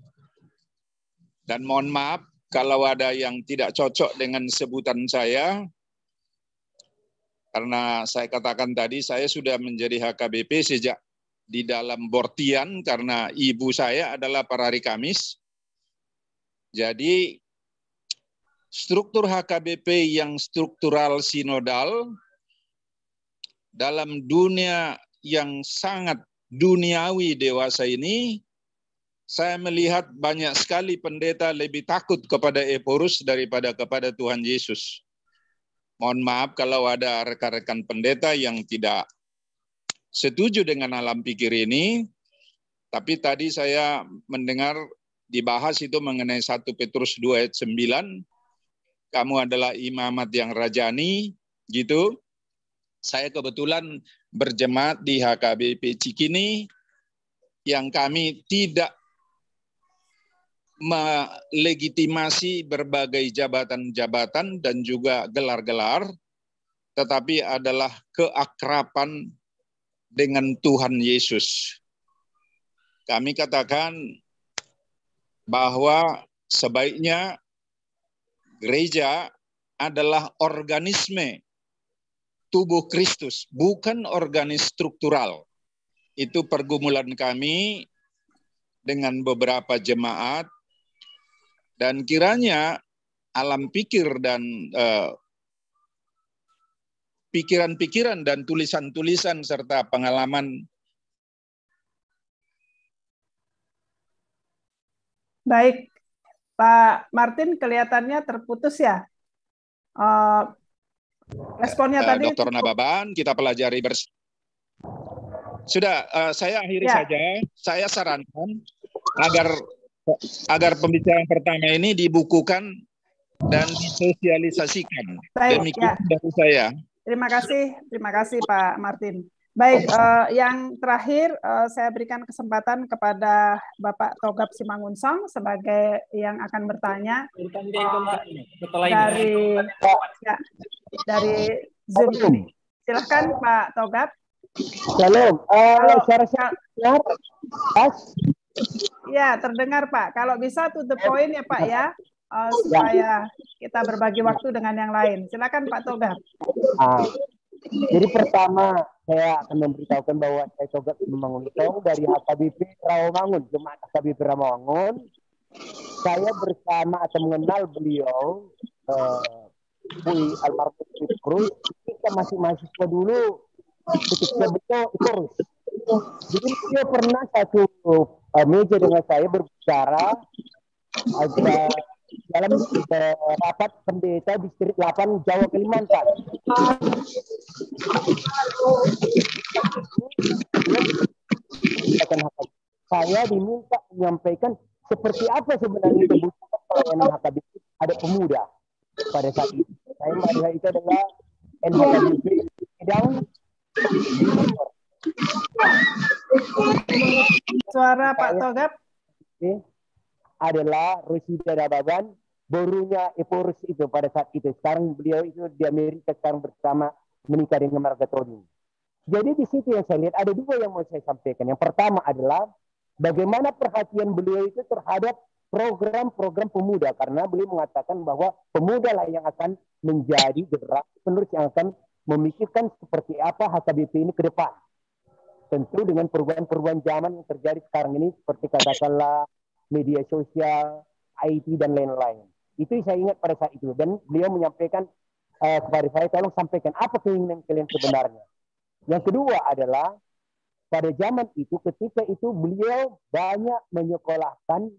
Dan mohon maaf, kalau ada yang tidak cocok dengan sebutan saya, karena saya katakan tadi saya sudah menjadi HKBP sejak di dalam Bortian karena ibu saya adalah parari Kamis. Jadi struktur HKBP yang struktural sinodal dalam dunia yang sangat duniawi dewasa ini saya melihat banyak sekali pendeta lebih takut kepada Eporus daripada kepada Tuhan Yesus. Mohon maaf kalau ada rekan-rekan pendeta yang tidak setuju dengan alam pikir ini, tapi tadi saya mendengar dibahas itu mengenai 1 Petrus 2 ayat 9, kamu adalah imamat yang rajani, gitu. Saya kebetulan berjemaat di HKBP Cikini, yang kami tidak melegitimasi berbagai jabatan-jabatan dan juga gelar-gelar, tetapi adalah keakrapan dengan Tuhan Yesus. Kami katakan bahwa sebaiknya gereja adalah organisme tubuh Kristus, bukan organis struktural. Itu pergumulan kami dengan beberapa jemaat dan kiranya alam pikir dan eh, pikiran-pikiran dan tulisan-tulisan serta pengalaman Baik, Pak Martin kelihatannya terputus ya. Uh, responnya uh, tadi. Dokter Nababan, kita pelajari bersama. Sudah, uh, saya akhiri ya. saja. Saya sarankan agar agar pembicaraan pertama ini dibukukan dan disosialisasikan. Baik, Demikian ya. dari saya. Terima kasih, terima kasih Pak Martin. Baik, eh, yang terakhir eh, saya berikan kesempatan kepada Bapak Togap Simangunsong sebagai yang akan bertanya eh, dari ya, dari Zoom ini. Silahkan Pak Togap. Shalom. Uh, suara saya dengar? Ya, terdengar Pak. Kalau bisa to the point ya Pak ya, eh, supaya kita berbagi waktu dengan yang lain. Silakan Pak Togap. Ah. Jadi pertama saya akan memberitahukan bahwa saya Togap Simangunsong dari HKBP Rawamangun, Jemaat HKBP Rawamangun. Saya bersama atau mengenal beliau, uh, Pui Almarhum Cruz, kita masih mahasiswa dulu ketika beliau kurus. Jadi beliau pernah satu uh, meja dengan saya berbicara agar dalam uh, rapat pendeta distrik 8 Jawa Kalimantan. Saya diminta menyampaikan seperti apa sebenarnya kebutuhan pelayanan HKBP ada pemuda pada saat itu. Saya melihat itu adalah NHKBP bidang Suara Pak Togap. adalah Rosida Dababan, borunya Eporus itu pada saat itu. Sekarang beliau itu di Amerika sekarang bersama menikah dengan Marga Tony. Jadi di situ yang saya lihat ada dua yang mau saya sampaikan. Yang pertama adalah bagaimana perhatian beliau itu terhadap program-program pemuda karena beliau mengatakan bahwa pemuda lah yang akan menjadi generasi penerus yang akan memikirkan seperti apa HKBP ini ke depan. Tentu dengan perubahan-perubahan zaman yang terjadi sekarang ini seperti katakanlah media sosial, IT dan lain-lain. Itu saya ingat pada saat itu dan beliau menyampaikan uh, kepada saya tolong sampaikan apa keinginan kalian sebenarnya. Yang kedua adalah pada zaman itu ketika itu beliau banyak menyekolahkan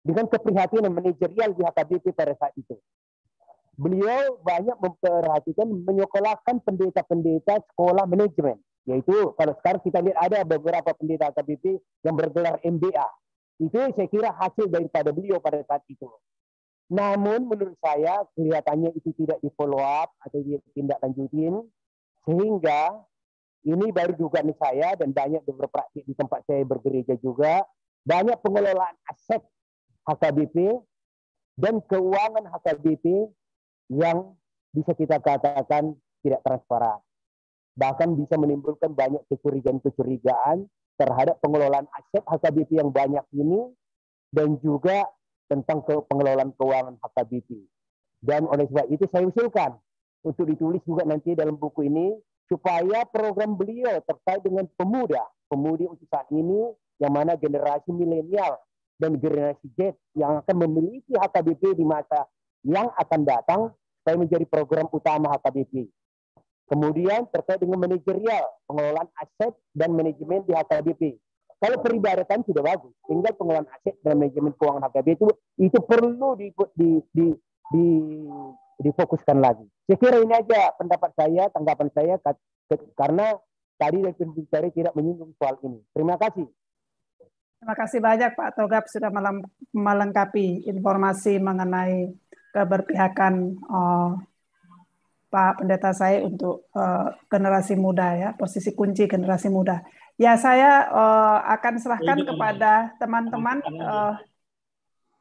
dengan keprihatinan manajerial di HKBP pada saat itu. Beliau banyak memperhatikan menyekolahkan pendeta-pendeta sekolah manajemen. Yaitu kalau sekarang kita lihat ada beberapa pendeta HKBP yang bergelar MBA. Itu saya kira hasil daripada beliau pada saat itu. Namun menurut saya kelihatannya itu tidak di follow up atau tidak lanjutin sehingga ini baru dugaan saya dan banyak berpraktik di tempat saya bergereja juga banyak pengelolaan aset HKBP dan keuangan HKBP yang bisa kita katakan tidak transparan. Bahkan bisa menimbulkan banyak kecurigaan-kecurigaan terhadap pengelolaan aset HKBP yang banyak ini dan juga tentang pengelolaan keuangan HKBP. Dan oleh sebab itu saya usulkan untuk ditulis juga nanti dalam buku ini supaya program beliau terkait dengan pemuda, pemudi untuk saat ini yang mana generasi milenial dan generasi Z yang akan memiliki HKBP di masa yang akan datang supaya menjadi program utama HKBP. Kemudian terkait dengan manajerial, pengelolaan aset dan manajemen di HKBP. Kalau peribadatan sudah bagus, tinggal pengelolaan aset dan manajemen keuangan HKBP itu itu perlu di, di, di, di, difokuskan lagi. Saya kira ini aja pendapat saya, tanggapan saya karena tadi dari pembicara tidak menyinggung soal ini. Terima kasih. Terima kasih banyak Pak Togap sudah melengkapi informasi mengenai keberpihakan uh, Pak Pendeta saya untuk uh, generasi muda ya, posisi kunci generasi muda. Ya saya uh, akan serahkan kepada teman-teman uh,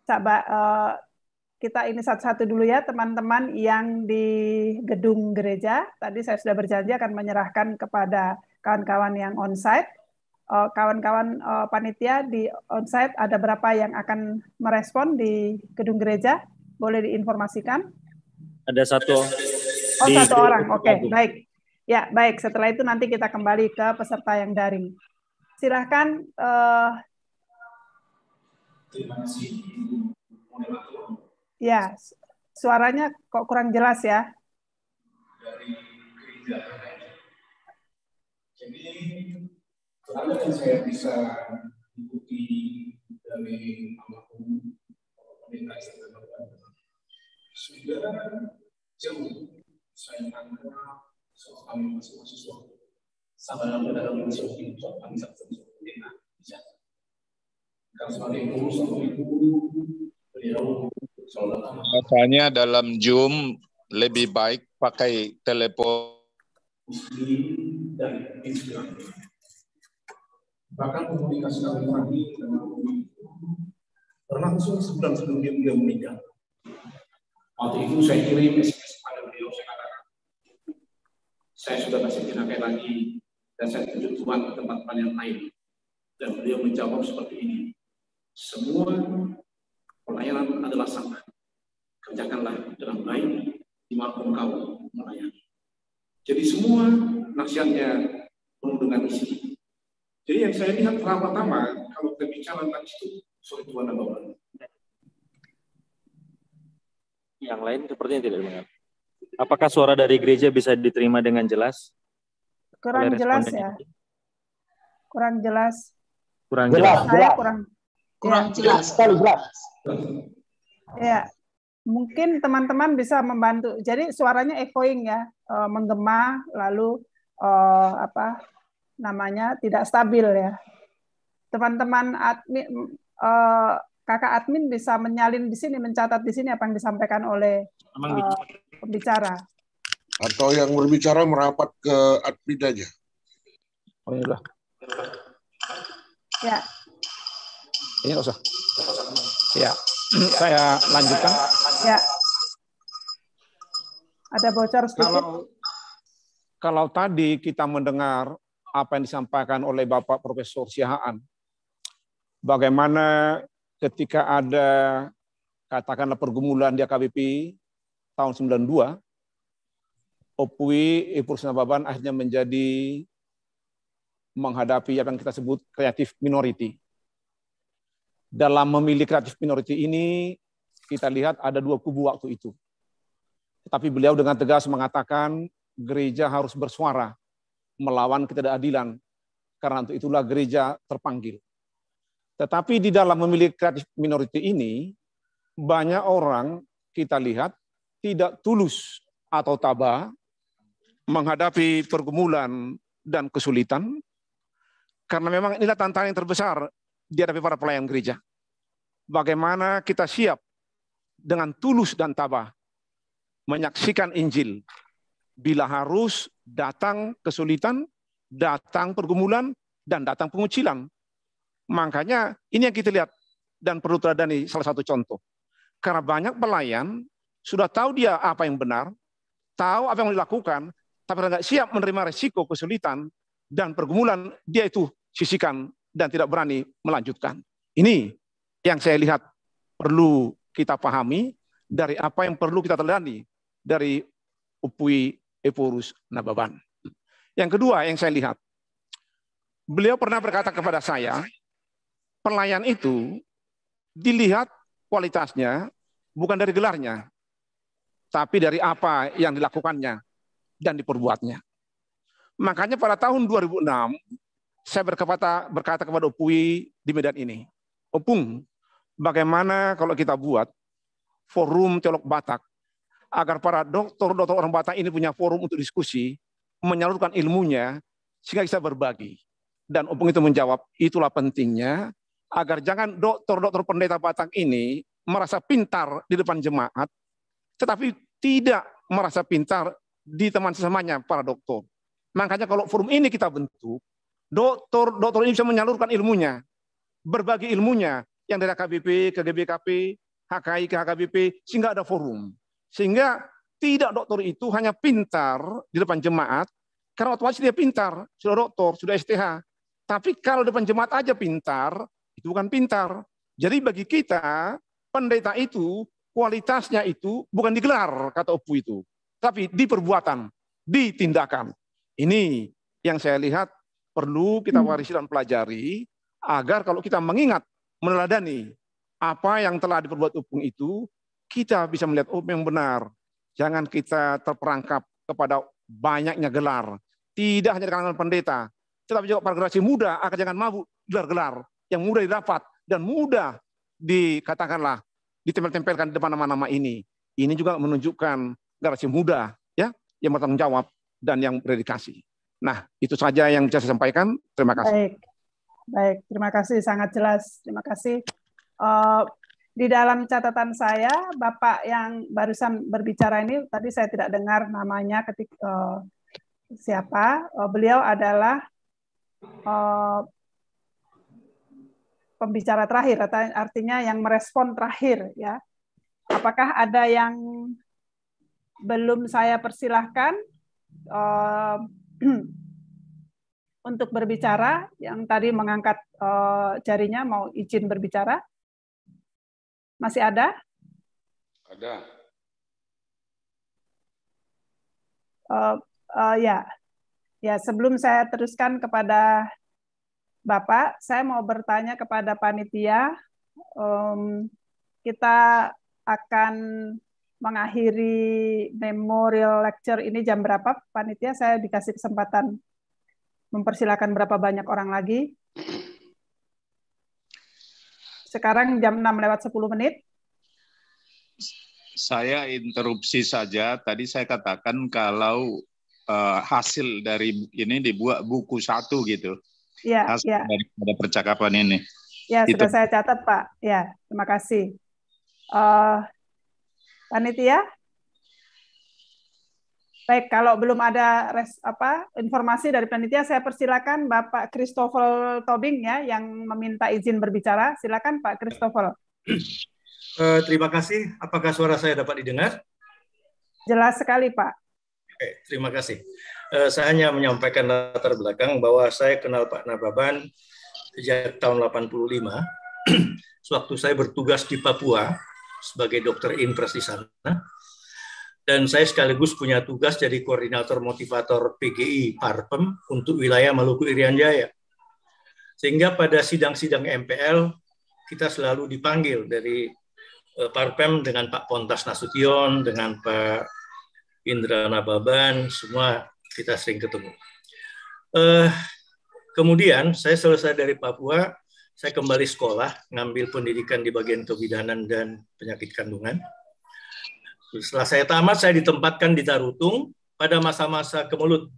uh, kita ini satu-satu dulu ya teman-teman yang di gedung gereja. Tadi saya sudah berjanji akan menyerahkan kepada kawan-kawan yang onsite. Kawan-kawan uh, panitia di onsite ada berapa yang akan merespon di gedung gereja? Boleh diinformasikan? Ada satu Oh, satu orang. Oke, okay, baik. Ya, baik. Setelah itu nanti kita kembali ke peserta yang daring. Silahkan. Uh... Terima kasih, Ya, suaranya kok kurang jelas ya. Dari gereja. Jadi, kalau saya bisa ikuti dari almarhum pendeta sudah jauh mahasiswa dalam satu pendeta bisa Dan sebagai guru ibu, beliau. Katanya dalam Zoom lebih baik pakai telepon. dan inspiratif. Bahkan komunikasi kami pagi dengan Umi berlangsung sebulan sebelum dia beliau meninggal. Waktu itu saya kirim SMS saya sudah masih tidak lagi, dan saya tunjuk Tuhan ke tempat-tempat yang lain. Dan beliau menjawab seperti ini, semua pelayanan adalah sama. Kerjakanlah dengan baik di mana pun kau melayani. Jadi semua nasihatnya penuh dengan isi. Jadi yang saya lihat pertama-tama kalau kita bicara tentang itu sorry Tuhan dan. Yang lain sepertinya tidak dengar. Apakah suara dari gereja bisa diterima dengan jelas? Kurang jelas ya. ini? Kurang jelas. Kurang Jelas, jelas. Saya kurang. Kurang ya. jelas. Sekali jelas. Ya, mungkin teman-teman bisa membantu. Jadi suaranya echoing ya, eh, menggema, lalu eh, apa namanya tidak stabil ya. Teman-teman admin, eh, kakak admin bisa menyalin di sini, mencatat di sini apa yang disampaikan oleh eh, pembicara. Atau yang berbicara merapat ke admin aja. Oh ini lah. Ya, Ini nggak usah. Ya, saya lanjutkan. ya. Ada bocor sedikit. Kalau kalau tadi kita mendengar apa yang disampaikan oleh Bapak Profesor Siahaan, bagaimana ketika ada katakanlah pergumulan di AKBP tahun 92, Opui Ipur Baban akhirnya menjadi menghadapi yang kita sebut kreatif minority. Dalam memilih kreatif minority ini, kita lihat ada dua kubu waktu itu. Tetapi beliau dengan tegas mengatakan gereja harus bersuara melawan ketidakadilan. Karena untuk itulah gereja terpanggil. Tetapi di dalam memilih kreatif minority ini, banyak orang kita lihat tidak tulus atau tabah menghadapi pergumulan dan kesulitan, karena memang inilah tantangan yang terbesar dihadapi para pelayan gereja. Bagaimana kita siap dengan tulus dan tabah menyaksikan Injil. Bila harus datang kesulitan, datang pergumulan, dan datang pengucilan. Makanya ini yang kita lihat dan perlu teladani salah satu contoh. Karena banyak pelayan sudah tahu dia apa yang benar, tahu apa yang dilakukan, tapi nggak siap menerima resiko kesulitan dan pergumulan, dia itu sisihkan dan tidak berani melanjutkan. Ini yang saya lihat perlu kita pahami dari apa yang perlu kita teladani dari Upui Epurus Nababan. Yang kedua yang saya lihat, beliau pernah berkata kepada saya, pelayan itu dilihat kualitasnya bukan dari gelarnya, tapi dari apa yang dilakukannya dan diperbuatnya. Makanya pada tahun 2006, saya berkata, berkata kepada Opui di Medan ini, Opung, bagaimana kalau kita buat forum teolog Batak agar para dokter-dokter orang Batak ini punya forum untuk diskusi, menyalurkan ilmunya, sehingga bisa berbagi. Dan Opung itu menjawab, itulah pentingnya, agar jangan dokter-dokter pendeta Batak ini merasa pintar di depan jemaat, tetapi tidak merasa pintar di teman sesamanya para dokter. Makanya kalau forum ini kita bentuk, dokter-dokter ini bisa menyalurkan ilmunya, berbagi ilmunya, yang dari KBP ke GBKP, HKI ke HKBP, sehingga ada forum. Sehingga tidak dokter itu hanya pintar di depan jemaat, karena otomatis dia pintar, sudah dokter, sudah STH. Tapi kalau depan jemaat aja pintar, itu bukan pintar. Jadi bagi kita, pendeta itu, kualitasnya itu bukan digelar, kata Opu itu. Tapi di perbuatan, di tindakan. Ini yang saya lihat perlu kita warisi dan pelajari, agar kalau kita mengingat, meneladani apa yang telah diperbuat Upung itu, kita bisa melihat oh yang benar. Jangan kita terperangkap kepada banyaknya gelar. Tidak hanya di kalangan pendeta, tetapi juga para generasi muda akan jangan mabuk gelar-gelar yang mudah didapat dan mudah dikatakanlah ditempel-tempelkan di depan nama-nama ini. Ini juga menunjukkan generasi muda ya yang bertanggung jawab dan yang berdedikasi. Nah, itu saja yang bisa saya sampaikan. Terima kasih. Baik. baik. Terima kasih, sangat jelas. Terima kasih. Uh, di dalam catatan saya, Bapak yang barusan berbicara ini, tadi saya tidak dengar namanya ketik uh, siapa. Uh, beliau adalah uh, pembicara terakhir, artinya yang merespon terakhir, ya. Apakah ada yang belum saya persilahkan uh, untuk berbicara? Yang tadi mengangkat uh, jarinya mau izin berbicara? Masih ada? Ada. Uh, uh, ya, ya. Sebelum saya teruskan kepada Bapak, saya mau bertanya kepada panitia. Um, kita akan mengakhiri memorial lecture ini jam berapa, panitia? Saya dikasih kesempatan mempersilakan berapa banyak orang lagi. Sekarang jam 6 lewat 10 menit. Saya interupsi saja. Tadi saya katakan kalau uh, hasil dari ini dibuat buku satu gitu. Ya, hasil ya. daripada percakapan ini. Ya, Itu. sudah saya catat, Pak. Ya, terima kasih. Uh, panitia? Baik, kalau belum ada res, apa informasi dari panitia, saya persilakan Bapak Christopher Tobing ya yang meminta izin berbicara. Silakan Pak Christopher. Uh, terima kasih. Apakah suara saya dapat didengar? Jelas sekali Pak. Oke, terima kasih. Uh, saya hanya menyampaikan latar belakang bahwa saya kenal Pak Nababan sejak tahun 85. Sewaktu saya bertugas di Papua sebagai dokter impres di sana dan saya sekaligus punya tugas jadi koordinator motivator PGI Parpem untuk wilayah Maluku Irian Jaya. Sehingga pada sidang-sidang MPL kita selalu dipanggil dari eh, Parpem dengan Pak Pontas Nasution, dengan Pak Indra Nababan, semua kita sering ketemu. Uh, kemudian saya selesai dari Papua, saya kembali sekolah, ngambil pendidikan di bagian kebidanan dan penyakit kandungan setelah saya tamat, saya ditempatkan di Tarutung pada masa-masa kemelut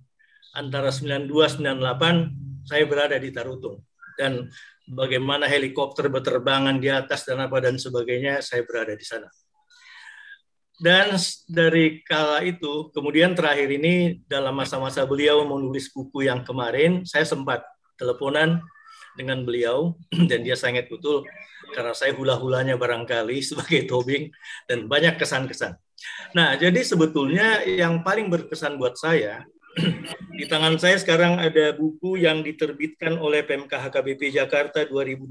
antara 92 98 saya berada di Tarutung dan bagaimana helikopter berterbangan di atas dan apa dan sebagainya saya berada di sana. Dan dari kala itu, kemudian terakhir ini dalam masa-masa beliau menulis buku yang kemarin, saya sempat teleponan dengan beliau dan dia sangat betul karena saya hula-hulanya barangkali sebagai tobing dan banyak kesan-kesan. Nah, jadi sebetulnya yang paling berkesan buat saya di tangan saya sekarang ada buku yang diterbitkan oleh PMK HKBP Jakarta 2020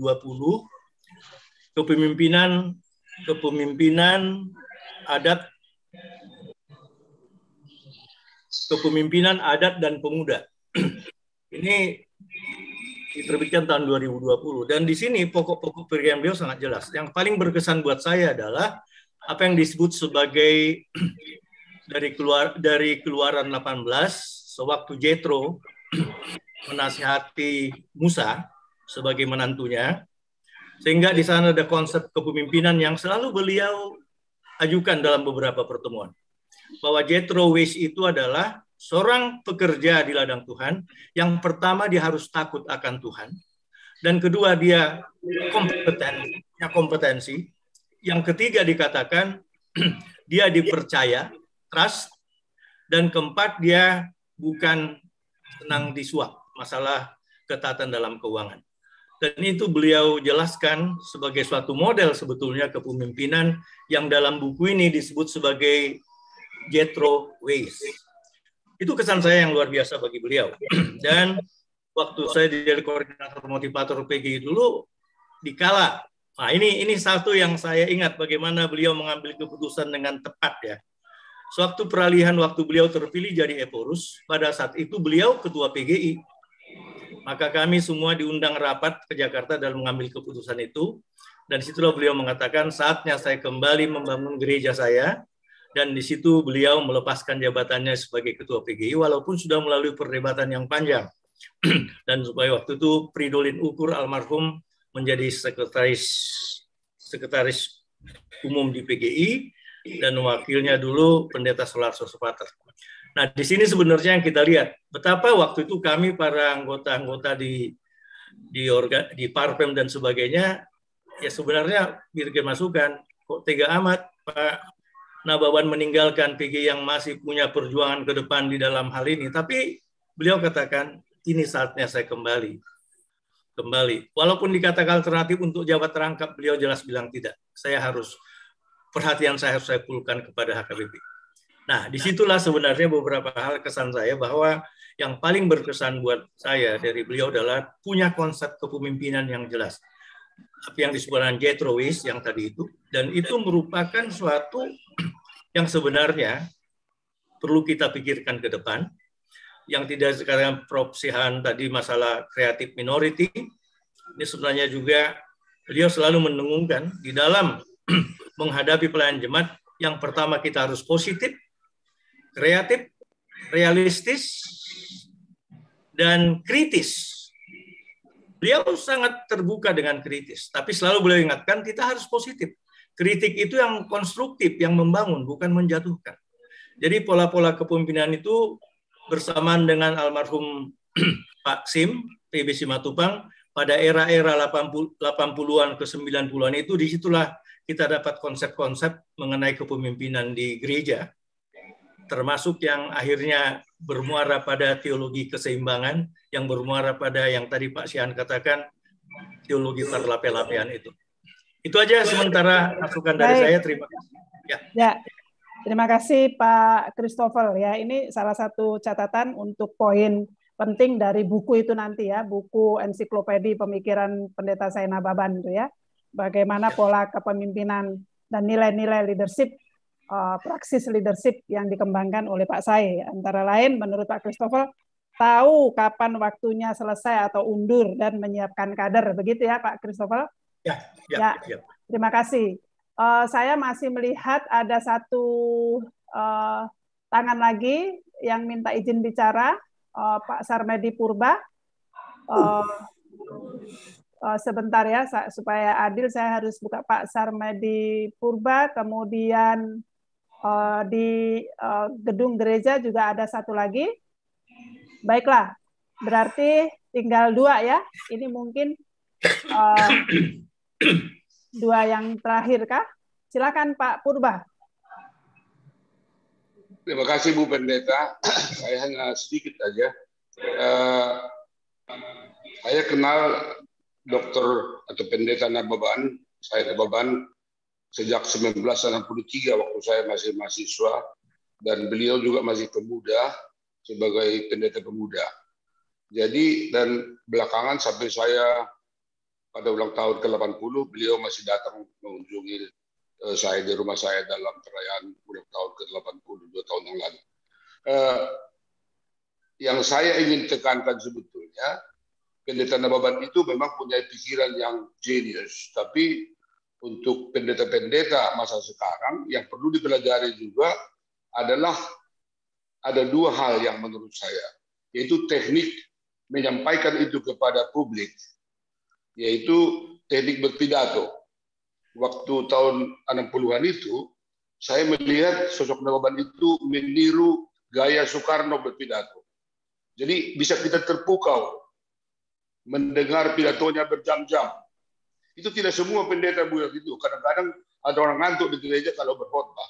kepemimpinan kepemimpinan adat kepemimpinan adat dan pemuda. Ini diterbitkan tahun 2020 dan di sini pokok-pokok pikiran beliau sangat jelas. Yang paling berkesan buat saya adalah apa yang disebut sebagai dari keluar dari keluaran 18 sewaktu Jethro menasihati Musa sebagai menantunya sehingga di sana ada konsep kepemimpinan yang selalu beliau ajukan dalam beberapa pertemuan. Bahwa Jethro Weiss itu adalah seorang pekerja di ladang Tuhan, yang pertama dia harus takut akan Tuhan, dan kedua dia kompeten, punya kompetensi, yang ketiga dikatakan dia dipercaya, trust, dan keempat dia bukan senang disuap, masalah ketatan dalam keuangan. Dan itu beliau jelaskan sebagai suatu model sebetulnya kepemimpinan yang dalam buku ini disebut sebagai Jethro Weiss itu kesan saya yang luar biasa bagi beliau. Dan waktu saya jadi koordinator motivator PGI dulu, dikala, nah ini ini satu yang saya ingat bagaimana beliau mengambil keputusan dengan tepat ya. Sewaktu peralihan waktu beliau terpilih jadi Eporus, pada saat itu beliau ketua PGI. Maka kami semua diundang rapat ke Jakarta dan mengambil keputusan itu. Dan situlah beliau mengatakan saatnya saya kembali membangun gereja saya dan di situ beliau melepaskan jabatannya sebagai ketua PGI walaupun sudah melalui perdebatan yang panjang dan supaya waktu itu Pridolin Ukur almarhum menjadi sekretaris sekretaris umum di PGI dan wakilnya dulu pendeta Solar Sosopater. Nah, di sini sebenarnya yang kita lihat betapa waktu itu kami para anggota-anggota di di orga, di parpem dan sebagainya ya sebenarnya bikin masukan. Kok tega amat Pak Nabawan meninggalkan PG yang masih punya perjuangan ke depan di dalam hal ini. Tapi beliau katakan ini saatnya saya kembali. Kembali. Walaupun dikatakan alternatif untuk jabat terangkap beliau jelas bilang tidak. Saya harus perhatian saya harus saya pulkan kepada HKBP nah di situlah sebenarnya beberapa hal kesan saya bahwa yang paling berkesan buat saya dari beliau adalah punya konsep kepemimpinan yang jelas. Apa yang disebut dengan Jetrowis yang tadi itu. Dan itu merupakan suatu yang sebenarnya perlu kita pikirkan ke depan. Yang tidak sekarang Prof. Sihan tadi masalah kreatif minority. Ini sebenarnya juga beliau selalu mendengungkan di dalam menghadapi pelayanan jemaat, yang pertama kita harus positif, kreatif, realistis, dan kritis. Beliau sangat terbuka dengan kritis, tapi selalu beliau ingatkan kita harus positif. Kritik itu yang konstruktif, yang membangun, bukan menjatuhkan. Jadi pola-pola kepemimpinan itu bersamaan dengan almarhum Pak Sim, PB Simatupang, pada era-era 80-an ke 90-an itu di situlah kita dapat konsep-konsep mengenai kepemimpinan di gereja termasuk yang akhirnya bermuara pada teologi keseimbangan, yang bermuara pada yang tadi Pak Sian katakan, teologi perlape-lapean itu. Itu aja sementara masukan dari Baik. saya. Terima kasih. Ya. ya. Terima kasih Pak Christopher ya. Ini salah satu catatan untuk poin penting dari buku itu nanti ya, buku ensiklopedi pemikiran Pendeta Saina Baban itu ya. Bagaimana pola kepemimpinan dan nilai-nilai leadership uh, praksis leadership yang dikembangkan oleh Pak Sai. Antara lain, menurut Pak Christopher, tahu kapan waktunya selesai atau undur dan menyiapkan kader. Begitu ya Pak Christopher? Ya, ya, ya. ya. Terima kasih. Uh, saya masih melihat ada satu uh, tangan lagi yang minta izin bicara, uh, Pak Sarmedi Purba. Uh, uh, sebentar ya, supaya adil saya harus buka Pak Sarmedi Purba, kemudian uh, di uh, gedung gereja juga ada satu lagi. Baiklah, berarti tinggal dua ya. Ini mungkin uh, dua yang terakhir kah? Silakan Pak Purba. Terima kasih Bu Pendeta. saya hanya sedikit aja. Saya kenal dokter atau pendeta Nababan, saya Nababan sejak 1963 waktu saya masih mahasiswa dan beliau juga masih pemuda sebagai pendeta pemuda. Jadi dan belakangan sampai saya pada ulang tahun ke-80 beliau masih datang mengunjungi uh, saya di rumah saya dalam perayaan ulang tahun ke-80 dua tahun yang lalu. Uh, yang saya ingin tekankan sebetulnya pendeta Nababan itu memang punya pikiran yang genius, tapi untuk pendeta-pendeta masa sekarang yang perlu dipelajari juga adalah ada dua hal yang menurut saya, yaitu teknik menyampaikan itu kepada publik, yaitu teknik berpidato. Waktu tahun 60-an itu, saya melihat sosok Nawaban itu meniru gaya Soekarno berpidato. Jadi bisa kita terpukau mendengar pidatonya berjam-jam, itu tidak semua pendeta buat itu. Kadang-kadang ada orang ngantuk di gereja kalau berkhotbah.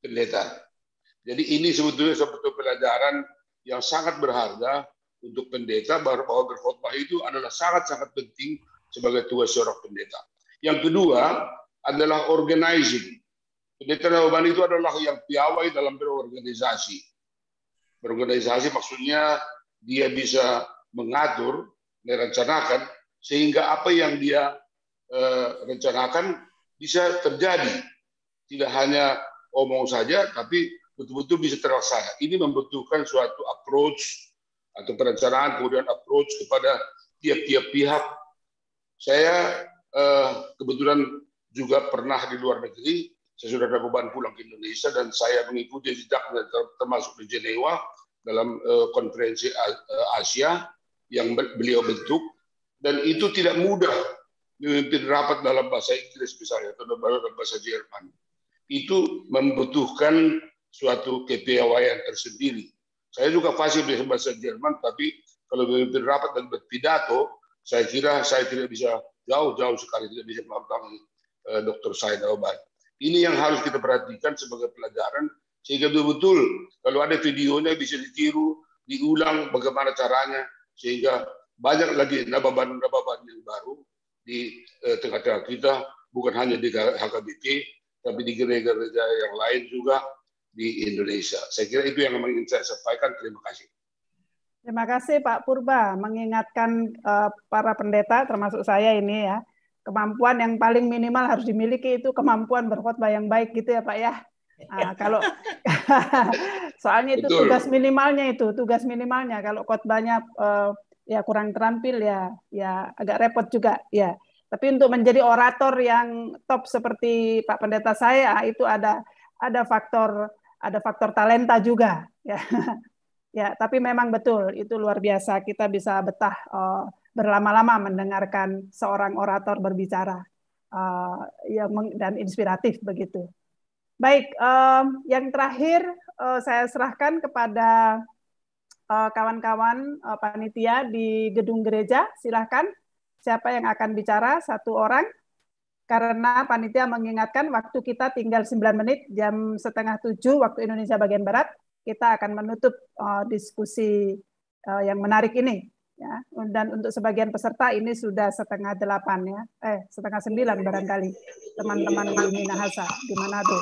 Pendeta. Jadi ini sebetulnya seperti pelajaran yang sangat berharga untuk pendeta bahwa berkhotbah itu adalah sangat-sangat penting sebagai tugas seorang pendeta. Yang kedua adalah organizing. Pendeta Nawaban itu adalah yang piawai dalam berorganisasi. Berorganisasi maksudnya dia bisa mengatur, merencanakan sehingga apa yang dia Eh, rencanakan bisa terjadi. Tidak hanya omong saja, tapi betul-betul bisa terlaksana. Ini membutuhkan suatu approach atau perencanaan, kemudian approach kepada tiap-tiap pihak. Saya eh, kebetulan juga pernah di luar negeri, saya sudah beban pulang ke Indonesia dan saya mengikuti jejaknya termasuk di Jenewa dalam eh, konferensi Asia yang beliau bentuk dan itu tidak mudah memimpin rapat dalam bahasa Inggris misalnya atau dalam bahasa Jerman itu membutuhkan suatu kepiawaian tersendiri. Saya juga fasih bahasa Jerman, tapi kalau memimpin rapat dan berpidato, saya kira saya tidak bisa jauh-jauh sekali tidak bisa melakukan uh, dokter saya obat. Ini yang harus kita perhatikan sebagai pelajaran sehingga betul-betul kalau ada videonya bisa ditiru, diulang bagaimana caranya sehingga banyak lagi nababan-nababan yang baru di tengah-tengah kita bukan hanya di HKBP tapi di gereja-gereja yang lain juga di Indonesia. Saya kira itu yang ingin saya sampaikan. Terima kasih. Terima kasih Pak Purba mengingatkan uh, para pendeta termasuk saya ini ya kemampuan yang paling minimal harus dimiliki itu kemampuan berkhotbah yang baik gitu ya Pak ya. Nah, kalau soalnya itu Betul. tugas minimalnya itu tugas minimalnya kalau khotbahnya uh, ya kurang terampil ya ya agak repot juga ya. Tapi untuk menjadi orator yang top seperti Pak Pendeta saya itu ada ada faktor ada faktor talenta juga ya. ya, tapi memang betul itu luar biasa kita bisa betah uh, berlama-lama mendengarkan seorang orator berbicara uh, ya dan inspiratif begitu. Baik, um, yang terakhir uh, saya serahkan kepada kawan-kawan uh, panitia di gedung gereja. Silahkan, siapa yang akan bicara? Satu orang. Karena panitia mengingatkan waktu kita tinggal 9 menit jam setengah tujuh waktu Indonesia bagian Barat kita akan menutup uh, diskusi uh, yang menarik ini ya. Dan untuk sebagian peserta ini sudah setengah delapan ya. Eh setengah sembilan barangkali teman-teman di Minahasa di Manado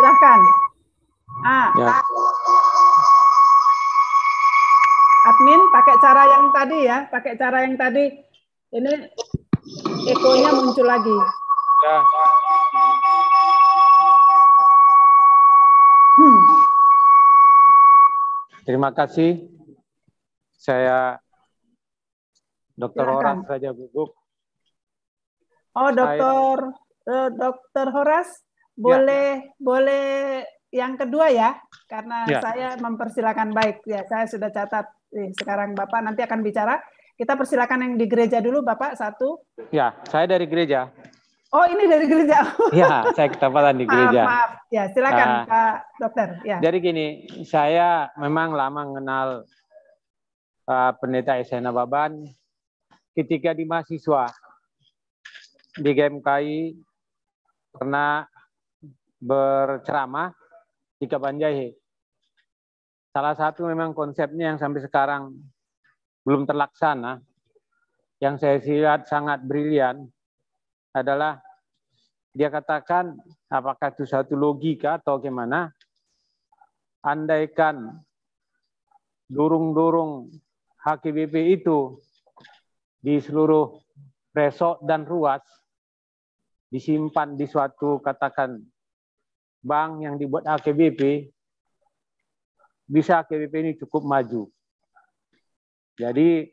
silahkan ah ya. admin pakai cara yang tadi ya pakai cara yang tadi ini ekonya muncul lagi. Ya. Hmm. Terima kasih. Saya Dr. Horas saja Bubuk. Oh, Dokter uh, Dokter Horas, boleh ya. boleh yang kedua ya, karena ya. saya mempersilakan baik ya. Saya sudah catat. sekarang Bapak nanti akan bicara. Kita persilakan yang di gereja dulu, Bapak, satu. Ya, saya dari gereja. Oh, ini dari gereja. ya, saya ketempatan di gereja. Maaf, maaf. Ya, silakan uh, Pak Dokter. Ya. Jadi gini, saya memang lama mengenal uh, pendeta Esena Baban ketika di mahasiswa di GMKI pernah berceramah di Kabanjahe. Salah satu memang konsepnya yang sampai sekarang belum terlaksana, yang saya lihat sangat brilian adalah dia katakan apakah itu satu logika atau gimana, andaikan durung-durung HKBP itu di seluruh resort dan ruas disimpan di suatu katakan bank yang dibuat HKBP, bisa HKBP ini cukup maju. Jadi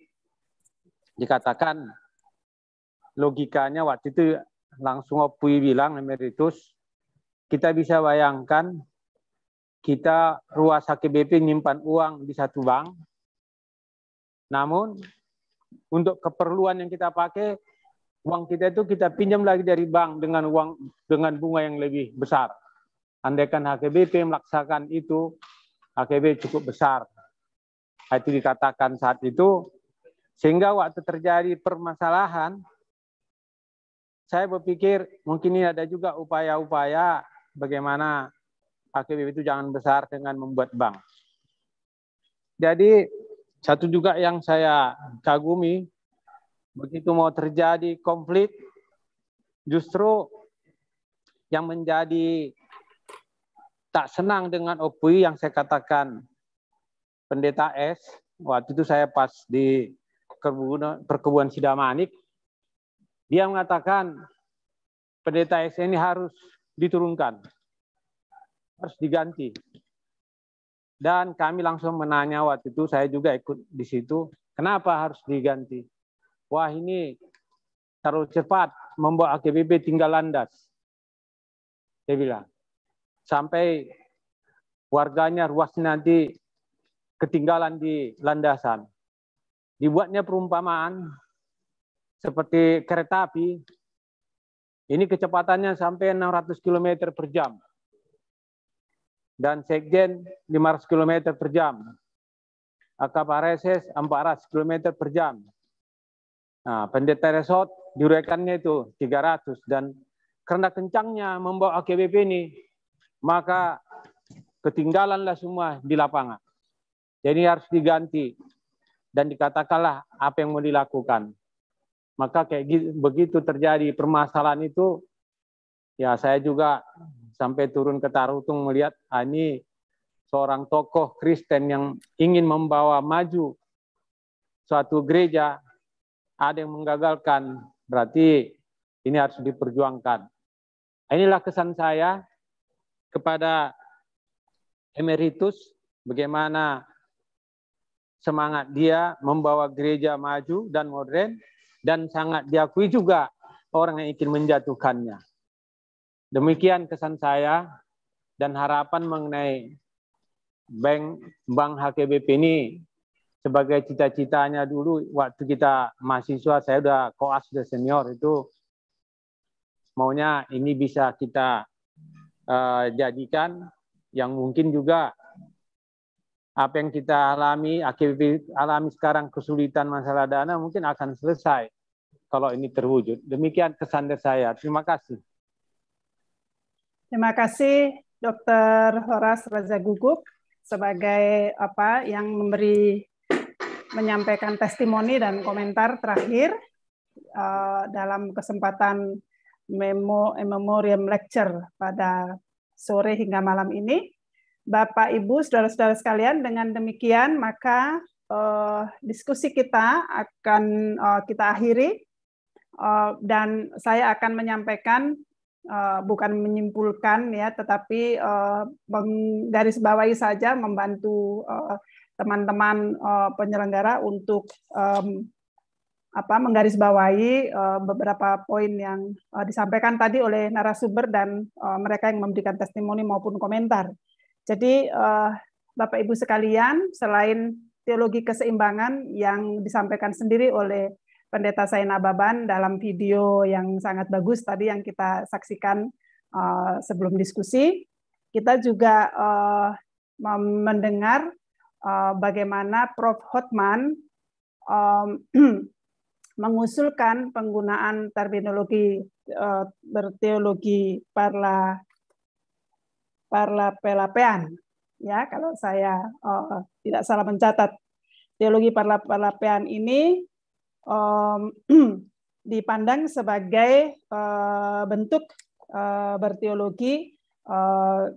dikatakan logikanya waktu itu langsung Opui bilang emeritus, kita bisa bayangkan kita ruas HKBP nyimpan uang di satu bank, namun untuk keperluan yang kita pakai uang kita itu kita pinjam lagi dari bank dengan uang dengan bunga yang lebih besar. Andaikan HKBP melaksanakan itu, HKBP cukup besar itu dikatakan saat itu sehingga waktu terjadi permasalahan saya berpikir mungkin ini ada juga upaya-upaya bagaimana HKBP itu jangan besar dengan membuat bank. Jadi satu juga yang saya kagumi begitu mau terjadi konflik justru yang menjadi tak senang dengan OPI yang saya katakan pendeta S, waktu itu saya pas di perkebunan Sidamanik, dia mengatakan pendeta S ini harus diturunkan, harus diganti. Dan kami langsung menanya waktu itu, saya juga ikut di situ, kenapa harus diganti? Wah ini terlalu cepat membawa AKBP tinggal landas. Dia bilang, sampai warganya ruas nanti ketinggalan di landasan. Dibuatnya perumpamaan seperti kereta api, ini kecepatannya sampai 600 km per jam. Dan sekjen 500 km per jam. Akapareses 400 km per jam. Nah, pendeta resort diuraikannya itu 300 dan karena kencangnya membawa AKBP ini maka ketinggalanlah semua di lapangan. Jadi harus diganti dan dikatakanlah apa yang mau dilakukan. Maka kayak gitu, begitu terjadi permasalahan itu, ya saya juga sampai turun ke Tarutung melihat ah, ini seorang tokoh Kristen yang ingin membawa maju suatu gereja, ada yang menggagalkan, berarti ini harus diperjuangkan. Inilah kesan saya kepada emeritus, bagaimana semangat dia membawa gereja maju dan modern, dan sangat diakui juga orang yang ingin menjatuhkannya. Demikian kesan saya dan harapan mengenai Bank Bank HKBP ini sebagai cita-citanya dulu waktu kita mahasiswa saya udah koas sudah senior itu maunya ini bisa kita uh, jadikan yang mungkin juga apa yang kita alami AKBP alami sekarang kesulitan masalah dana mungkin akan selesai kalau ini terwujud. Demikian kesan dari saya. Terima kasih. Terima kasih Dr. Horas Raja Guguk sebagai apa yang memberi menyampaikan testimoni dan komentar terakhir uh, dalam kesempatan memo memoriam lecture pada sore hingga malam ini. Bapak Ibu, saudara-saudara sekalian, dengan demikian maka uh, diskusi kita akan uh, kita akhiri uh, dan saya akan menyampaikan uh, bukan menyimpulkan ya, tetapi uh, menggarisbawahi saja membantu teman-teman uh, uh, penyelenggara untuk um, apa menggarisbawahi uh, beberapa poin yang uh, disampaikan tadi oleh narasumber dan uh, mereka yang memberikan testimoni maupun komentar. Jadi uh, Bapak Ibu sekalian, selain teologi keseimbangan yang disampaikan sendiri oleh Pendeta Saina Baban dalam video yang sangat bagus tadi yang kita saksikan uh, sebelum diskusi. Kita juga uh, mendengar uh, bagaimana Prof. Hotman um, mengusulkan penggunaan terminologi uh, berteologi parla parla pelapean ya kalau saya uh, tidak salah mencatat teologi parla pelapean ini um, dipandang sebagai uh, bentuk uh, berteologi uh,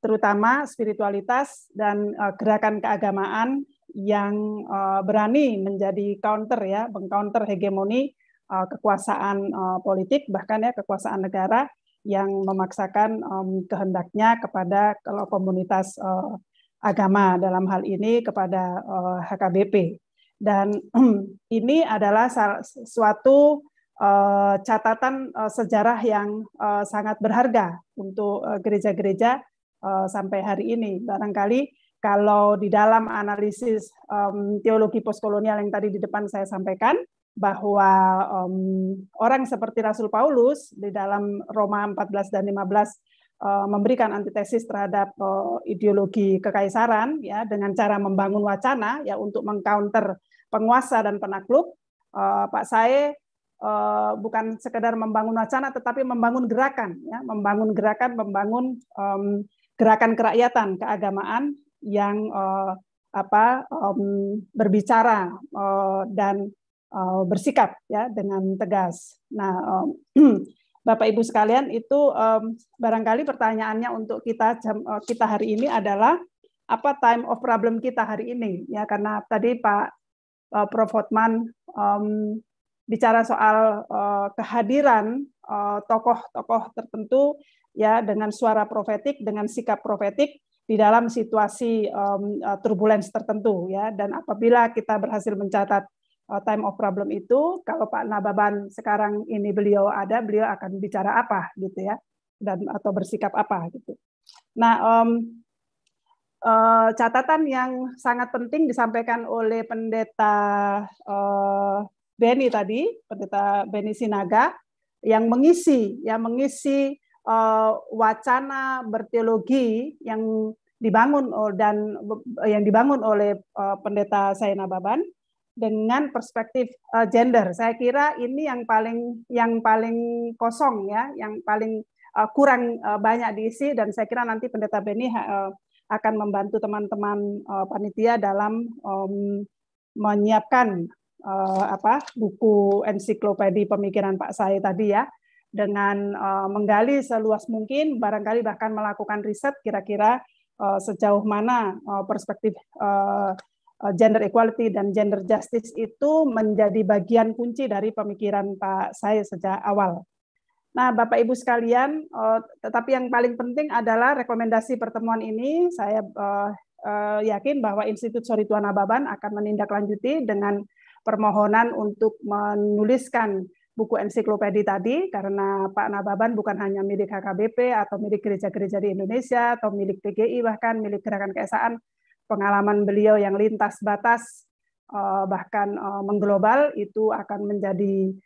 terutama spiritualitas dan uh, gerakan keagamaan yang uh, berani menjadi counter ya, mengcounter hegemoni uh, kekuasaan uh, politik bahkan ya kekuasaan negara yang memaksakan um, kehendaknya kepada kalau komunitas uh, agama dalam hal ini kepada uh, HKBP. Dan ini adalah suatu uh, catatan uh, sejarah yang uh, sangat berharga untuk gereja-gereja sampai hari ini. Barangkali kalau di dalam analisis um, teologi postkolonial yang tadi di depan saya sampaikan, bahwa um, orang seperti Rasul Paulus di dalam Roma 14 dan 15 uh, memberikan antitesis terhadap uh, ideologi kekaisaran ya dengan cara membangun wacana ya untuk mengcounter penguasa dan penakluk. Uh, Pak saya uh, bukan sekedar membangun wacana, tetapi membangun gerakan, ya, membangun gerakan, membangun um, gerakan kerakyatan, keagamaan yang uh, apa um, berbicara uh, dan uh, bersikap ya dengan tegas. Nah, um, Bapak Ibu sekalian itu um, barangkali pertanyaannya untuk kita uh, kita hari ini adalah apa time of problem kita hari ini ya karena tadi Pak uh, Prof Hotman um, bicara soal uh, kehadiran eh, tokoh-tokoh uh, tertentu ya dengan suara profetik dengan sikap profetik di dalam situasi um, uh, turbulence tertentu ya dan apabila kita berhasil mencatat uh, time of problem itu kalau Pak Nababan sekarang ini beliau ada beliau akan bicara apa gitu ya dan atau bersikap apa gitu. Nah, um, uh, catatan yang sangat penting disampaikan oleh pendeta uh, Beni tadi, pendeta Beni Sinaga, yang mengisi, yang mengisi wacana berteologi yang dibangun dan yang dibangun oleh pendeta Saina Baban dengan perspektif gender. Saya kira ini yang paling yang paling kosong ya, yang paling kurang banyak diisi dan saya kira nanti pendeta Beni akan membantu teman-teman panitia dalam menyiapkan apa buku ensiklopedi pemikiran Pak Sai tadi ya dengan uh, menggali seluas mungkin, barangkali bahkan melakukan riset kira-kira uh, sejauh mana uh, perspektif uh, gender equality dan gender justice itu menjadi bagian kunci dari pemikiran Pak saya sejak awal. Nah, Bapak Ibu sekalian, uh, tetapi yang paling penting adalah rekomendasi pertemuan ini. Saya uh, yakin bahwa Institut Sorituana Baban akan menindaklanjuti dengan permohonan untuk menuliskan buku ensiklopedi tadi karena Pak Nababan bukan hanya milik HKBP atau milik gereja-gereja di Indonesia atau milik PGI bahkan milik Gerakan Keesaan pengalaman beliau yang lintas batas eh, bahkan eh, mengglobal itu akan menjadi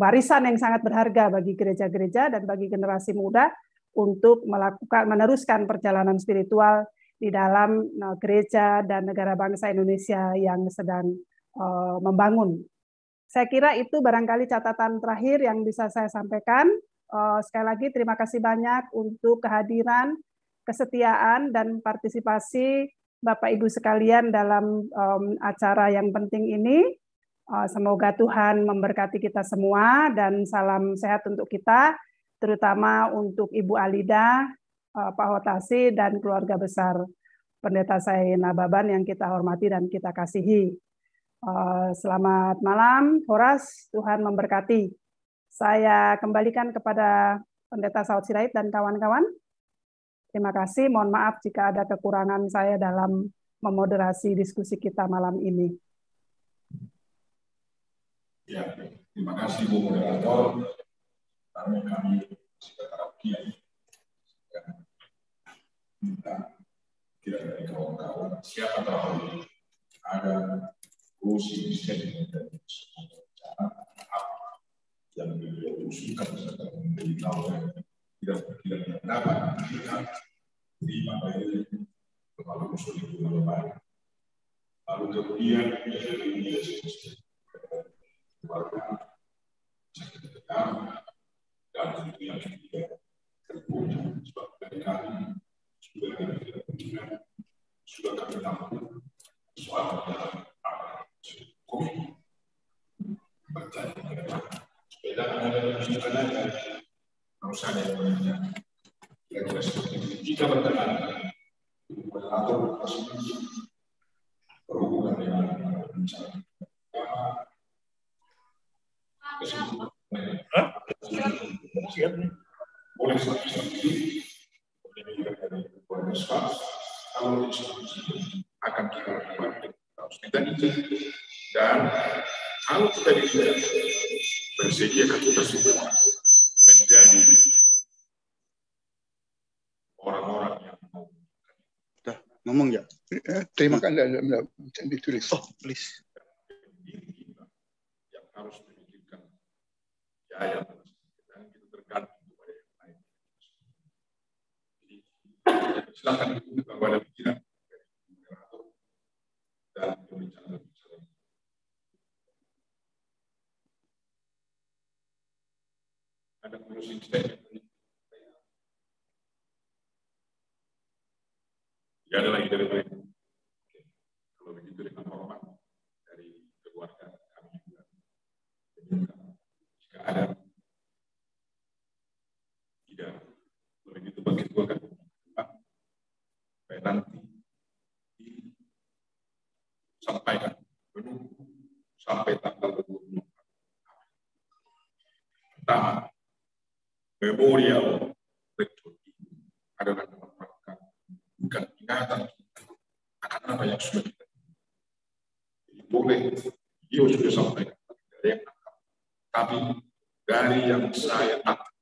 warisan yang sangat berharga bagi gereja-gereja dan bagi generasi muda untuk melakukan meneruskan perjalanan spiritual di dalam eh, gereja dan negara bangsa Indonesia yang sedang membangun saya kira itu barangkali catatan terakhir yang bisa saya sampaikan. Eh, sekali lagi terima kasih banyak untuk kehadiran, kesetiaan, dan partisipasi Bapak Ibu sekalian dalam acara yang penting ini. Eh, semoga Tuhan memberkati kita semua dan salam sehat untuk kita, terutama untuk Ibu Alida, eh, Pak Hotasi, dan keluarga besar Pendeta saya Nababan yang kita hormati dan kita kasihi. Eh, selamat malam, Horas. Tuhan memberkati. Saya kembalikan kepada Pendeta Saud Sirait dan kawan-kawan. Terima kasih. Mohon maaf jika ada kekurangan saya dalam memoderasi diskusi kita malam ini. Ya, terima kasih Bu Moderator. Karena kami sekitar kiai minta kira dari kawan-kawan siapa tahu ada kursi dan apa yang beliau usulkan memberitahu tidak tidak dapat terima dari kepala usul itu lalu lalu kemudian dia keluarga dan yang ketiga terpuji sebab sudah kami sudah kami Sepeda ada perusahaan yang. Kira-kira seperti itu. Nih. Boleh boleh kalau akan kita lakukan kita dan kalau kita bisa bersedia kita semua menjadi orang-orang yang mau Dah, ngomong ya. Eh, terima kasih enggak bisa ditulis. Oh, please. Yang harus memikirkan jaya dan kita tergantung kepada yang lain. Jadi, silakan kalau ada pikiran dan berbicara ada kursi Ya ada lagi dari lain. Kalau begitu dengan hormat dari keluarga kami juga. Jika ada tidak begitu bagi keluarga supaya nanti sampaikan menunggu sampai tanggal 24. Pertama, memorial ini adalah merupakan bukan ingatan akan apa yang sudah kita Jadi boleh. Dia sudah sampaikan dari yang tangkap. Tapi dari yang saya tangkap,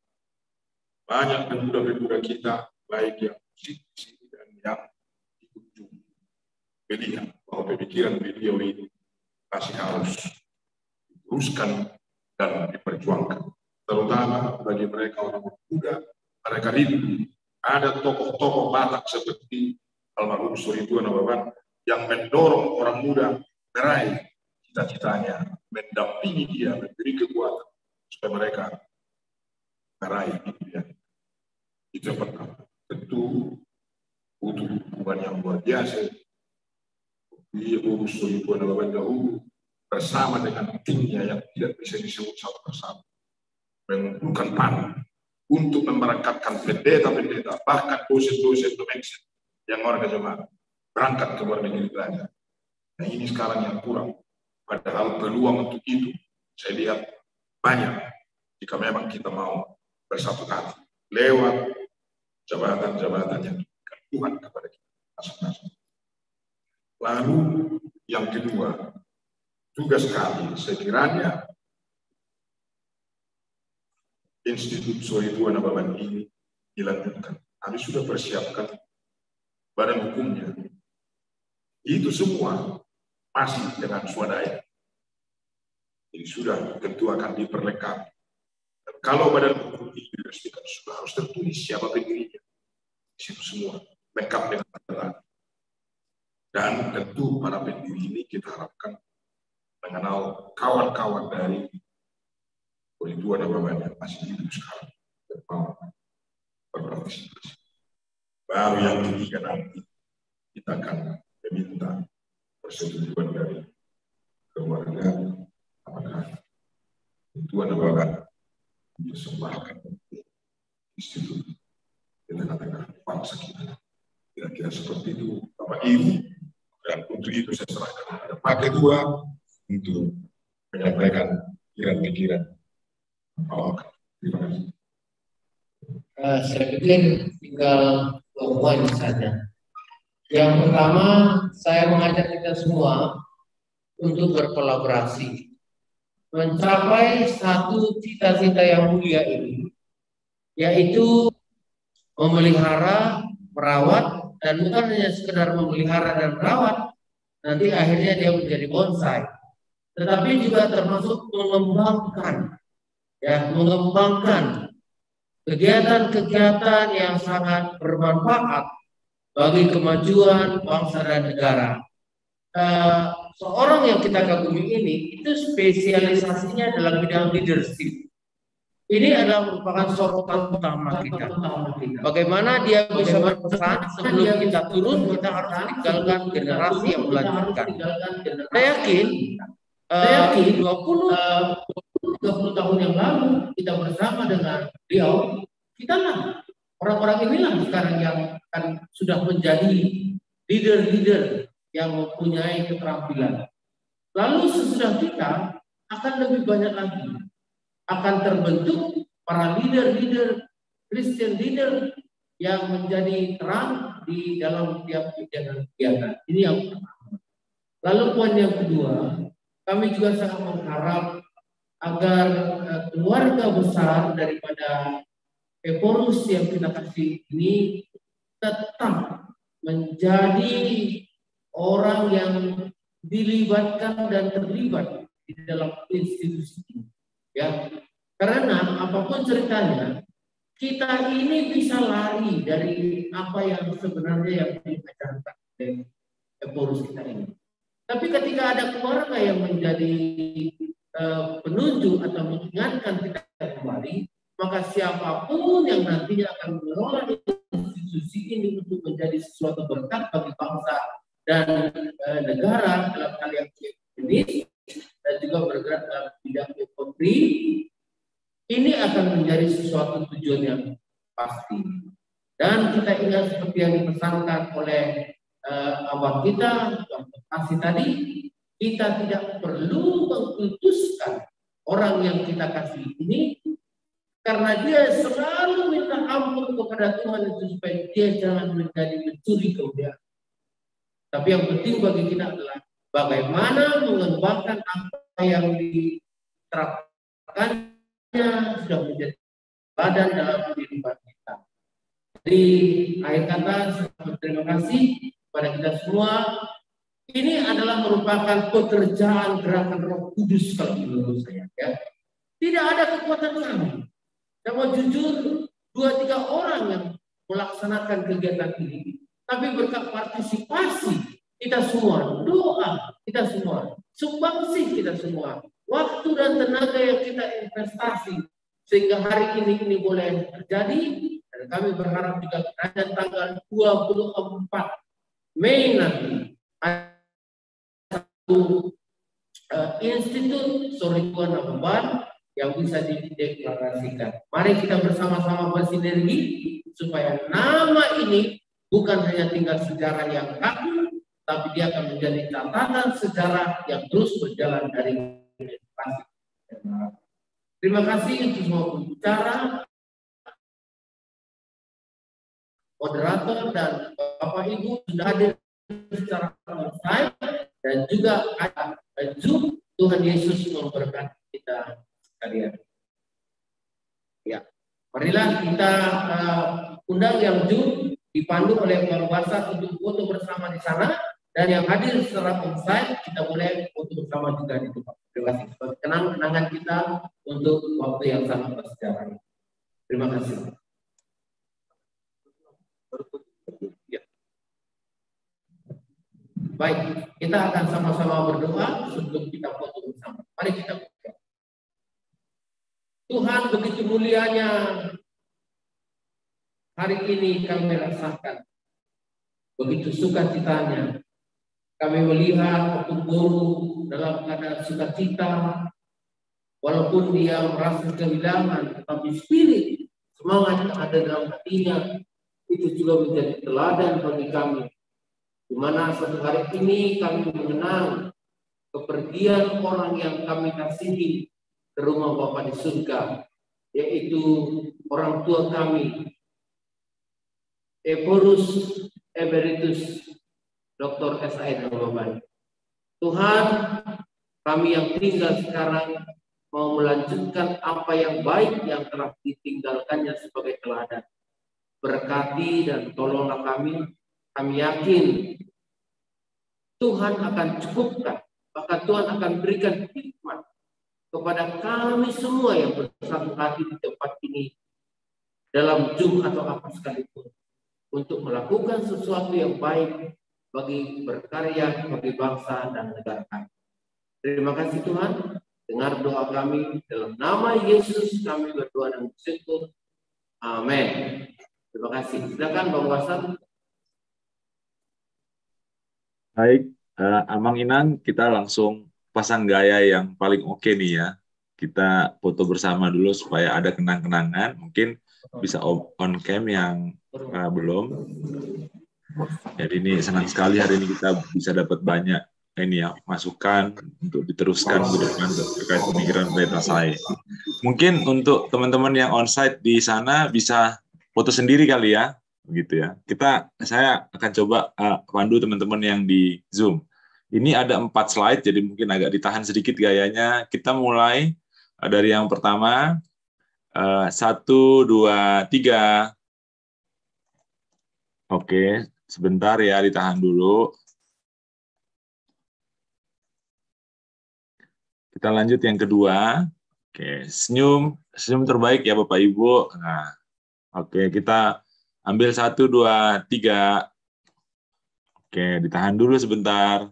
banyak pemuda-pemuda kita, baik yang di sini dan yang di ujung, melihat bahwa pemikiran beliau ini masih harus diteruskan dan diperjuangkan terutama bagi mereka orang muda, mereka rindu ada tokoh-tokoh Batak seperti almarhum Suritu Nababan yang mendorong orang muda meraih cita-citanya, mendampingi dia, memberi kekuatan supaya mereka meraih impian. Itu yang pertama. Tentu butuh dukungan yang luar biasa. Dia urus Suritu Nababan dahulu bersama dengan timnya yang tidak bisa disebut satu persatu. Mengumpulkan panah untuk memberangkatkan pendeta-pendeta, bahkan dosen-dosen domestik yang orang jemaat berangkat ke luar negeri belajar. Nah ini sekarang yang kurang. Padahal peluang untuk itu saya lihat banyak jika memang kita mau bersatu hati lewat jabatan-jabatan yang diberikan Tuhan kepada kita masing-masing. Lalu yang kedua, tugas kami sekiranya Institut Sohibul Nababan ini dilanjutkan. Kami sudah persiapkan badan hukumnya. Itu semua masih dengan swadaya. Jadi sudah tentu akan diperlengkapi. Dan kalau badan hukum ini diresmikan sudah harus tertulis siapa pendirinya. Di situ semua lengkap dengan aturan. Dan tentu para pendiri ini kita harapkan mengenal kawan-kawan dari itu ada yang masih hidup sekarang? Mau berpartisipasi. Baru yang ketiga nanti kita akan meminta persetujuan dari keluarga. Apakah itu ada beban disembahkan institut. Kita katakan bangsa kita kira-kira seperti itu. Bapak Ibu dan untuk itu saya serahkan. Kepada Pak Ketua untuk menyampaikan pikiran-pikiran Oh, saya pikir tinggal dua poin saja. Yang pertama, saya mengajak kita semua untuk berkolaborasi, mencapai satu cita-cita yang mulia ini, yaitu memelihara, merawat, dan bukan hanya sekedar memelihara dan merawat, nanti akhirnya dia menjadi bonsai, tetapi juga termasuk mengembangkan ya mengembangkan kegiatan-kegiatan yang sangat bermanfaat bagi kemajuan bangsa dan negara. Uh, seorang yang kita kagumi ini itu spesialisasinya dalam bidang leadership. Ini adalah merupakan sorotan utama kita. Bagaimana dia bisa berpesan sebelum kita turun, kita harus meninggalkan generasi yang melanjutkan. Saya yakin, uh, 20 uh, 30 tahun yang lalu kita bersama dengan beliau, kita lah orang-orang inilah sekarang yang akan sudah menjadi leader-leader yang mempunyai keterampilan. Lalu sesudah kita akan lebih banyak lagi akan terbentuk para leader-leader Christian leader yang menjadi terang di dalam tiap kegiatan-kegiatan. Ini yang pertama. Lalu poin yang kedua, kami juga sangat mengharap agar uh, keluarga besar daripada Eporus yang kita kasih ini tetap menjadi orang yang dilibatkan dan terlibat di dalam institusi ini. Ya, karena apa pun ceritanya, kita ini bisa lari dari apa yang sebenarnya yang diajarkan oleh Eporus kita ini. Tapi ketika ada keluarga yang menjadi Eh, penunjuk atau mengingatkan kita kembali, maka siapa pun yang nantinya akan mengelola institusi ini untuk menjadi sesuatu berkat bagi bangsa dan e, negara dalam hal yang ini dan juga bergerak dalam bidang ekonomi, ini akan menjadi sesuatu tujuan yang pasti. Dan kita ingat seperti yang dipesankan oleh uh, abang kita, kasih tadi, kita tidak perlu mengkultuskan orang yang kita kasih ini karena dia selalu minta ampun kepada Tuhan itu supaya dia jangan menjadi mencuri kemudian. Tapi yang penting bagi kita adalah bagaimana mengembangkan apa yang diterapkannya sudah menjadi badan dalam kehidupan kita. Di akhir kata, terima kasih kepada kita semua ini adalah merupakan pekerjaan gerakan Roh Kudus kalau menurut saya. Ya. Tidak ada kekuatan kami. Saya mau jujur, dua tiga orang yang melaksanakan kegiatan ini. Tapi berkat partisipasi kita semua, doa kita semua, sumbangsi kita semua, waktu dan tenaga yang kita investasi sehingga hari ini ini boleh terjadi dan kami berharap juga pada tanggal 24 Mei nanti uh, institut Sorituan Ababan yang bisa dideklarasikan. Mari kita bersama-sama bersinergi supaya nama ini bukan hanya tinggal sejarah yang kaku, tapi dia akan menjadi catatan sejarah yang terus berjalan dari generasi. Terima kasih untuk semua pembicara, moderator dan Bapak Ibu sudah hadir secara online dan juga ada Zoom. Tuhan Yesus memberkati kita sekalian. Ya, marilah kita uh, undang yang Zoom dipandu oleh Bang Basar untuk foto bersama di sana dan yang hadir secara onsite kita boleh foto bersama juga di tempat. Terima kasih kenang-kenangan kita untuk waktu yang sangat bersejarah. Terima kasih. Ya. Baik, kita akan sama-sama berdoa sebelum kita foto bersama. Mari kita berdoa. Tuhan begitu mulianya hari ini kami rasakan. Begitu suka citanya. Kami melihat waktu guru dalam keadaan sukacita. Walaupun dia merasa kehilangan, tetapi spirit, semangat ada dalam hatinya, itu juga menjadi teladan bagi kami. Di mana satu hari ini kami mengenang kepergian orang yang kami kasihi ke rumah Bapa di surga, yaitu orang tua kami, Eporus Emeritus Dr. S.I. Namaban. Tuhan, kami yang tinggal sekarang mau melanjutkan apa yang baik yang telah ditinggalkannya sebagai teladan. Berkati dan tolonglah kami. Kami yakin Tuhan akan cukupkan, maka Tuhan akan berikan hikmat kepada kami semua yang bersatu hati di tempat ini dalam Zoom atau apa sekalipun untuk melakukan sesuatu yang baik bagi berkarya bagi bangsa dan negara kami. Terima kasih Tuhan. Dengar doa kami dalam nama Yesus kami berdoa dan bersyukur. Amin. Terima kasih. Silakan Bang Wasan. Baik, uh, Amang Inan, kita langsung pasang gaya yang paling oke okay nih ya. Kita foto bersama dulu supaya ada kenang-kenangan. Mungkin bisa on cam yang uh, belum. Jadi ini senang sekali hari ini kita bisa dapat banyak ini ya masukan untuk diteruskan ke depan terkait pemikiran pendeta saya. Mungkin untuk teman-teman yang onsite di sana bisa foto sendiri kali ya, begitu ya. Kita saya akan coba uh, pandu teman-teman yang di Zoom. Ini ada empat slide, jadi mungkin agak ditahan sedikit gayanya. Kita mulai uh, dari yang pertama. Uh, satu, dua, tiga. Oke, sebentar ya, ditahan dulu. Kita lanjut yang kedua. Oke, senyum, senyum terbaik ya Bapak Ibu. Nah, oke kita ambil satu, dua, tiga. Oke, ditahan dulu sebentar.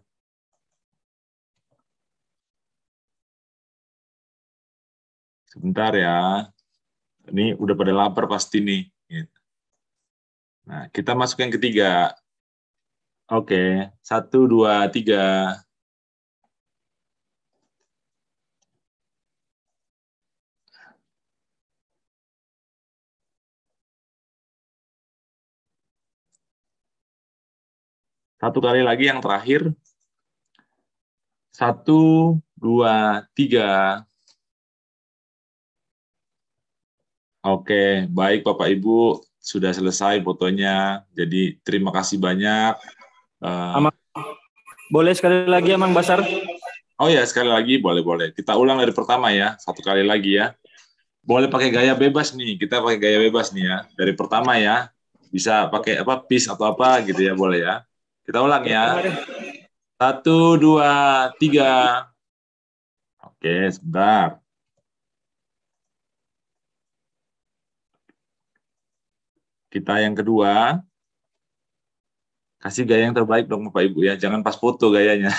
Sebentar ya. Ini udah pada lapar pasti nih. Nah, kita masuk yang ketiga. Oke, satu, dua, tiga. Satu kali lagi yang terakhir. Satu, dua, tiga. Oke, baik Bapak Ibu, sudah selesai fotonya. Jadi terima kasih banyak. Uh, Amang, boleh sekali lagi Amang Basar? Oh ya, sekali lagi boleh-boleh. Kita ulang dari pertama ya, satu kali lagi ya. Boleh pakai gaya bebas nih, kita pakai gaya bebas nih ya. Dari pertama ya, bisa pakai apa, peace atau apa gitu ya, boleh ya. Kita ulang ya. Satu, dua, tiga. Oke, sebentar. Kita yang kedua. Kasih gaya yang terbaik dong Bapak Ibu ya. Jangan pas foto gayanya.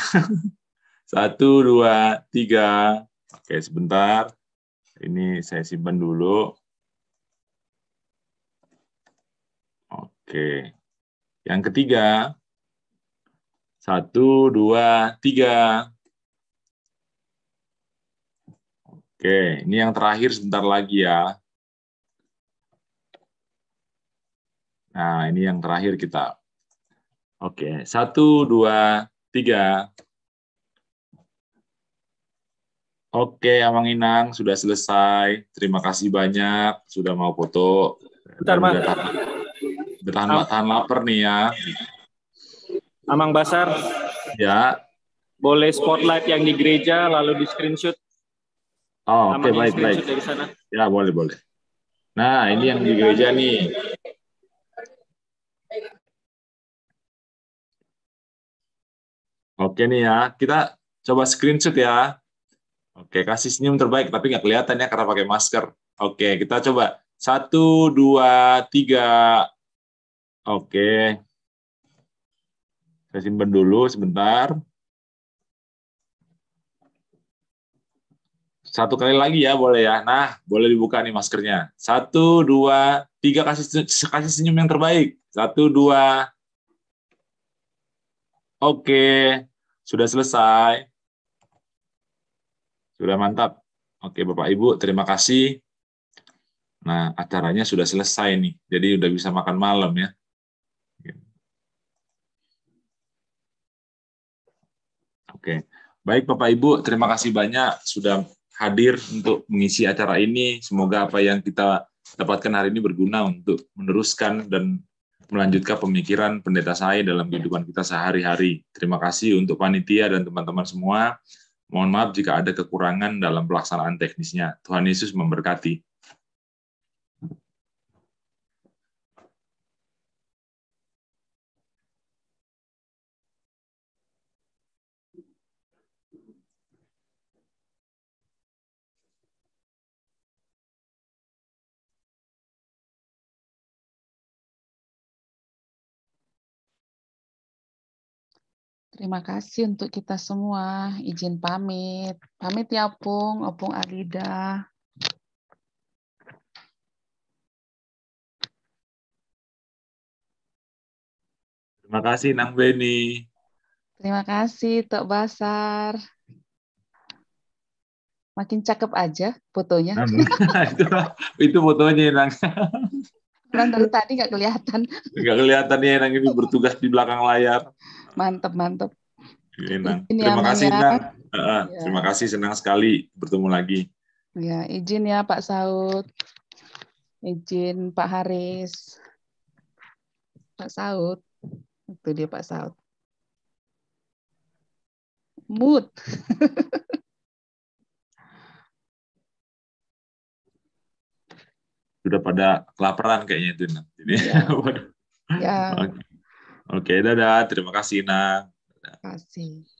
Satu, dua, tiga. Oke, sebentar. Ini saya simpan dulu. Oke. Yang ketiga. Satu, dua, tiga. Oke, ini yang terakhir sebentar lagi ya. Nah, ini yang terakhir kita. Oke, satu, dua, tiga. Oke, Amang Inang sudah selesai. Terima kasih banyak sudah mau foto. Bentar, Mas. Udah tahan, udah tahan, tahan lapar nih ya. Amang Basar, Ya. boleh spotlight yang di gereja lalu di screenshot. Oh, oke yang baik baik. dari sana. Ya boleh boleh. Nah ini yang di gereja nih. Oke nih ya, kita coba screenshot ya. Oke, kasih senyum terbaik, tapi nggak kelihatan ya karena pakai masker. Oke, kita coba. Satu, dua, tiga. Oke. Saya simpan dulu sebentar. Satu kali lagi ya, boleh ya. Nah, boleh dibuka nih maskernya. Satu, dua, tiga, kasih, kasih senyum yang terbaik. Satu, dua. Oke, sudah selesai. Sudah mantap. Oke, Bapak Ibu, terima kasih. Nah, acaranya sudah selesai nih. Jadi udah bisa makan malam ya. Oke. Baik Bapak Ibu, terima kasih banyak sudah hadir untuk mengisi acara ini. Semoga apa yang kita dapatkan hari ini berguna untuk meneruskan dan melanjutkan pemikiran pendeta saya dalam kehidupan kita sehari-hari. Terima kasih untuk panitia dan teman-teman semua. Mohon maaf jika ada kekurangan dalam pelaksanaan teknisnya. Tuhan Yesus memberkati. Terima kasih untuk kita semua. Izin pamit. Pamit ya, Opung. Opung Alida. Terima kasih Nang Beni. Terima kasih, Tok Basar. Makin cakep aja fotonya. itu, itu fotonya Nang. Orang dari tadi nggak kelihatan. Nggak kelihatan ya Nang ini bertugas di belakang layar. Mantep, mantep. Inang. Izin ya, Terima Mang, kasih ya. Nang. Heeh, Ya. Terima kasih senang sekali bertemu lagi. Ya, izin ya Pak Saud. Izin Pak Haris. Pak Saud. Itu dia Pak Saud. Mood. Sudah pada kelaparan kayaknya itu. Jadi, waduh. Ya, Oke. Oke, dadah. Terima kasih Nang. terima kasih.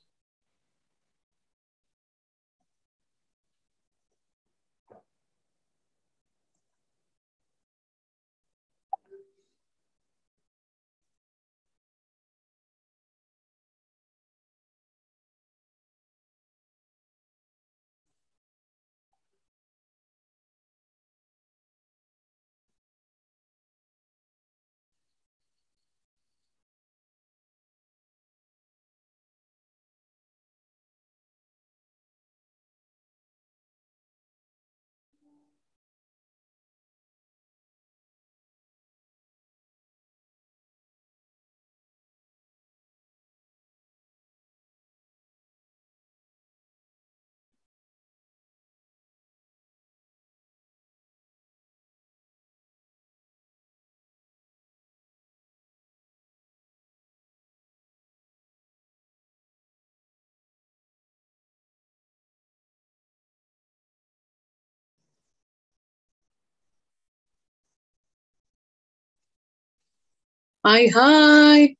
Hai hai.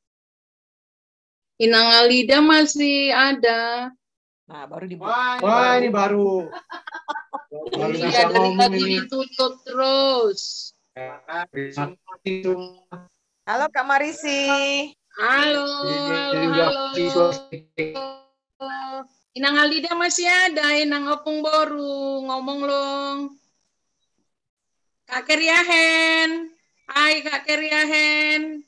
Inang Alida masih ada. Nah, baru dibuka. Wah, ini baru. Baru Iya dari tadi ini. ditutup terus. Halo Kak Marisi. Halo, halo. Inang Alida masih ada, Inang Opung Boru, ngomong long. Kak Keriahen, hai Kak Keriahen,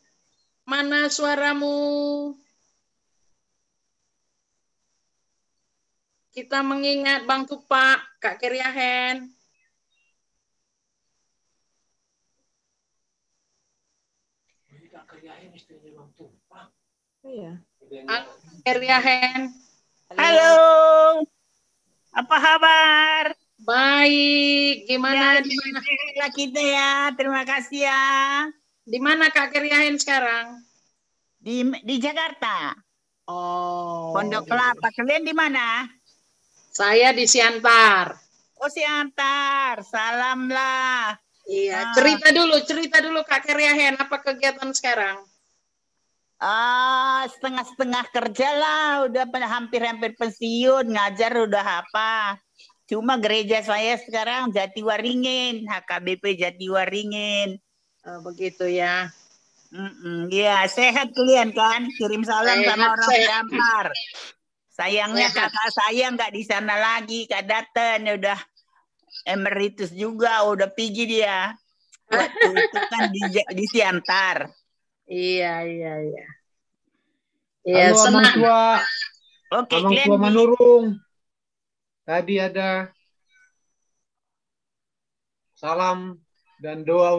mana suaramu? Kita mengingat Bang Tupak, Kak Keriahen. Iya. Halo, Keriahen. Halo. Apa kabar? Baik, gimana Ya, di mana? Lah kita ya, terima kasih ya. Di mana Kak Keriahen sekarang? Di di Jakarta. Oh. Pondok Kelapa. Kalian di mana? Saya di Siantar. Oh, Siantar. Salam lah. Iya, Ah. cerita dulu, cerita dulu Kak Keriahen, apa kegiatan sekarang? Ah, setengah-setengah kerja lah, udah hampir-hampir pensiun, ngajar udah apa. Cuma gereja saya sekarang Jatiwaringin, HKBP Jatiwaringin. Oh, begitu ya. Mm-mm, Iya, sehat kalian kan? Kirim salam Sehat, sama orang sehat. Dampar. Sayangnya Sehat. kakak saya nggak di sana lagi, Kak Daten udah emeritus juga, udah pergi dia. Waktu itu kan di, di Siantar. Iya, iya, iya. Iya, Halo senang. Tua, Oke, Abang kalian Tua Manurung. Tadi ada salam dan doa